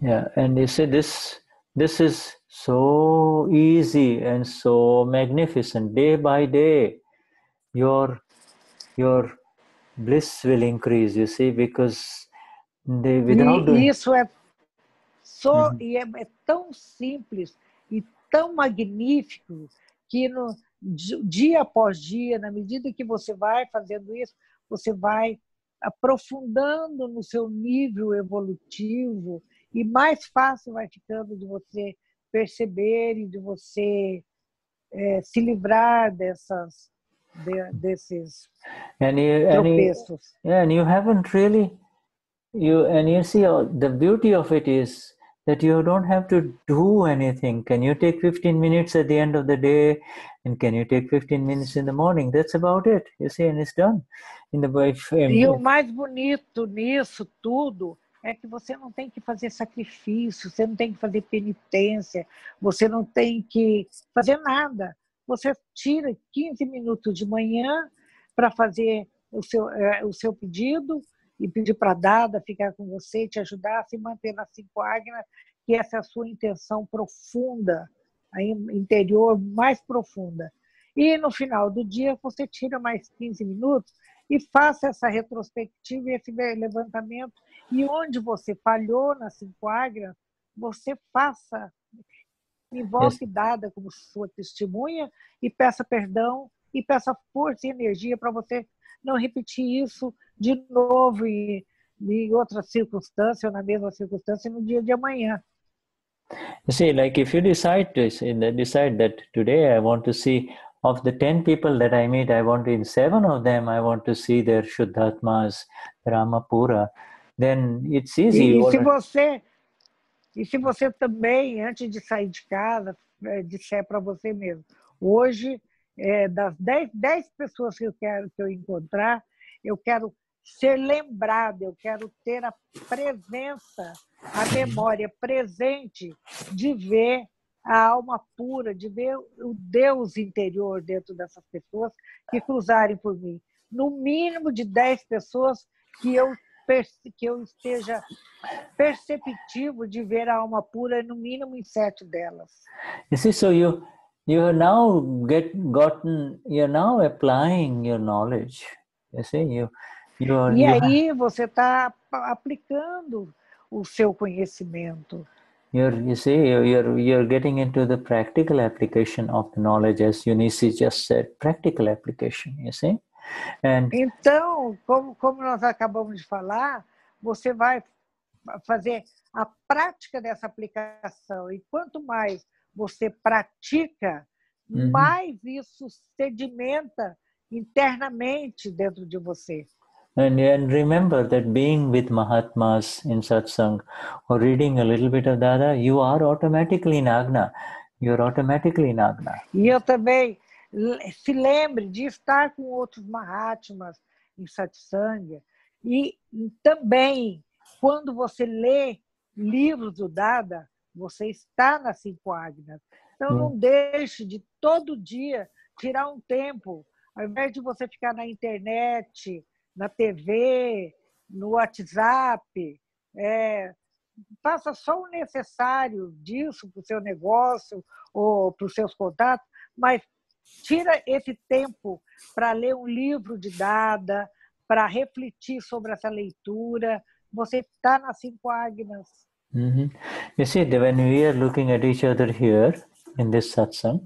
[SPEAKER 2] Yeah, and you see this this is so easy and so magnificent. Day by day, your your bliss will increase. You see, because they without
[SPEAKER 1] E
[SPEAKER 2] doing
[SPEAKER 1] isso é só
[SPEAKER 2] Uhum.
[SPEAKER 1] e é, é tão simples e tão magnífico que no di- dia após dia, na medida que você vai fazendo isso, você vai aprofundando no seu nível evolutivo e mais fácil vai ficando de você perceber e de você eh, se livrar dessas de- desses
[SPEAKER 2] and you, and you,
[SPEAKER 1] tropeços.
[SPEAKER 2] and you haven't really you and you see uh, the beauty of it is that you don't have to do anything. Can you take 15 minutes at the end of the day? And can you take 15 minutes in the morning? That's about it. You see and it's done. In the if,
[SPEAKER 1] E o mais bonito nisso tudo é que você não tem que fazer sacrifício, você não tem que fazer penitência, você não tem que fazer nada. Você tira 15 minutos de manhã para fazer o seu, eh, o seu pedido e pedir para a Dada ficar com você te ajudar a se manter nas cinco águias, que essa é a sua intenção profunda, interior mais profunda. E no final do dia você tira mais 15 minutos e faça essa retrospectiva e esse levantamento. E onde você falhou nas cinco águias, você faça, invoque Dada como sua testemunha e peça perdão e peça força e energia para você não repetir isso de novo em, em outra circunstância ou na mesma circunstância no dia de amanhã.
[SPEAKER 2] You see, like if you decide to decide that today I want to see of the ten people that I meet, I want to in seven of them I want to see their Shuddhatmas, Ramapura, then it's easy.
[SPEAKER 1] E,
[SPEAKER 2] You
[SPEAKER 1] e se você e se você também antes de sair de casa eh, disser para você mesmo, hoje eh, das 10, 10 pessoas que eu quero que eu encontrar, eu quero ser lembrada, eu quero ter a presença, a memória presente de ver a alma pura, de ver o Deus interior dentro dessas pessoas que cruzarem por mim. No mínimo de 10 pessoas que eu que eu esteja perceptivo de ver a alma pura, no mínimo em sete delas.
[SPEAKER 2] See, so you you now get gotten you're now applying your knowledge. You see, you you are
[SPEAKER 1] E aí você está aplicando o seu conhecimento.
[SPEAKER 2] You're you see you're, you're getting into the practical application of the knowledge as Eunice just said, practical application, you see? And
[SPEAKER 1] Então, como, como nós acabamos de falar, você vai fazer a prática dessa aplicação. E quanto mais você pratica,
[SPEAKER 2] Uhum.
[SPEAKER 1] mais isso sedimenta internamente dentro de você.
[SPEAKER 2] And, and remember that being with Mahatmas in satsang or reading a little bit of Dada, you are automatically in Agna. You're automatically in Agna.
[SPEAKER 1] E eu também se lembre de estar com outros Mahatmas em satsang e também quando você lê livros do Dada, você está nas cinco Agnas. Então não deixe de todo dia tirar um tempo, ao invés de você ficar na internet, na TV, no WhatsApp, é, faça só o necessário disso para o seu negócio ou para os seus contatos, mas tira esse tempo para ler um livro de Dada, para refletir sobre essa leitura. Você está nas cinco Agnas.
[SPEAKER 2] Mhm. You see, when we are looking at each other here in this satsang,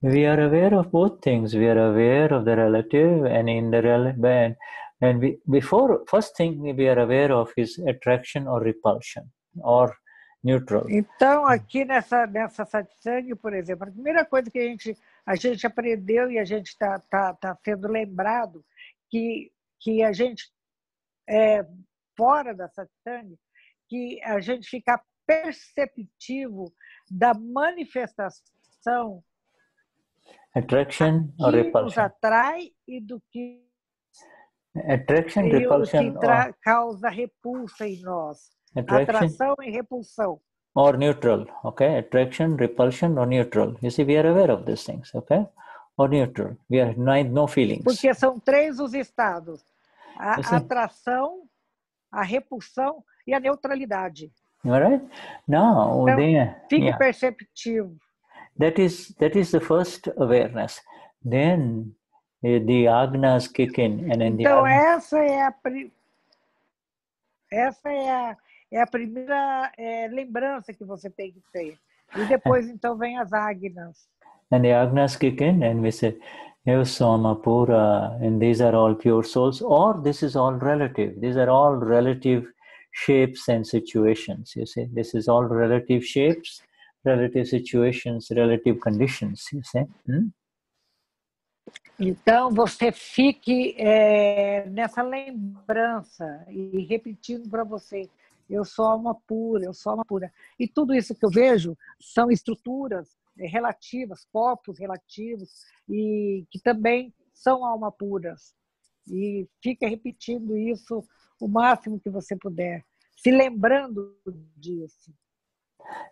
[SPEAKER 2] we are aware of both things. We are aware of the relative and in the. And we, before, first thing we are aware of is attraction or repulsion or neutral.
[SPEAKER 1] Então, aqui nessa, nessa satsang, por exemplo, a primeira coisa que a gente, a gente aprendeu e a gente está tá, tá sendo lembrado que, que a gente, é, fora da satsang, que a gente fica perceptivo da manifestação
[SPEAKER 2] Attraction or
[SPEAKER 1] que nos
[SPEAKER 2] repulsion.
[SPEAKER 1] atrai e do que,
[SPEAKER 2] Attraction,
[SPEAKER 1] e o que
[SPEAKER 2] repulsion,
[SPEAKER 1] tra-
[SPEAKER 2] or,
[SPEAKER 1] causa repulsa em nós.
[SPEAKER 2] attraction
[SPEAKER 1] Atração e repulsão.
[SPEAKER 2] or neutral. Okay, attraction, repulsion, or neutral. You see, we are aware of these things. Okay, or neutral. We are no, no feelings.
[SPEAKER 1] Porque são três os estados: a atração, a repulsão e a neutralidade.
[SPEAKER 2] All right. Now,
[SPEAKER 1] Então,
[SPEAKER 2] then,
[SPEAKER 1] Fique
[SPEAKER 2] yeah.
[SPEAKER 1] perceptivo.
[SPEAKER 2] that is that is the first awareness then the agnas kick in and then the
[SPEAKER 1] Então,
[SPEAKER 2] agna-
[SPEAKER 1] essa é a, pri- essa é a, é a primeira é, lembrança que você tem que ter. E depois, então, vem as ágnas.
[SPEAKER 2] and the agnas kick in and we say Eva Soma Pura and these are all pure souls or this is all relative these are all relative shapes and situations you see this is all relative shapes relative situations relative conditions you see Hmm?
[SPEAKER 1] Então, você fique é, nessa lembrança e repetindo para você: eu sou alma pura, eu sou alma pura. E tudo isso que eu vejo são estruturas é, relativas, corpos relativos, e que também são alma puras. E fica repetindo isso o máximo que você puder, se lembrando disso.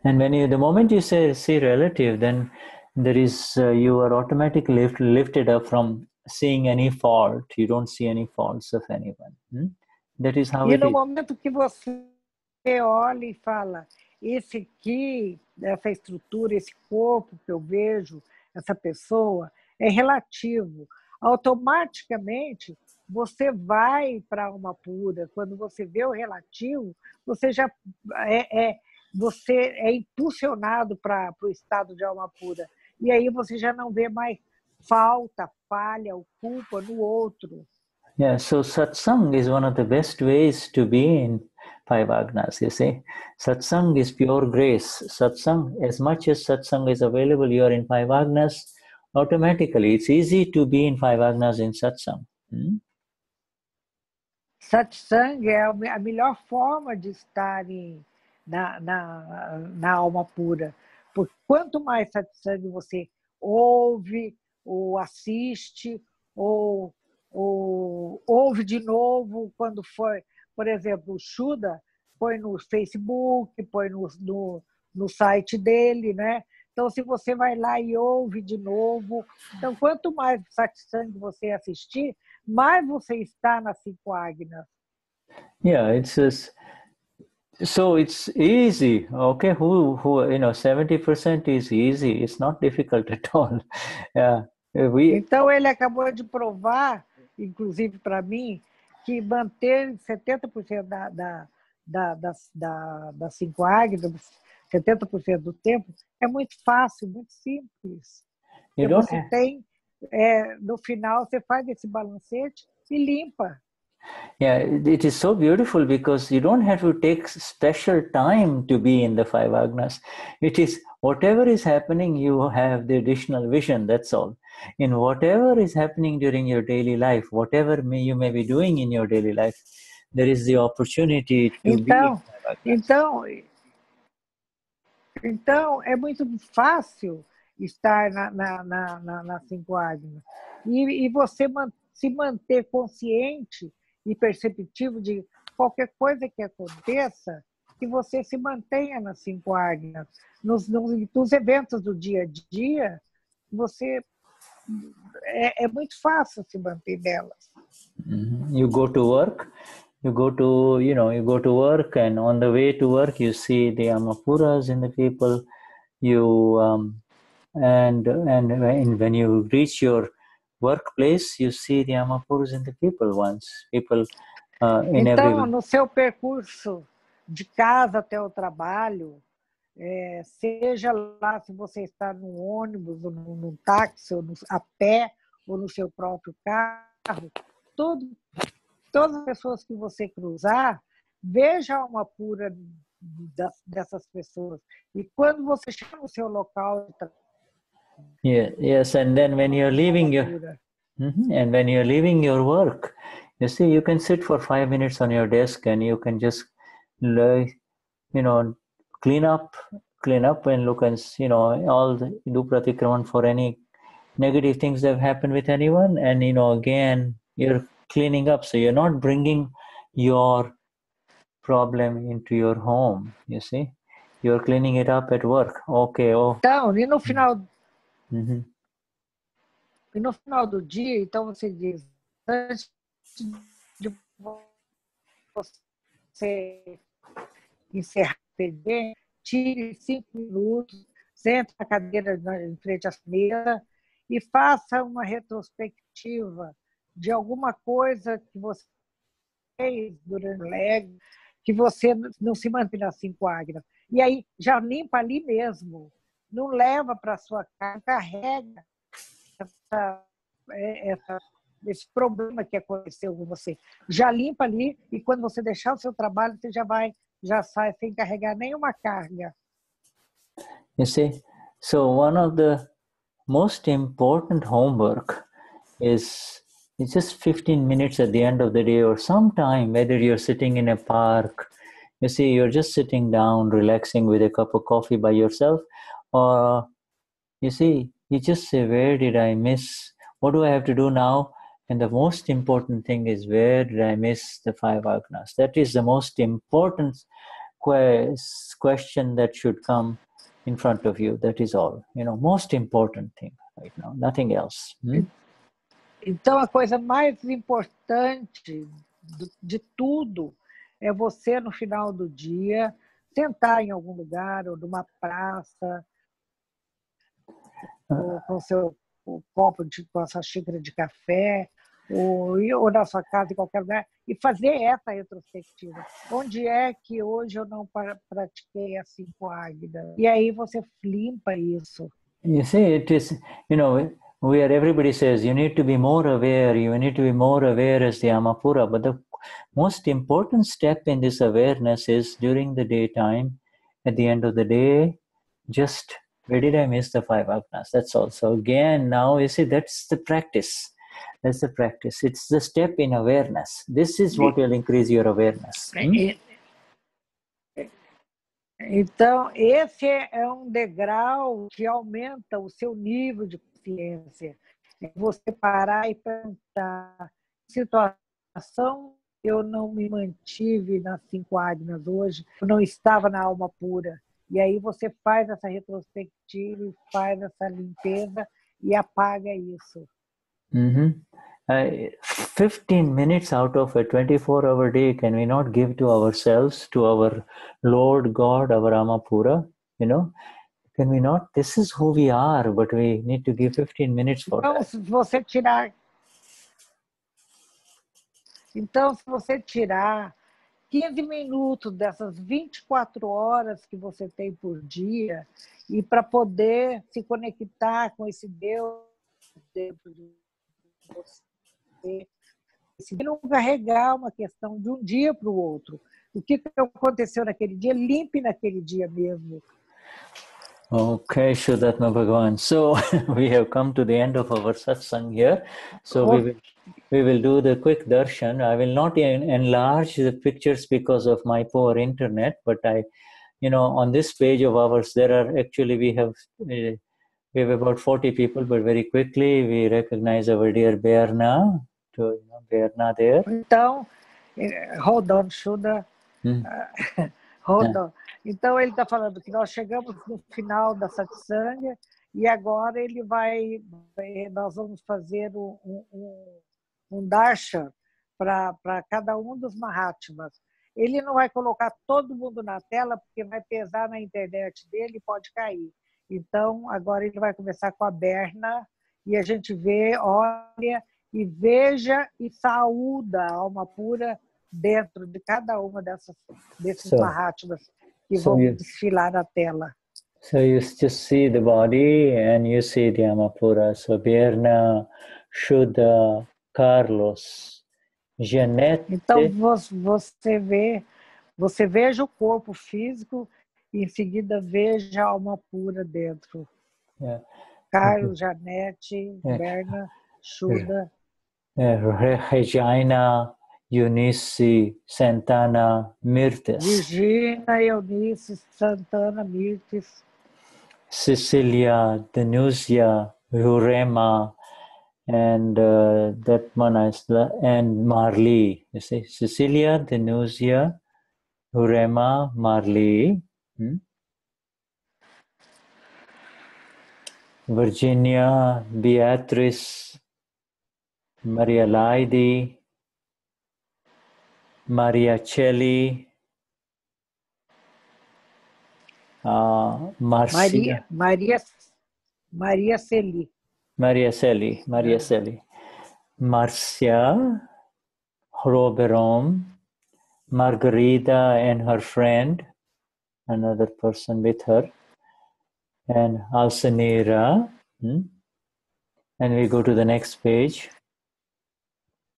[SPEAKER 2] And when you, the moment you say see relative, then there is uh, you are automatically lift, lifted up from seeing any fault. You don't see any faults of anyone. Hmm? That is how
[SPEAKER 1] E
[SPEAKER 2] it
[SPEAKER 1] no
[SPEAKER 2] is.
[SPEAKER 1] momento que você olha e fala, esse aqui, essa estrutura, esse corpo que eu vejo, essa pessoa, é relativo. Automaticamente, você vai para uma pura. Quando você vê o relativo, você já é, é- você é impulsionado para o estado de alma pura. E aí você já não vê mais falta, falha ou culpa no outro.
[SPEAKER 2] Yeah. So satsang is one of the best ways to be in five agnas. You see, satsang is pure grace. Satsang, as much as satsang is available, you are in five agnas. Automatically, it's easy to be in five agnas in satsang. Hmm?
[SPEAKER 1] Satsang é a me- a melhor forma de estar em- na, na, na alma pura. Porque quanto mais satsang você ouve, ou assiste, ou, ou ouve de novo, quando for, por exemplo, o Shuda põe no Facebook, põe no, no, no site dele, né? Então, se você vai lá e ouve de novo, então, quanto mais satsang você assistir, mais você está na cinco agnas.
[SPEAKER 2] Yeah, it's just, so it's easy. Okay, who who you know, seventy percent is easy. It's not difficult at all. Yeah, we
[SPEAKER 1] Então, ele acabou de provar, inclusive para mim, que manter 70% da, da, da, da, cinco águias, 70% do tempo, é muito fácil, muito simples.
[SPEAKER 2] don't
[SPEAKER 1] você tem, é, no final, você faz esse balancete e limpa.
[SPEAKER 2] Yeah, it is so beautiful because you don't have to take special time to be in the five agnas. It is whatever is happening, you have the additional vision. That's all. in whatever is happening during your daily life, whatever may, you may be doing in your daily life, there is the opportunity to
[SPEAKER 1] Então,
[SPEAKER 2] be.
[SPEAKER 1] então, então é muito fácil estar na, na, na, na, na cinco águias. E, e você man, se manter consciente e perceptivo de qualquer coisa que aconteça, que você se mantenha nas cinco águias. Nos, nos, nos eventos do dia a dia, você é, é muito fácil se manter nelas.
[SPEAKER 2] Mhm. You go to work, you go to, you know, you go to work, and on the way to work, you see the Amapuras in the people. You um, and and when you reach your workplace, you see the Amapuras in the people once. People uh, in
[SPEAKER 1] Então,
[SPEAKER 2] every.
[SPEAKER 1] no seu percurso de casa até o trabalho, é, seja lá se você está no ônibus, ou táxi, ou no, a pé, ou no seu próprio carro, todo, todas as pessoas que você cruzar, veja uma pura das, dessas pessoas. E quando você chega no seu local de trabalho,
[SPEAKER 2] Yeah, yes, and then when you're leaving your Mhm. And when you're leaving your work, you see, you can sit for five minutes on your desk and you can just, you know, clean up, clean up and look and, you know, all the, do pratikraman for any negative things that have happened with anyone. And, you know, again, you're cleaning up. So you're not bringing your problem into your home, you see. You're cleaning it up at work. Okay, oh.
[SPEAKER 1] Então, e no final,
[SPEAKER 2] mhm.
[SPEAKER 1] e no final do dia, então você diz, antes de você encerrar o PD, tire cinco minutos, sente na cadeira em frente à mesa e faça uma retrospectiva de alguma coisa que você fez durante o leg, que você não se mantém nas cinco águias. E aí já limpa ali mesmo. Não leva para sua casa, carrega essa, é, essa- esse problema que aconteceu com você. Já limpa ali e quando você deixar o seu trabalho, você já vai, já sai sem carregar nenhuma carga.
[SPEAKER 2] You see, so one of the most important homework is it's just 15 minutes at the end of the day or sometime, whether you're sitting in a park, you see, you're just sitting down, relaxing with a cup of coffee by yourself, or you see, you just say, Where did I miss? What do I have to do now? And the most important thing is, Where did I miss the five agnas? That is the most important ques- question that should come in front of you. That is all. You know, most important thing right now, nothing else. hmm?
[SPEAKER 1] Então, a coisa mais importante de tudo é você, no final do dia, sentar em algum lugar, ou numa praça, ou com seu copo, de, com a sua xícara de café, ou, ou na sua casa, em qualquer lugar, e fazer essa retrospectiva. Onde é que hoje eu não pra- pratiquei a cinco águidas? E aí você limpa isso.
[SPEAKER 2] You see, it is, you know, we are, everybody says you need to be more aware, you need to be more aware as the Amapura. But the most important step in this awareness is during the daytime, at the end of the day, just where did I miss the five agnas? That's all. So again, now you see, that's the practice. That's the practice. It's the step in awareness. This is what will increase your awareness. hmm?
[SPEAKER 1] Então, esse é um degrau que aumenta o seu nível de consciência. É você parar e perguntar: situação eu não me mantive nas cinco águias hoje, eu não estava na alma pura. E aí você faz essa retrospectiva, faz essa limpeza e apaga isso.
[SPEAKER 2] hmm Uh, 15 minutes out of a 24 hour day, can we not give to ourselves, to our Lord God, our Amapura? You know, can we not? This is who we are, but we need to give 15 minutes for
[SPEAKER 1] Então,
[SPEAKER 2] that.
[SPEAKER 1] se você tirar. Então, se você tirar 15 minutos dessas 24 horas que você tem por dia, e para poder se conectar com esse Deus dentro de você, se não carregar uma questão de um dia para o outro. O que aconteceu naquele dia, limpe naquele dia mesmo.
[SPEAKER 2] Okay, Shudatma Bhagavan. So we have come to the end of our satsang here. So we will we will do the quick darshan. I will not en- enlarge the pictures because of my poor internet, but I, you know, on this page of ours, there are actually we have uh, we have about forty people, but very quickly we recognize our dear Berna. To you know, Berna there.
[SPEAKER 1] Então, eh, hold on, Shuda.
[SPEAKER 2] Hmm.
[SPEAKER 1] Hold on. Então, ele está falando que nós chegamos no final da satsang e agora ele vai, vai- nós vamos fazer um, um, um, darshan para cada um dos Mahatmas. Ele não vai colocar todo mundo na tela, porque vai pesar na internet dele e pode cair. Então, agora ele vai começar com a Berna e a gente vê, olha e veja e saúda a alma pura dentro de cada uma dessas, desses Mahatmas que
[SPEAKER 2] so
[SPEAKER 1] vão
[SPEAKER 2] you-
[SPEAKER 1] desfilar na tela.
[SPEAKER 2] So you just see the body and you see the Amapura. So Berna, Shuddha, Carlos, Janete.
[SPEAKER 1] Então vo- você vê, você veja o corpo físico e em seguida veja a alma pura dentro.
[SPEAKER 2] Yeah.
[SPEAKER 1] Carlos, Janete,
[SPEAKER 2] É.
[SPEAKER 1] Berna, Shuda,
[SPEAKER 2] uh, Re- Regina, Eunice, Santana, Mirtes,
[SPEAKER 1] Virgínia, Eunice, Santana, Mirtes,
[SPEAKER 2] Cecilia, Danusia, Jurema, and uh, that one is the, and Marley. You see, Cecilia, Danusia, Jurema, Marley, hmm? Virginia, Beatrice, Maria Laidi, Maria Celli, uh, Marcia,
[SPEAKER 1] Maria, Maria, Maria Celi,
[SPEAKER 2] Maria Celli, Maria Celli, Marcia, Roberom, Margarita and her friend, another person with her, and Alcenira. hmm? And we go to the next page.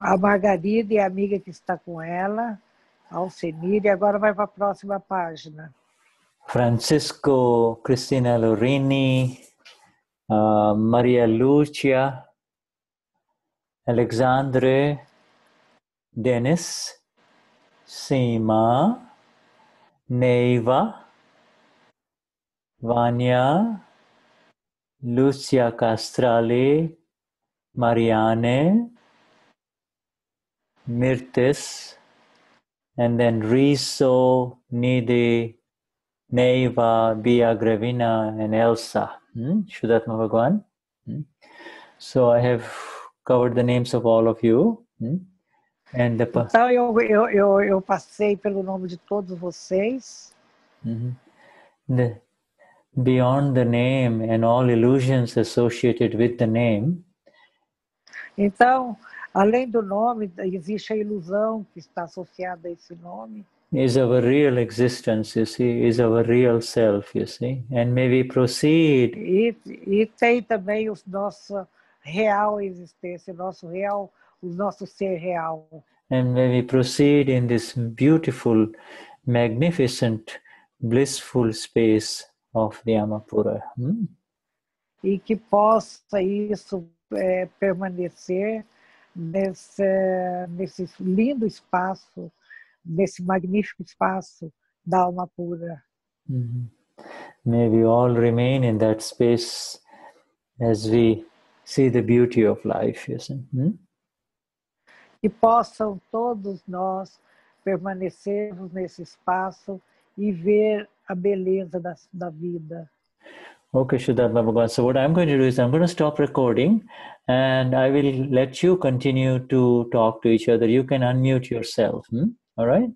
[SPEAKER 1] a Margarida e a amiga que está com ela, a Alcenir, e agora vai para a próxima página.
[SPEAKER 2] Francisco, Cristina Lorini, uh, Maria Lucia, Alexandre, Dennis, Seema, Neiva, Vanya, Lucia Castrale, Marianne, Mirtis, and then Riso, Nidhi, Neiva, Bia Gravina, and Elsa. Hmm? Shudatma Bhagwan. Hmm? So I have covered the names of all of you. Hmm? And the
[SPEAKER 1] Então, eu, eu, eu, eu passei pelo nome de todos vocês.
[SPEAKER 2] Mhm. the, beyond the name and all illusions associated with the name,
[SPEAKER 1] Então, além do nome, existe a ilusão que está associada a esse nome.
[SPEAKER 2] Is our real existence, you see, is our real self, you see. And may we proceed
[SPEAKER 1] E, e tem também o nosso real existência, nosso real, o nosso ser real.
[SPEAKER 2] and may we proceed in this beautiful, magnificent, blissful space of the Amapura. Hmm?
[SPEAKER 1] E que possa isso é, permanecer nesse, nesse lindo espaço, nesse magnífico espaço da alma pura.
[SPEAKER 2] Mhm. May we all remain in that space as we see the beauty of life, see. Hmm?
[SPEAKER 1] Que possam todos nós permanecermos nesse espaço e ver a beleza da, da vida.
[SPEAKER 2] Okay, Shuddharma Bhagavan. So what I'm going to do is I'm going to stop recording and I will let you continue to talk to each other. You can unmute yourself. Hmm? All right?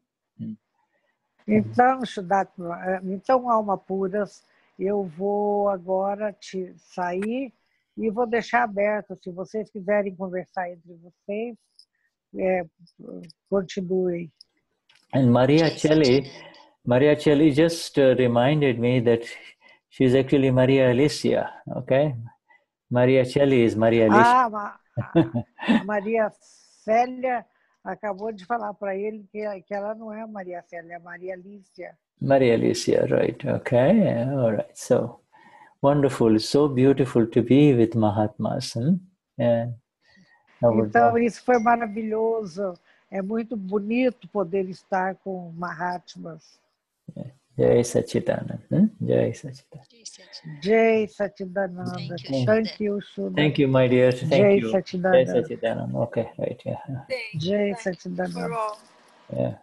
[SPEAKER 1] Então, Shudatma, então, alma puras, eu vou agora te sair e vou deixar aberto. Se vocês quiserem conversar entre vocês, é, continuem.
[SPEAKER 2] And Maria Celli, Maria Celli just uh, reminded me that she's actually Maria Alicia. Okay? Maria Celli is Maria Alicia.
[SPEAKER 1] Ah, Ma- Maria Célia acabou de falar para ele que, que ela não é a Maria Célia, é a Maria Alicia.
[SPEAKER 2] Maria Alicia, right? Okay, all right. So wonderful. So beautiful to be with Mahatmas. Hmm? Would
[SPEAKER 1] Então, isso foi maravilhoso. É muito bonito poder estar com Mahatmas.
[SPEAKER 2] Jai Sachidanand. Hmm? Jai Sachidanand.
[SPEAKER 1] Jai Satchidananda.
[SPEAKER 2] Thank you.
[SPEAKER 1] Thank you, Sudha.
[SPEAKER 2] Thank you, my dear. Thank
[SPEAKER 1] Jai
[SPEAKER 2] you. Jai
[SPEAKER 1] Satchidananda.
[SPEAKER 2] Sachidanand. Okay, right. Yeah.
[SPEAKER 1] Jai Satchidananda.
[SPEAKER 2] Yeah.